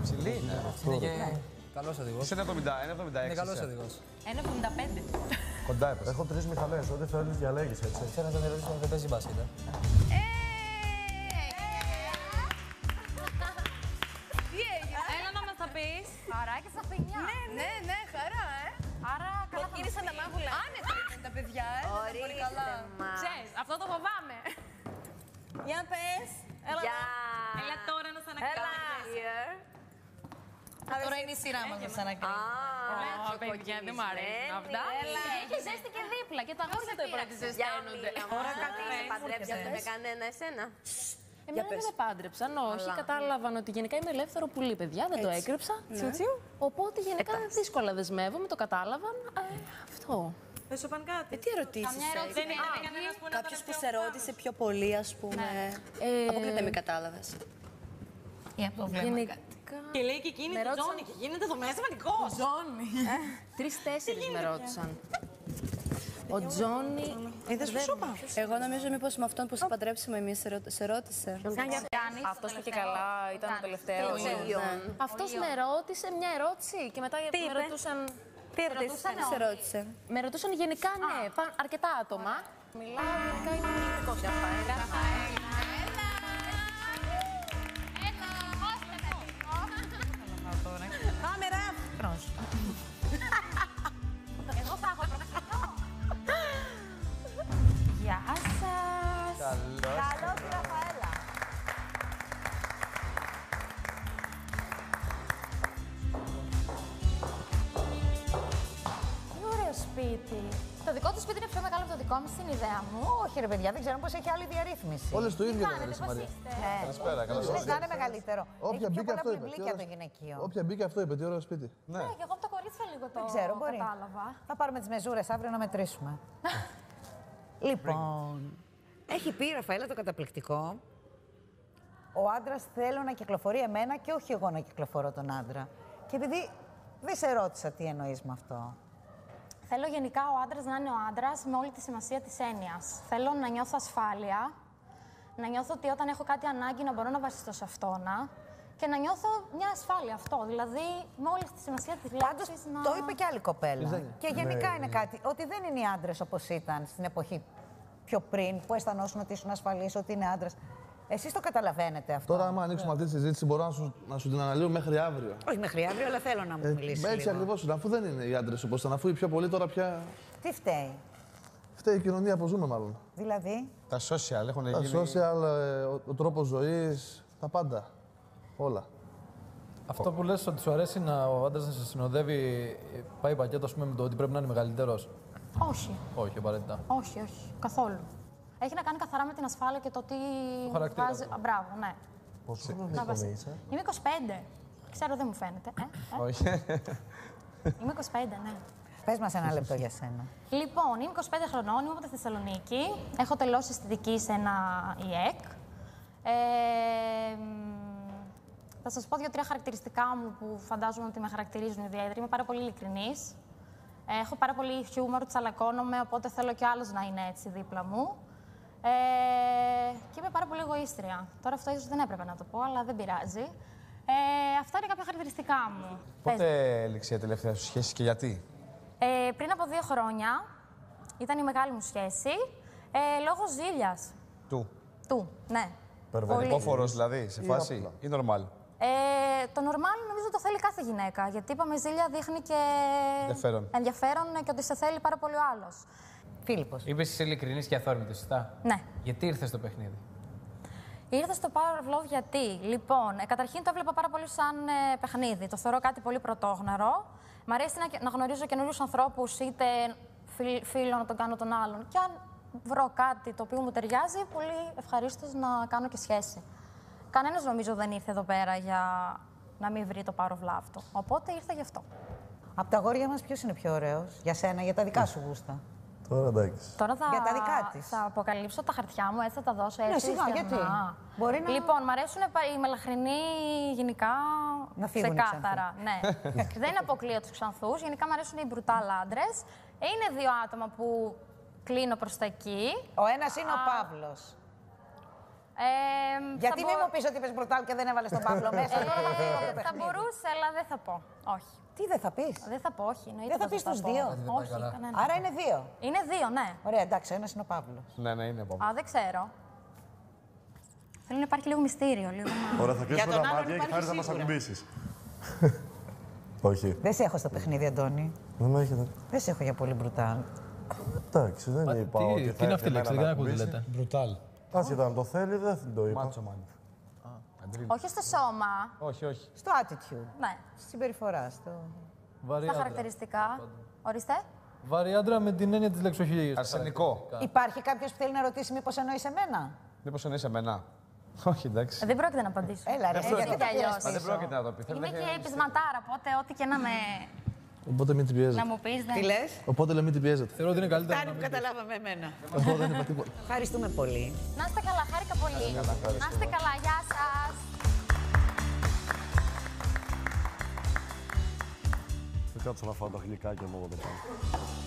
Ψηλή είναι. Είναι και καλός οδηγός. Είσαι 1,70, 1,76. Είναι καλός είσαι. οδηγός. 1,75. Κοντά έπεσε. Έχω τρεις μηχανέ. Ό,τι θέλεις διαλέγεις έτσι. Θέλω να τον ερωτήσω αν δεν παίζει μπάσκετ. ε. Τι έγινε. Έλα να μας τα πεις. Χαράκι στα φινιά. Ναι, ναι, ναι, χαρά, ε. Άρα καλά θα Κίνησαν τα μάγουλα. Άνετα ήταν τα παιδιά, ε. Πολύ καλά. Ξέρεις, αυτό το φοβάμαι. Για πες. Έλα. Γεια. Έλα τώρα να σε ανακάλυψες. Τώρα είναι η σειρά μας να σας ανακρίνω. παιδιά, δεν μ' αρέσουν αυτά. Έλα. Έχει ζέστη και δίπλα και τα αγόρια το πρώτο ζεσταίνονται. Τώρα κάτι παντρέψατε με κανένα εσένα. Εμένα δεν με πάντρεψαν, όχι. Κατάλαβαν ότι γενικά είμαι ελεύθερο πουλί, παιδιά. Δεν το Έτσι. έκρυψα. Ναι. Τσιου, τσιου. Οπότε γενικά δύσκολα δεσμεύομαι, το κατάλαβαν. Ε, αυτό. Δεν σου πάνε κάτι. Ε, τι ερωτήσεις Καμιά ερώτηση έχεις; δεν είναι Α, κανένας που να Κάποιος που σε ρώτησε πιο πολύ, ας πούμε. Ε, Από ποιο δεν με κατάλαβες. Ή από το βλέμμα. Γενικά. Και λέει και εκείνη Με τη ρώτησαν- ζώνη και γίνεται εδώ μέσα σημαντικός. Ζώνη. Τρει-τέσσερι με ρώτησαν. Ο Τζόνι. Είδες που σου είπα. Εγώ νομίζω μήπως με αυτόν που σε παντρέψαμε εμείς σε ρω- σε ρώτησε. Αυτός που και καλά ήταν ο τελευταίο. Τελευταίος. Αυτός με ρώτησε μια ερώτηση και μετά με είπε; ρωτούσαν. Τι ρωτήσεις, τι σε ρώτησε; Με ρωτούσαν γενικά, ναι, πα- αρκετά άτομα. Μιλάω γενικά, είναι ελληνικό σε αυτά. Ε. Κάμερα. Προς. Εγώ θα έχω προξενό. Γεια σας. Καλώς. Καλώς η Ραφαέλα. Τι ωραίο σπίτι. Το δικό του σπίτι είναι πιο μεγάλο από το δικό μου, στην ιδέα μου. Όχι ρε παιδιά, δεν ξέρω πώς έχει άλλη διαρρύθμιση. Όλες το ίδιο κάνετε, είναι, πώς Μαρία. είστε; Ναι. Καλησπέρα, καλώς Δεν ήρθατε. κάνε μεγαλύτερο. Όποια Έχει πιο μπήκε πολλά αυτό είπε. τι βιβλίκια ωραίο- το γυναικείο. Όποια μπήκε αυτό είπε, τι ωραίο σπίτι. Ναι. Ναι, και εγώ από τα κορίτσια λίγο το Δεν ξέρω, μπορεί. κατάλαβα. Θα πάρουμε τις μεζούρες αύριο να μετρήσουμε. λοιπόν, έχει πει η Ραφαέλα το καταπληκτικό. Ο άντρας θέλω να κυκλοφορεί εμένα και όχι εγώ να κυκλοφορώ τον άντρα. Και επειδή δεν σε ρώτησα τι εννοείς με αυτό. Θέλω γενικά ο άντρας να είναι ο άντρας με όλη τη σημασία της έννοιας. Θέλω να νιώθω ασφάλεια, να νιώθω ότι όταν έχω κάτι ανάγκη να μπορώ να βασιστώ σε αυτόνα και να νιώθω μια ασφάλεια αυτό. Δηλαδή με όλη τη σημασία της Πάντως, λέξη. Να... το είπε και άλλη κοπέλα. Δεν- Και γενικά Ναι, είναι ναι. κάτι. Ότι δεν είναι οι άντρες όπως ήταν στην εποχή πιο πριν, που αισθανόσουν ότι ήσουν ασφαλή, ότι είναι άντρα. Εσείς το καταλαβαίνετε αυτό. Τώρα, άμα ανοίξουμε αυτή τη συζήτηση, μπορώ να σου, να σου την αναλύω μέχρι αύριο. Όχι μέχρι αύριο, αλλά θέλω να μου Ε, μιλήσεις. έτσι λίγο. ακριβώς είναι. Αφού δεν είναι οι άντρες όπως ήταν, αφού οι πιο πολλοί τώρα πια. Τι φταίει, Φταίει η κοινωνία που ζούμε, μάλλον. δηλαδή; Τα social έχουν Τα γίνει. social, ε, ο, ο τρόπος ζωής, τα πάντα. Όλα. Αυτό που λες ότι σου αρέσει να ο άντρας να σε συνοδεύει, ε, πάει πακέτο ας πούμε, με το ότι πρέπει να είναι μεγαλύτερος. Όχι, Όχι, απαραίτητα. όχι, όχι. Καθόλου. Έχει να κάνει καθαρά με την ασφάλεια και το τι. χαρακτήρα βγάζει- του. Α, Μπράβο, ναι. Πόσο Να χρόνο βασι- είσαι; Είμαι 25. Ξέρω, δεν μου φαίνεται. Ε, ε. Όχι. Είμαι 25, ναι. Πες μας ένα λεπτό για σένα. Λοιπόν, είμαι 25 χρονών, είμαι από τη Θεσσαλονίκη. Έχω τελώσει στη δική σε ένα ΙΕΚ. Ε, μ, θα σας πω δύο-τρία χαρακτηριστικά μου που φαντάζομαι ότι με χαρακτηρίζουν ιδιαίτερα. Είμαι πάρα πολύ ειλικρινής. Ε, Έχω πάρα πολύ χιούμορ, τσαλακώνομαι, οπότε θέλω κι άλλος να είναι έτσι δίπλα μου. Ε, και είμαι πάρα πολύ εγωίστρια. Τώρα αυτό ίσως δεν έπρεπε να το πω, αλλά δεν πειράζει. Ε, αυτά είναι κάποια χαρακτηριστικά μου. Πότε έληξε η τελευταία σου σχέση και γιατί; Ε, πριν από δύο χρόνια ήταν η μεγάλη μου σχέση. Ε, λόγω ζήλιας. Του. Του, ναι. Υπόφορο δηλαδή, σε Ή φάση απλά. ή normal; Ε, το normal νομίζω το θέλει κάθε γυναίκα. Γιατί είπαμε ζήλια δείχνει και Ενδιαφέρον. ενδιαφέρον και ότι σε θέλει πάρα πολύ ο άλλος. Φίλιππος. Είπες είσαι ειλικρινής και αθόρμητος, σωστά; Ναι. Γιατί ήρθες στο παιχνίδι; Ήρθα στο Power of Love γιατί. Λοιπόν, ε, καταρχήν το έβλεπα πάρα πολύ σαν ε, παιχνίδι. Το θεωρώ κάτι πολύ πρωτόγνωρο. Μ' αρέσει να, να γνωρίζω καινούριους ανθρώπους, είτε φίλ- φίλο να τον κάνω τον άλλον. Και αν βρω κάτι το οποίο μου ταιριάζει, πολύ ευχαρίστως να κάνω και σχέση. Κανένας νομίζω δεν ήρθε εδώ πέρα για να μην βρει το Power of Love του. Οπότε ήρθα γι' αυτό. Από τα αγόρια μας ποιος είναι πιο ωραίος, για σένα, για τα δικά σου γούστα; Τώρα εντάξει. Τώρα θα, Για τα δικά της. θα αποκαλύψω τα χαρτιά μου, έτσι θα τα δώσω Ναι, έτσι. σιγά, στενά. γιατί. Μπορεί να- Λοιπόν, μ' αρέσουν πα- οι μελαχρινοί γενικά. Να φύγουν οι Ξεκάθαρα, ναι. Δεν αποκλείω τους ξανθούς. Γενικά μου αρέσουν οι μπρουτάλ άντρες. Είναι δύο άτομα που κλείνω προς τα εκεί. Ο ένας είναι ο Παύλος. Ε, Γιατί θα μην μπο- μου πεις ότι είπες μπρουτάλ και δεν έβαλες τον Παύλο μέσα. Ε, τώρα θα φύγω από το θα παιχνίδι. μπορούσε, αλλά δεν θα πω. Όχι. Τι δεν θα πεις; Δεν θα πω, όχι. εννοείται Δεν θα πως πεις τους πω. δύο. Όχι, κανένα. Άρα είναι δύο. Είναι δύο, ναι. Ωραία, εντάξει, ο ένας είναι ο Παύλος. Ναι, ναι, είναι από Α, δεν ξέρω. Θέλω να υπάρχει λίγο μυστήριο, λίγο να... Ωραία, θα κλείσουμε τον τα άλλον μάτια και θα υπάρχει έρθει να μας σίγουρα. ακουμπήσεις. Όχι. Δεν σε έχω στο παιχνίδι, Αντώνη. Δεν με έχετε. Δεν σε έχω για πολύ μπρουτάλ. Εντάξει, δεν είπα τι- ότι τι θα είναι έρθει αυτή η λέξη, εμένα δεν να ακούω τι ακουμπήσει. λέτε. Μπρουτάλ. Άσχετα αν το θέλει, δεν το είπα. Μάτσο μάνι. Όχι στο σώμα. Όχι, όχι. Στο attitude. Ναι. Στη συμπεριφορά, στο... Βαρύ Στα άντρα. χαρακτηριστικά. Ορίστε. Βαρύ άντρα με την έννοια της λεξοχείας. Αρσενικό. Υπάρχει κάποιος που θέλει να ρωτήσει μήπως εννοείς εμένα; Μήπως εννοείς εμένα; Όχι, εντάξει. Δεν πρόκειται να απαντήσω. Έλα, ρε, Έτσι γιατί κι το αλλιώς. πήρες Μα δεν πρόκειται να το πει. Θέλει Είμαι να και έχει- επισματάρα, οπότε ό,τι και να με. Οπότε μην την να πιέζετε. μου πεις. Τι λες; Οπότε λέμε μην την πιέζετε. Θεωρώ ότι είναι καλύτερα Φτάνει να που μην καταλάβαμε εμένα. Εγώ δεν είπα τίποτα. Ευχαριστούμε πολύ. Να είστε καλά, χάρηκα πολύ. Να είστε καλά, γεια σας. Δεν κάτσω να φάω τα γλυκάκια μου εδώ πάνω.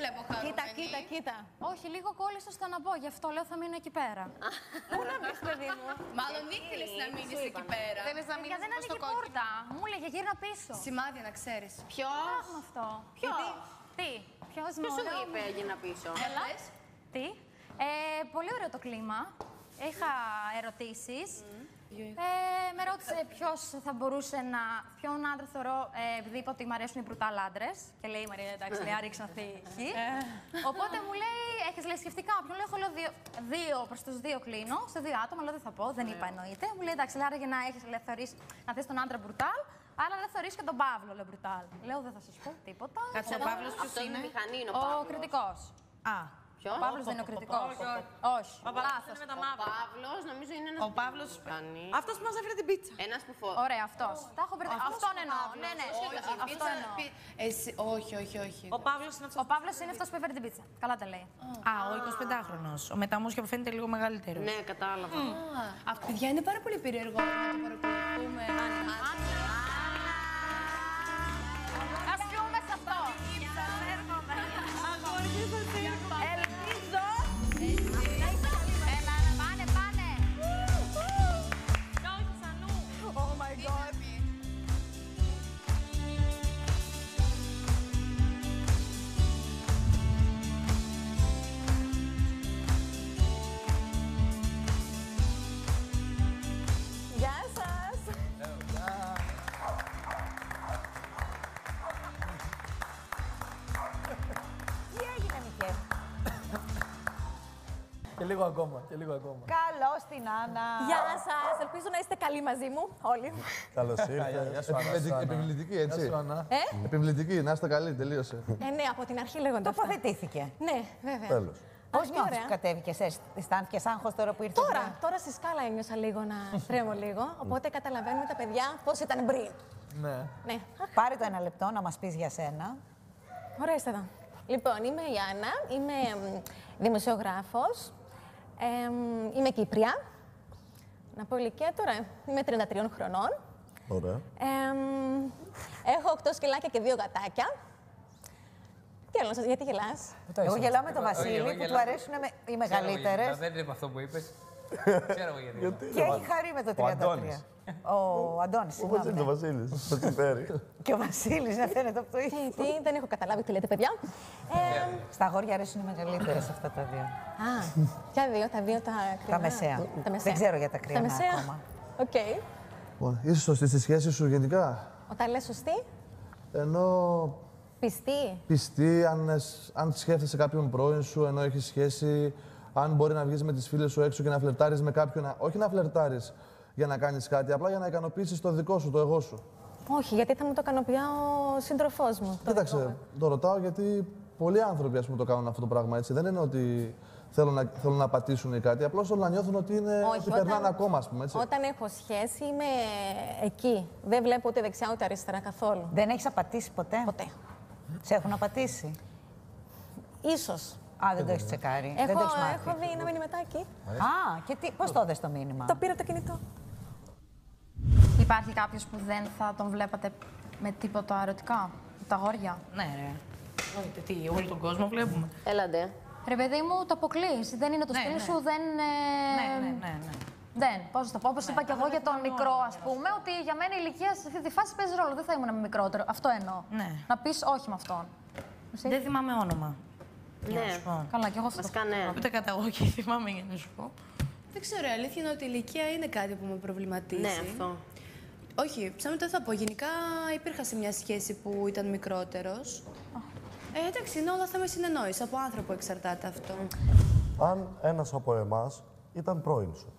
Βλέπω χαρούμενη. Κοίτα, κοίτα, κοίτα. Όχι, λίγο κόλλησα στο να πω, γι' αυτό λέω θα μείνω εκεί πέρα. Πού να μπεις, παιδί μου; Μάλλον ήθελες να μείνεις εκεί πέρα. Θέλεις να Για μείνεις δεν μπροστά στο ανοίγει κόκκινο. πόρτα. Μου έλεγε γύρνα πίσω. Σημάδι να ξέρεις. Ποιος; Πράγμα αυτό; Ποιος; Τι, ποιος Ποιος σου είπε γίνα πίσω. Έλα. Τι; Ε, πολύ ωραίο το κλίμα. Είχα ερωτήσεις. Ε, με ρώτησε ποιος θα μπορούσε να. Ποιον άντρα θεωρώ, ε, επειδή είπα ότι μου αρέσουν οι μπρουτάλ άντρες. Και λέει η Μαρία, εντάξει, λέει, άριξα αυτή χ. Οπότε μου λέει, έχεις λέει σκεφτεί κάποιον. Λέω, έχω λέω, δύο, δύο προς τους δύο κλείνω. Σε δύο άτομα, λέω, δεν θα πω, δεν είπα εννοείται. Μου λέει, εντάξει, λέει, άραγε να έχεις θεωρήσει να θες τον άντρα μπρουτάλ. Αλλά δεν θεωρείς και τον Παύλο, λέει μπρουτάλ. Λέω, δεν θα σας πω τίποτα. Κάτσε, ο Παύλος ποιος Αυτός είναι; με μηχανή είναι ο Ο Παύλος. κριτικός. Α, Ποιος; Ο Παύλος δεν είναι ο κριτικός. Όχι. Λάθος. με τα Ο μαύρα. Παύλος νομίζω είναι ένας Ο Παύλος. μηχανή. Αυτός που μας έφερε την πίτσα. Ένας που φω... Ωραία, αυτός. Τα έχω μπερδευτεί. Αυτόν εννοώ. Ναι, ναι, Όχι, αυτό πίτσα, εννοώ. πι- Εσύ, όχι, όχι, όχι. Ο Παύλος είναι αυτός. Ο Παύλος είναι αυτός που έφερε την πίτσα. Καλά τα λέει. Α, ο 25χρονο. Ο μεταμόσχο που φαίνεται λίγο μεγαλύτερος. Ναι, κατάλαβα. Α, παιδιά, είναι πάρα πολύ περίεργο να το παρακολουθούμε. Α πιούμε σε αυτό. Ελπίζω. Λίγο ακόμα, και λίγο ακόμα. Καλώ την Άννα. Γεια σας. Ελπίζω να είστε καλοί μαζί μου, όλοι. Καλώς ήρθατε. Επιβλητική, έτσι. Γεια σου, Άννα. Ε, Επιβλητική, να είστε καλοί, τελείωσε. ε, ναι, από την αρχή λέγονται αυτά. Τοποθετήθηκε. Ναι, βέβαια. Τέλος. Πώς τι νιώθεις ωραία. που κατέβηκες, αισθάνθηκες άγχος τώρα που ήρθες. Τώρα, τώρα στη σκάλα ένιωσα λίγο να τρέμω λίγο, οπότε καταλαβαίνουμε τα παιδιά πώς ήταν πριν. Ναι. Ναι, Πάρε το ένα λεπτό να μας πεις για σένα. Ωραία είστε εδώ. Λοιπόν, είμαι η Άννα, είμαι εμ, δημοσιογράφος, εμ, είμαι Κύπρια. Να πω ηλικία τώρα, είμαι 33 χρονών. Ωραία. Εμ, έχω 8 σκυλάκια και 2 γατάκια. Τι άλλο να σας, γιατί γελάς; Εγώ γελάω με τον Εγώ Βασίλη που γελάω. του αρέσουν με- οι μεγαλύτερες. Δεν είπε αυτό που είπες. Ξέρω εγώ γιατί. Και έχει χαρεί με το 33. Ο Αντώνης. Ο Αντώνης, Όπως συγγνώμη. είναι ο Βασίλης, το τσιπέρι. Και ο Βασίλης να φαίνεται από το Τι, ίδιο. τι, δεν έχω καταλάβει τι λέτε, παιδιά. Ε, Στα αγόρια αρέσουν οι μεγαλύτερες αυτά τα δύο. α, ποια δύο, τα δύο τα κρυμμένα. Τα μεσαία. Τα μεσαία. Δεν ξέρω για τα Τα κρυμμένα μεσαία. ακόμα. Οκ. Λοιπόν, είσαι σωστή στη σχέση σου γενικά; Όταν λες σωστή, Ενώ πιστή. πιστή, αν, εσ- αν σκέφτεσαι κάποιον πρώην σου, ενώ έχεις σχέση, αν μπορεί να βγεις με τις φίλες σου έξω και να φλερτάρεις με κάποιον. να- Όχι να φλερτάρεις για να κάνεις κάτι, απλά για να ικανοποιήσεις το δικό σου, το εγώ σου. Όχι, γιατί θα μου το ικανοποιεί ο σύντροφός μου. το Κοίταξε, δικό μου. το ρωτάω γιατί πολλοί άνθρωποι ας πούμε, το κάνουν αυτό το πράγμα έτσι. Δεν είναι ότι θέλουν να, θέλουν να πατήσουν ή κάτι, απλώς θέλουν να νιώθουν ότι, είναι, Όχι, ότι όταν- περνάνε ακόμα, ας πούμε. Έτσι. Όταν έχω σχέση, είμαι εκεί. Δεν βλέπω ούτε δεξιά ούτε αριστερά καθόλου. Δεν έχεις απατήσει ποτέ; Ποτέ. Σε έχουν απατήσει; Ίσως. Α, δεν το έχεις τσεκάρει. δεν το Έχω, έχεις μάθει. έχω δει ένα μηνυματάκι. Α, και τι, πώς το έδες το μήνυμα; Το πήρα από το κινητό. Υπάρχει κάποιος που δεν θα τον βλέπατε με τίποτα ερωτικά, τα αγόρια; Ναι, ρε. Εννοείται, τι, όλο τον κόσμο βλέπουμε. Έλαντε. Ρε παιδί μου, το αποκλείς. Δεν είναι το Ναι, σπίτι ναι. σου, δεν. ε, Ναι, ναι, ναι, ναι. Δεν. Πώς θα το πω, όπως είπα και εγώ για τον μικρό, ας πούμε, ότι για μένα η ηλικία σε αυτή τη φάση παίζει ρόλο. Δεν θα ήμουν με μικρότερο. Αυτό εννοώ. Ναι. Να πεις όχι με αυτόν. Δεν θυμάμαι όνομα. Για να Ναι. σου πω. Καλά, και εγώ αυτό. Βασικά ναι. Ούτε καταγωγή θυμάμαι για να σου πω. Δεν ξέρω, η αλήθεια είναι ότι η ηλικία είναι κάτι που με προβληματίζει. Ναι, αυτό. Όχι, ψάχνω τι θα πω. Γενικά υπήρχα σε μια σχέση που ήταν μικρότερος. Ε, εντάξει, είναι όλα θέμα συνεννόησης. Από άνθρωπο εξαρτάται αυτό. Αν ένας από εμάς ήταν πρώην σου,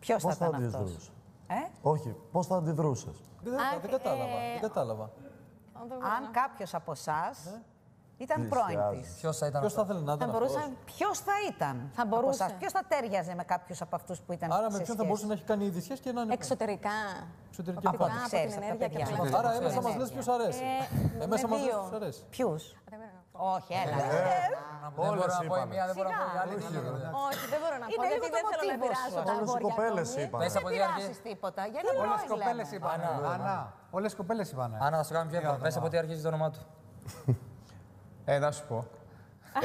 Ποιος θα πώς θα ήταν αυτός; αντιδρούσες; Ε; Όχι, πώς θα αντιδρούσες; Δεν, Α, δεν κατάλαβα. ε, Δεν κατάλαβα. Αν κάποιος από εσάς ήταν πρώην Πλησιάζει. της. Ποιος θα ήταν Ποιος θα ήθελε να ήταν Θα αυτός; μπορούσε... Ποιος θα ήταν Θα από μπορούσε. εσάς; Ποιος θα τέριαζε με κάποιους από αυτούς που ήταν Άρα σε με ποιον θα σχέση; μπορούσε να έχει κάνει ήδη σχέση και να είναι. Εξωτερικά. Εξωτερική Από εμφάνιση. ό,τι από ξέρεις την από τα ενέργεια και παιδιά. από Άρα έμεσα μας λες ποιος αρέσει. Ε, Έμεσα με μας λες δύο. ποιος αρέσει. Ποιους; Όχι, έλα. Δεν μπορώ Όλες να πω η είπανε. μία, δεν μπορώ να πω η Σιγά. άλλη. τι γίνεται. Όχι, δεν μπορώ να πω, Είναι γιατί λίγο δεν το θέλω να μοτίβο επηρεάσω σου. τα Όλες οι αγόρια κοπέλες ακόμη. είπαν. Πες Δεν από τη διάρκεια. πειράζεις τίποτα. Για να Όλες οι πρώην κοπέλες λέμε. είπαν. Ανά. Όλες οι κοπέλες είπαν. Άννα, θα σου κάνω πιο εύκολο. Πες από τι αρχίζει το όνομά του. Ε, να σου πω.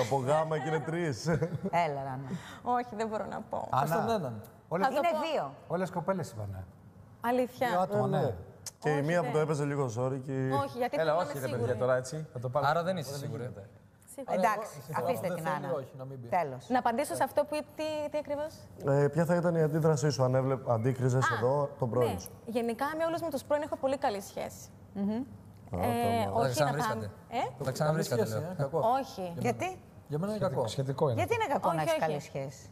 Από γάμα και είναι τρεις. Έλα, Ράνα. Όχι, δεν μπορώ να πω. Πες τον Ανά. έναν. Όλες Θα το Είναι πω. δύο. όλες οι κοπέλες είπαν. Αλήθεια. Δύο άτομα, ναι. Και η μία που το έπαιζε λίγο ζόρικη. Όχι, γιατί Έλα, θέλω να όχι είμαι ρε παιδιά σίγουρη. τώρα έτσι. Θα το πάρω. Άρα δεν είσαι σίγουρη. Εντάξει, αφήστε δεν την θέλει, Άννα. όχι, να μην πει. Τέλος. Να απαντήσω σε αυτό που είπε, τι, τι ακριβώς; Ε, ποια θα ήταν η αντίδρασή σου αν έβλεπ, αντίκριζες εδώ τον πρώην Ναι, σου; γενικά με όλους με τους πρώην έχω πολύ καλή σχέση. Ε, Θα τα όχι να ξαναβρίσκατε. πάμε. Ε, Θα τα ξαναβρίσκατε, σχέση, λέω. ε, κακό. όχι. Γιατί; Για μένα είναι κακό. Σχετικό είναι. Γιατί είναι κακό Όχι, να έχεις όχι. καλή σχέση.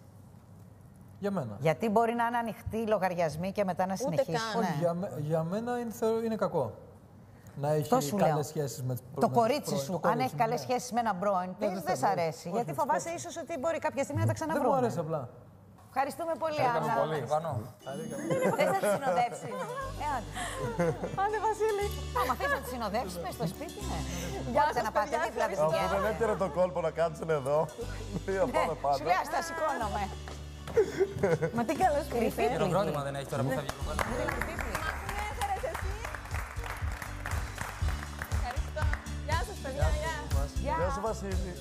Για μένα. Γιατί μπορεί να είναι ανοιχτοί οι λογαριασμοί και μετά να συνεχίσει. καν. Όχι, για, με- για μένα είναι, θεωρώ, είναι κακό. Να Αυτό έχει σου λέω. καλές σχέσεις με Το κορίτσι σου, αν έχει καλές σχέσεις με έναν πρώην τη, δεν δεν σ' θέλω, αρέσει. όχι, Γιατί όχι, φοβάσαι όχι. ίσως ότι μπορεί κάποια στιγμή να τα Δεν μου ξαναβρούμε. αρέσει απλά. Ευχαριστούμε πολύ, Άννα. Πάνω. Θες να τη συνοδέψεις; Ε, άντε. Άντε, Βασίλη. Άμα θες να τη συνοδέψεις με στο σπίτι, ναι. Γεια να πάτε δίπλα της Αφού δεν έπαιρνε το κόλπο να κάτσουν εδώ. Δύο πάμε Ναι, Σου λέει, πάντα. ας τα σηκώνομαι. Μα τι καλός Κρυφή Χειροκρότημα δεν έχει τώρα που φεύγει. Ευχαριστώ. Γεια σας, παιδιά. Γεια. Γεια σου Βασίλη.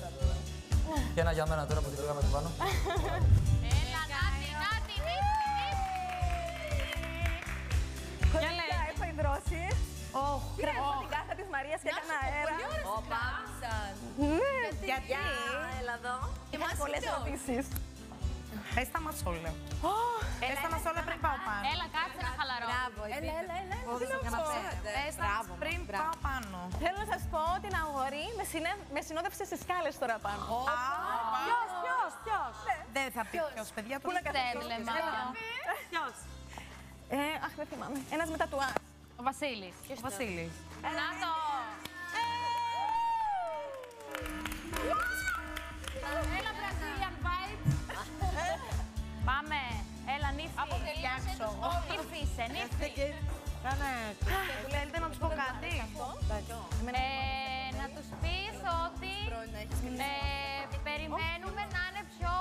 Και ένα για μένα τώρα που την πήγαμε του πάνω. Κολλητά, έχω ιδρώσει. Κρέμω την κάρτα της Μαρίας και έκανα αέρα. Ναι, γιατί; Έλα εδώ. Είχα πολλές ερωτήσεις. Πες τα μας όλα. Πες τα μας όλα πριν πάω πάνω. Έλα, κάτσε να χαλαρώ. Έλα, έλα, έλα. Όχι, στο καναπέ. Πες τα μας πριν πάω πάνω. Θέλω να σας πω ότι ένα αγόρι με, συνε... με συνόδευσε στις σκάλες τώρα πάνω. Ποιος, ποιος, ποιος; Δεν θα πει ποιος, παιδιά. Πού να καθίσω. Τέντλεμα. Ποιος. Ε, αχ, δεν θυμάμαι. Ένας με τατουάζ. Ο Βασίλης. Ο Βασίλης. Να το. Έλα, Brazilian vibes. Πάμε. Έλα, νύφη. φτιάξω. Νύφη είσαι, νύφη. Κάνε. Θέλετε να τους πω κάτι. Ε, να τους πεις ότι ε, περιμένουμε να είναι πιο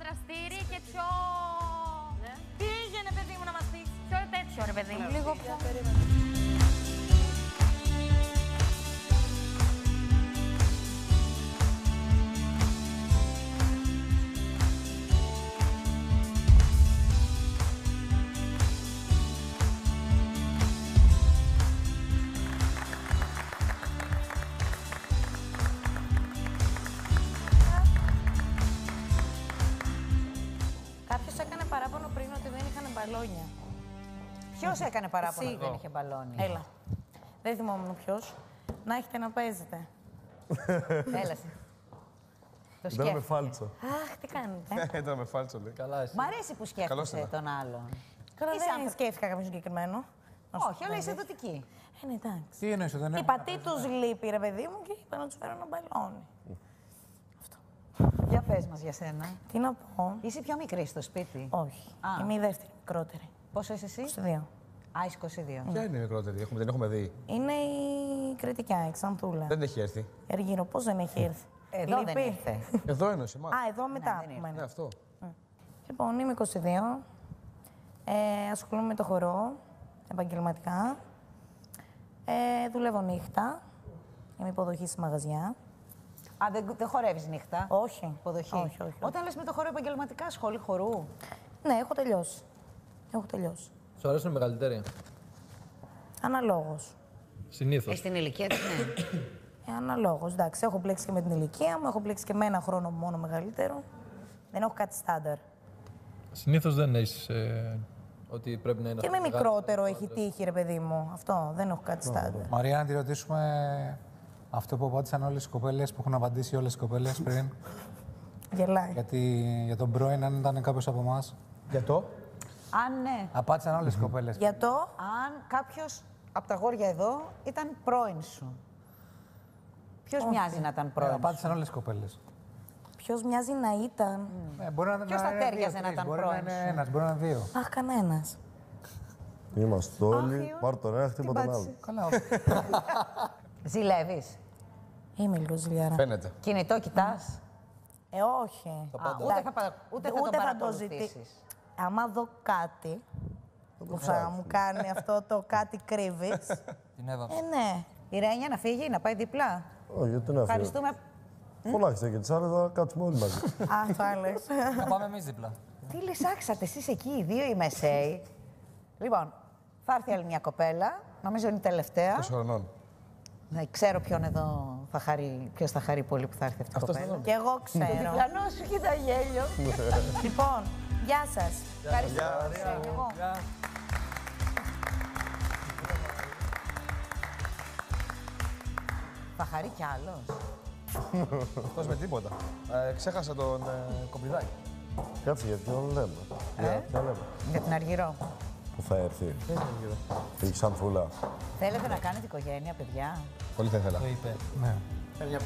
δραστήριοι και πιο... Πιο τέτοιο, ρε παιδί μου. Λίγο πιο... Ποιος έκανε παράπονο Εσύ. που δεν είχε μπαλόνι; Έλα. Δεν θυμόμουν ποιος. Να έχετε να παίζετε. Έλα. εσύ. Το Ήταν με σκέφτηκε. φάλτσο. Αχ, τι κάνετε. Ήταν με φάλτσο, λέει. Καλά, εσύ. Μ' αρέσει που Καλώς σκέφτεσαι ήταν. τον άλλον. Καλά, Είσαι δεν άνθρω- σκέφτηκα κάποιο συγκεκριμένο. Να σου Όχι, πω αλλά είσαι αλήθεια. δοτική. Ε, ναι, εντάξει. Τι εννοείς, δεν Είπα τι τους λείπει, ρε παιδί μου, και είπα να τους φέρω ένα μπαλόνι. Για πες μας για σένα. Τι να πω. Είσαι πιο μικρή στο σπίτι. Όχι. Α. Είμαι η δεύτερη μικρότερη. Πόσο είσαι εσύ; 22. Α, είσαι 22. Ποια είναι η μικρότερη, έχουμε, την έχουμε δει; Είναι η κριτικιά, η Ξανθούλα. Δεν έχει έρθει. Εργύρο, πώς δεν έχει έρθει; Εδώ δεν Λείπει. ήρθε. Εδώ είναι σε εμάς. Α, εδώ μετά δεν από ήρθε. μένα. Ναι, αυτό. Λοιπόν, είμαι 22. Ε, ασχολούμαι με το χορό επαγγελματικά. Ε, δουλεύω νύχτα. Είμαι υποδοχή στη μαγαζιά. Α, δεν, δεν χορεύεις νύχτα; Όχι. Υποδοχή. Όχι, όχι, όχι. Όταν λες με το χορό επαγγελματικά, σχολή χορού. Ναι, έχω τελειώσει. Έχω τελειώσει. Σου αρέσουν οι μεγαλύτεροι; Αναλόγως. Συνήθως. Ε, στην ηλικία τη, ναι. Ε, Αναλόγως. Εντάξει, έχω μπλέξει και με την ηλικία μου, έχω μπλέξει και με ένα χρόνο μόνο μεγαλύτερο. Δεν έχω κάτι στάνταρ. Συνήθως δεν έχεις ε, ότι πρέπει να είναι. Και με αυτό μικρότερο έχει τύχει, ρε παιδί μου. Αυτό δεν έχω κάτι στάνταρ. Μαρία, να τη ρωτήσουμε αυτό που απάντησαν όλες οι κοπέλες που έχουν απαντήσει όλες οι κοπέλες πριν. Γελάει. Γιατί για τον πρώην, αν ήταν κάποιος από εμάς. Για το; Αν ναι. Απάντησαν όλες οι κοπέλες. Για το. Αν κάποιος από τα γόρια εδώ ήταν πρώην σου. Ποιος Όχι. μοιάζει να ήταν πρώην. σου; Απάντησαν όλες οι κοπέλες. Ποιος μοιάζει να ήταν; Ε, μπορεί να, Ποιος να θα είναι τέριαζε δύο, να τρεις, ήταν μπορεί πρώην να είναι σου; ένας, μπορεί να είναι δύο. Αχ, κανένας. Είμαστε όλοι, πάρ' τον ένα, χτύπα τον άλλο. Καλά, Ζηλεύεις; Είμαι λίγο ζηλιάρα. Φαίνεται. Κινητό κοιτάς; Ε, όχι. Α, ούτε θα πα- ούτε θα τον το παρακολουθήσεις. ζητήσει. Άμα δω κάτι που θα μου κάνει αυτό το κάτι κρύβεις. Την έβαψε. ε, ναι. Η Ρένια να φύγει, να πάει δίπλα. Όχι, γιατί να φύγω. Ευχαριστούμε. Φωνάξτε και τις άλλες, θα κάτσουμε όλοι μαζί. Α, θα λες. Να πάμε εμείς δίπλα. Τι λυσάξατε εσείς εκεί, οι δύο οι μεσαίοι. λοιπόν, θα έρθει άλλη μια κοπέλα, νομίζω είναι η τελευταία. Πόσο χρονών. Ναι, ξέρω ποιον εδώ θα χαρεί, ποιος θα χαρεί πολύ που θα έρθει αυτή η Αυτός κοπέλα. εδώ. Και εγώ Το ξέρω. διπλανός σου κοίτα γέλιο. λοιπόν, γεια σας. Ευχαριστώ. Και εγώ. Θα χαρεί κι άλλος. Αυτός με τίποτα. Ε, ξέχασα τον ε, κομπιδάκι. Κάτσε, γιατί ποιον λέμε. Για ποια λέμε. Για την Αργυρό. Που θα έρθει; Δεν είναι γύρω. Η Ξανθούλα. Θέλετε να κάνετε οικογένεια, παιδιά; Πολύ θα ήθελα. Το είπε. Ναι.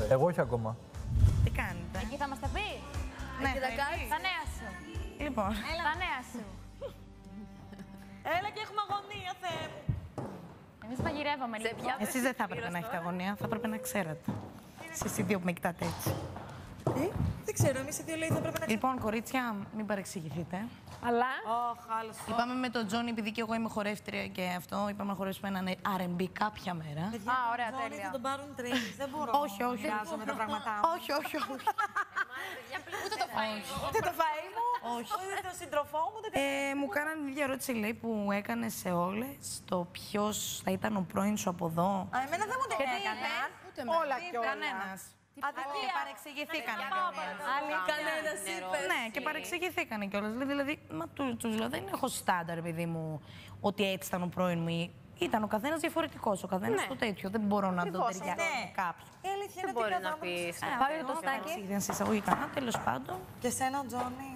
Εγώ όχι ακόμα. Τι κάνετε; Εκεί θα μας τα πεις. Ναι, Εκεί θα θα κάνεις. Τα νέα σου. Λοιπόν. Τα νέα σου. Έλα και έχουμε αγωνία, Θεέ μου. Εμείς μαγειρεύαμε λίγο. Εσείς δεν θα έπρεπε να έχετε αγωνία, θα έπρεπε να ξέρετε. Εσείς οι δύο που με κοιτάτε έτσι. Ε, δεν ξέρω, εμείς οι δύο λέει θα πρέπει να Λοιπόν, κορίτσια, μην παρεξηγηθείτε. Αλλά. Ωχ, άλλο. Είπαμε με τον Τζόνι, επειδή και εγώ είμαι χορεύτρια και αυτό, είπαμε να χορεύσουμε έναν R&B κάποια μέρα. Α, ωραία, Τζόνι, τέλεια. θα τον πάρουν τρει. Δεν μπορώ. Όχι, όχι. Μοιάζω με τα πράγματά μου. Όχι, όχι, όχι. Ούτε το φαΐ μου. Ούτε το φαΐ μου. Όχι. Ούτε τον σύντροφό μου. Ούτε Ε, μου κάνανε την ίδια ερώτηση, λέει, που έκανε σε όλες. Το ποιος θα ήταν ο πρώην σου από εδώ. Α, εμένα δεν μου την έκανε; Όλα και Κανένας. Και παρεξηγηθήκανε κιόλας. Κανένας είπε. Ναι, και παρεξηγηθήκανε κιόλας. Δηλαδή, μα του τους λέω, δεν έχω στάνταρ, παιδί μου, ότι έτσι ήταν ο πρώην μου. ή- Ήταν ο καθένας διαφορετικός. Ο καθένας το τέτοιο. Δεν μπορώ να τον ταιριάξω Ναι. με κάποιον. Η αλήθεια είναι ότι μπορεί κάθε να άνθρωπος- πεις. Ε, Πάω για αυτό. το στάκι. Παρεξηγήθηκαν σε εισαγωγικά, τέλος πάντων. Και σένα, Τζόνι.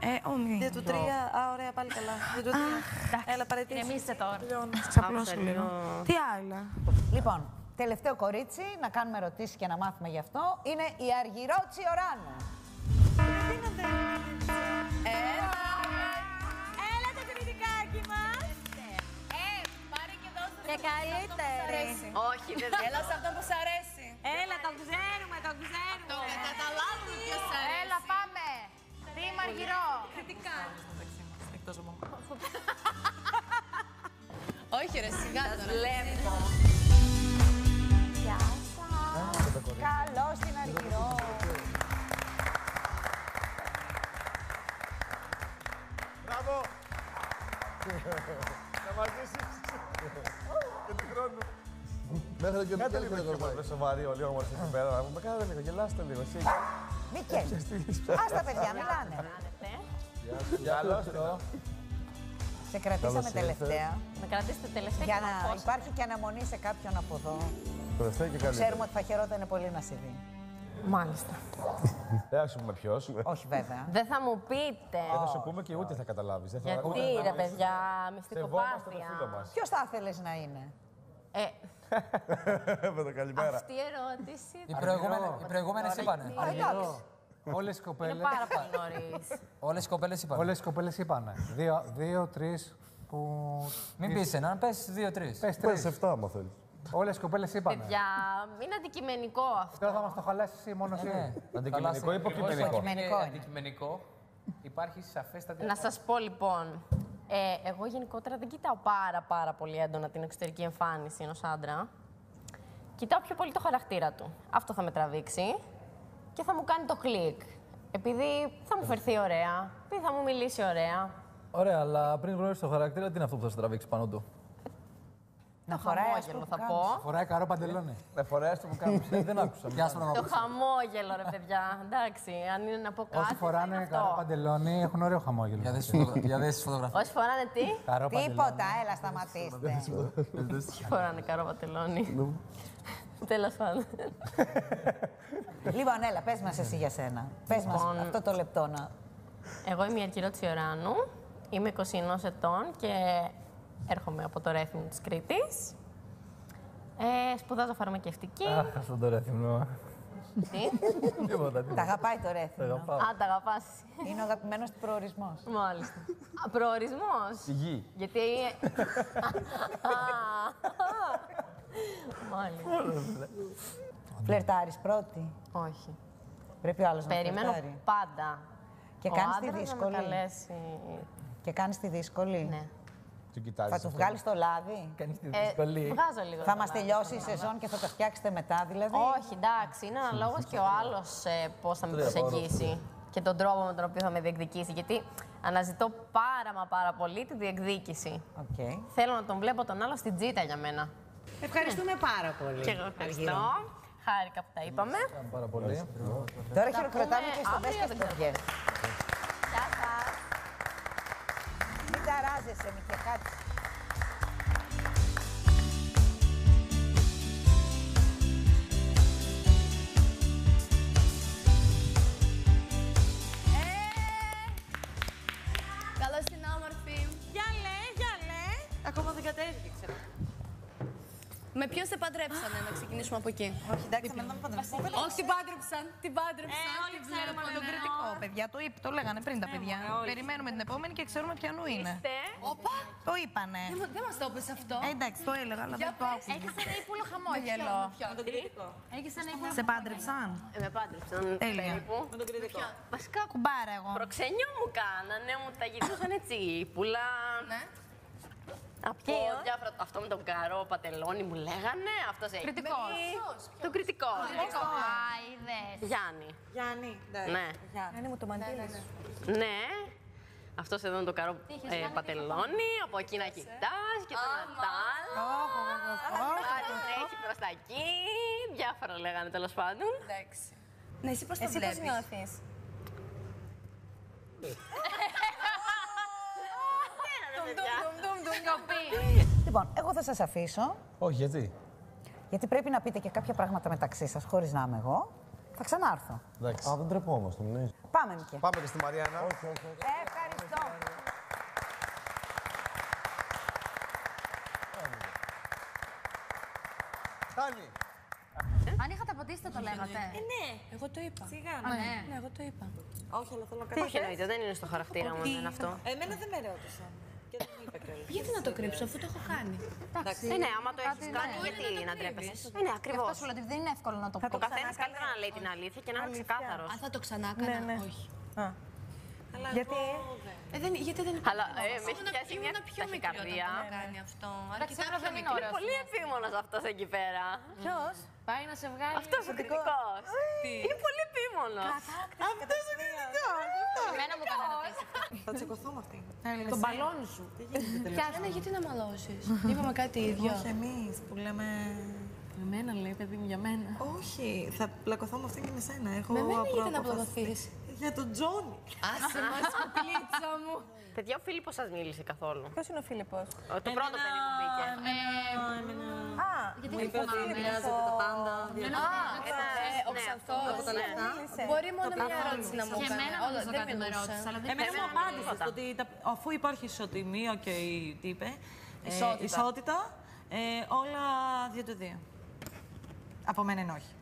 Ε, όχι. Δύο του τρία. Α, ωραία, πάλι καλά. Δύο του τρία. Έλα, παρετήσει. Ηρεμήστε τώρα. Ξαπλώσω λίγο. Τι άλλα. Λοιπόν, τελευταίο κορίτσι, να κάνουμε ερωτήσεις και να μάθουμε γι' αυτό, είναι η Αργυρό Τσιοράνου. Έλα το κριτικάκι μας. Και καλύτερη. Όχι, δεν Έλα σε αυτόν που σ' αρέσει. Έλα, το ξέρουμε, το ξέρουμε. Το καταλάβουμε ποιος σ' αρέσει. Έλα, πάμε. Τι Μαργυρό. Όχι ρε, σιγά τώρα. βλέπω. Γεια σας. Καλώς την Αργυρό. Μπράβο! Να μαζίσεις. Και του χρόνου. Μέχρι και Κάντε λίγο πιο πολύ σοβαρή, όλοι όμορφοι εκεί πέρα. Να πούμε, κάντε λίγο, γελάστε λίγο. εσύ. Μη καίς. Ας τα παιδιά, μιλάνε. Γεια σας. Σε κρατήσαμε Καλώς ήρθες. τελευταία. Με κρατήσετε τελευταία Για και να ακούσετε. υπάρχει και αναμονή σε κάποιον από εδώ. Τελευταία και που καλύτερα. Ξέρουμε ότι θα χαιρόταν πολύ να σε δει. Μάλιστα. Δεν θα σου πούμε ποιος. Όχι βέβαια. Δεν θα μου πείτε. Δεν θα σου πούμε και ούτε θα καταλάβεις. Γιατί ρε παιδιά, Σεβόμαστε το μυστικοπάθεια. φίλο μας. Ποιος θα ήθελες να είναι; Ε, Με το καλημέρα. αυτή η ερώτηση. Οι προηγούμενε- οι προηγούμενες είπανε. Α, εντάξει. Όλες οι κοπέλες... Είναι πάρα πολύ νωρίς. Όλες οι κοπέλες είπαν. Όλες οι κοπέλες είπανε. Δύο, δύο τρεις που... Μην πεις έναν, πες δύο-τρεις. Πες Πες τρεις. 7 άμα θέλεις. Όλες οι κοπέλες είπανε. Παιδιά, είναι αντικειμενικό αυτό. Τώρα θα μας το χαλάσει εσύ μόνο εσύ. Ναι. Αντικειμενικό ή υποκειμενικό; Υποκειμενικό είναι. Αντικειμενικό. Υπάρχει σαφέστατη. Να σας πω λοιπόν, ε, εγώ γενικότερα δεν κοιτάω πάρα πάρα πολύ έντονα την εξωτερική εμφάνιση ενός άντρα. Κοιτάω πιο πολύ το χαρακτήρα του. Αυτό θα με τραβήξει και θα μου κάνει το κλικ. Επειδή θα μου φερθεί ωραία, επειδή θα μου μιλήσει ωραία. Ωραία, αλλά πριν γνωρίσει το χαρακτήρα, τι είναι αυτό που θα σε τραβήξει πάνω του; Να Το φοράει χαμόγελο αυτό θα που κάνεις. πω. Φοράει καρό παντελόνι. Να φοράει το που κάνουμε. Δεν, δεν άκουσα. Γεια σου, να Το χαμόγελο, ρε παιδιά. Εντάξει, αν είναι να πω κάτι. Όσοι θα είναι φοράνε αυτό. καρό παντελόνι έχουν ωραίο χαμόγελο. Για δες τις φωτογρα- Για δες τις φωτογραφίες. Όσοι φοράνε τι, Καρό Τίποτα, έλα σταματήστε. τις φοράνε καρό πατελόνι. Τέλος πάντων. λοιπόν, έλα, πες μας εσύ για σένα. Πες μας Λοιπόν. αυτό το λεπτό να... Εγώ είμαι η Αρκυρό Τσιωράνου, είμαι 21 ετών και έρχομαι από το Ρέθιμο της Κρήτης. Ε, σπουδάζω φαρμακευτική. Αχ, αυτό το ρέθιμο. Τι; Τίποτα, Τα τίποτα. αγαπάει το Τα ρέθιμο. αγαπάω. Α, τα αγαπάς. Είναι ο αγαπημένος του προορισμός. Μάλιστα. Α, προορισμός. Η γη. Γιατί... Μάλιστα. Φλερτάρεις πρώτη. Όχι. Πρέπει ο άλλος να Περιμένω φλερτάρει. πάντα. Και Ο κάνεις τη άντρας δύσκολη. Να με καλέσει. Και κάνεις τη δύσκολη. Ναι. Του κοιτάζεις. Θα του βγάλεις το λάδι; Κάνεις τη Ε, δύσκολη. βγάζω λίγο. Θα το μας λάδι. τελειώσει η σεζόν και θα το φτιάξετε μετά, δηλαδή; Όχι, εντάξει, είναι αναλόγω και ο άλλος ε, πώς θα με προσεγγίσει και τον τρόπο με τον οποίο θα με διεκδικήσει. Γιατί αναζητώ πάρα μα πάρα πολύ τη διεκδίκηση. Οκ. Θέλω να τον βλέπω τον άλλο στην τσίτα για μένα. Ευχαριστούμε πάρα πολύ. Και εγώ ευχαριστώ. Χάρηκα που τα είπαμε. Πάρα πολύ. Τώρα Θα χειροκροτάμε πούμε και στο αύριο, δες Μην ταράζεσαι, Μιχε, κάτσε. Καλώς την όμορφη. Για λέ, για λέ. Ακόμα δεν κατέβηκε, Με ποιον σε παντρέψανε, να ξεκινήσουμε από εκεί; Όχι, εντάξει, εμένα δεν με παντρευτούν. Όχι, την πάντρεψαν. Την πάντρεψαν. Ε, όλοι Τη ξέρουμε βλέπω, από τον ναι. κριτικό, παιδιά. Το, είπε, το λέγανε πριν τα παιδιά. Περιμένουμε την επόμενη και ξέρουμε ποιανού είναι. Όπα. Το είπανε. Δεν μα- Δεν μας το είπες αυτό. Ε, εντάξει, το έλεγα, αλλά δεν το άκουσα. Έχεις ένα ύπουλο χαμόγελο. Έχεις ένα ύπουλο Σε πάντρεψαν. Ε, με πάντρεψαν Τέλεια. περίπου. Με τον κριτικό. Βασικά Κουμπάρα εγώ. προξενιό μου κάνανε, μου τα γυρίσαν έτσι πουλά. Ναι. Από διάφορα. Αυτό με τον καρό πατελόνι μου λέγανε. Αυτός έχει. Κριτικός. Το κριτικό. Κριτικός. Άιδες. Γιάννη. Γιάννη, εντάξει. Ναι. Γιάννη μου το μαντήλι σου. Ναι. Αυτός εδώ είναι το καρό ε, πατελόνι. Από εκεί να κοιτάς και το Νατάλ. Άρα τρέχει προς τα εκεί. Διάφορα λέγανε τέλος πάντων. Εντάξει. Ναι, εσύ πώς το Εσύ πώς βλέπεις; νιώθεις. Λοιπόν, εγώ θα σας αφήσω, Όχι, γιατί; γιατί πρέπει να πείτε και κάποια πράγματα μεταξύ σας, χωρίς να είμαι εγώ. Θα ξανάρθω. Εντάξει. Α, δεν τρεπόμαστε, μου λέει. Πάμε, Μικέ. Πάμε και στη Μαριάννα. Ε, Ευχαριστώ. Φτάνει. Αν είχατε ποτίσει, θα το λέγατε. Ε, ναι, εγώ το είπα. Σιγά, Α, ναι. ναι. Ναι, εγώ το είπα. Όχι, αλλά θέλω να κάνω. Όχι εννοείται, δεν είναι στο χαρακτήρα μου είναι αυτό. Εμένα δεν με ρώτησαν. Και δεν μου είπε κιόλας. Γιατί να το κρύψω, αφού το έχω κάνει. Εντάξει. Ε, ναι, άμα το έχεις Κάτι, κάνει, ναι. γιατί να τρέπεσαι. Ε, ναι, Γι' ακριβώς. αυτό σου λέω ότι δεν είναι εύκολο να το Ο πω. καθένας καλύτερα να λέει την αλήθεια και να είναι ξεκάθαρος. Αν θα το ξανά έκανα, Ναι, ναι. όχι. Α. Γιατί; Ε, δεν, γιατί δεν Αλλά ε, με έχει πιάσει μια πιο μικρή όταν ταχυκαρδία. το κάνει αυτό. Εντάξει, Αρκετά τώρα πιο δεν είναι μικρή. ωραίος. Είναι πολύ επίμονος αυτός εκεί πέρα. Ποιος; Πάει να σε βγάλει. Αυτός ο κριτικό. Είναι πολύ επίμονος. Αυτός ο κριτικό. Εμένα μου έκανε να πεις. Θα τσεκωθώ με αυτή. Τον μπαλόνι σου. Πιάσανε γιατί να μαλώσεις. Είπαμε κάτι ίδιο. Όχι εμείς που λέμε. Εμένα λέει, παιδί μου, για μένα. Όχι, θα πλακωθώ με αυτήν και με σένα. Έχω Με μένα απρο- γιατί να αποφασιστεί. πλακωθείς; Ε, Για τον Τζόνι. Άσε μας, κουκλίτσα μου. Παιδιά, ο Φίλιππος σας μίλησε καθόλου. Ποιος είναι ο Φίλιππος; Το πρώτο παιδί που μπήκε. Α, γιατί μου είπε δεν ότι θυμάμαι. μοιράζεται τα πάντα. Α, διαδίκτυα. ε, ο ναι, Ξανθός. από τα λεφτά. Μπορεί μόνο Το μια καθόλου. ερώτηση να μου Και κάνει. εμένα Όλα, νομίζω δεν κάτι με μιλούσε. ρώτησε, αλλά δεν Εμένα μου πέρα απάντησε τίποτα. ότι τα- αφού υπάρχει ισοτιμία και η- τι είπε, ε, Ισότητα. ισότητα, ε, όλα δύο το δύο. Από μένα είναι όχι.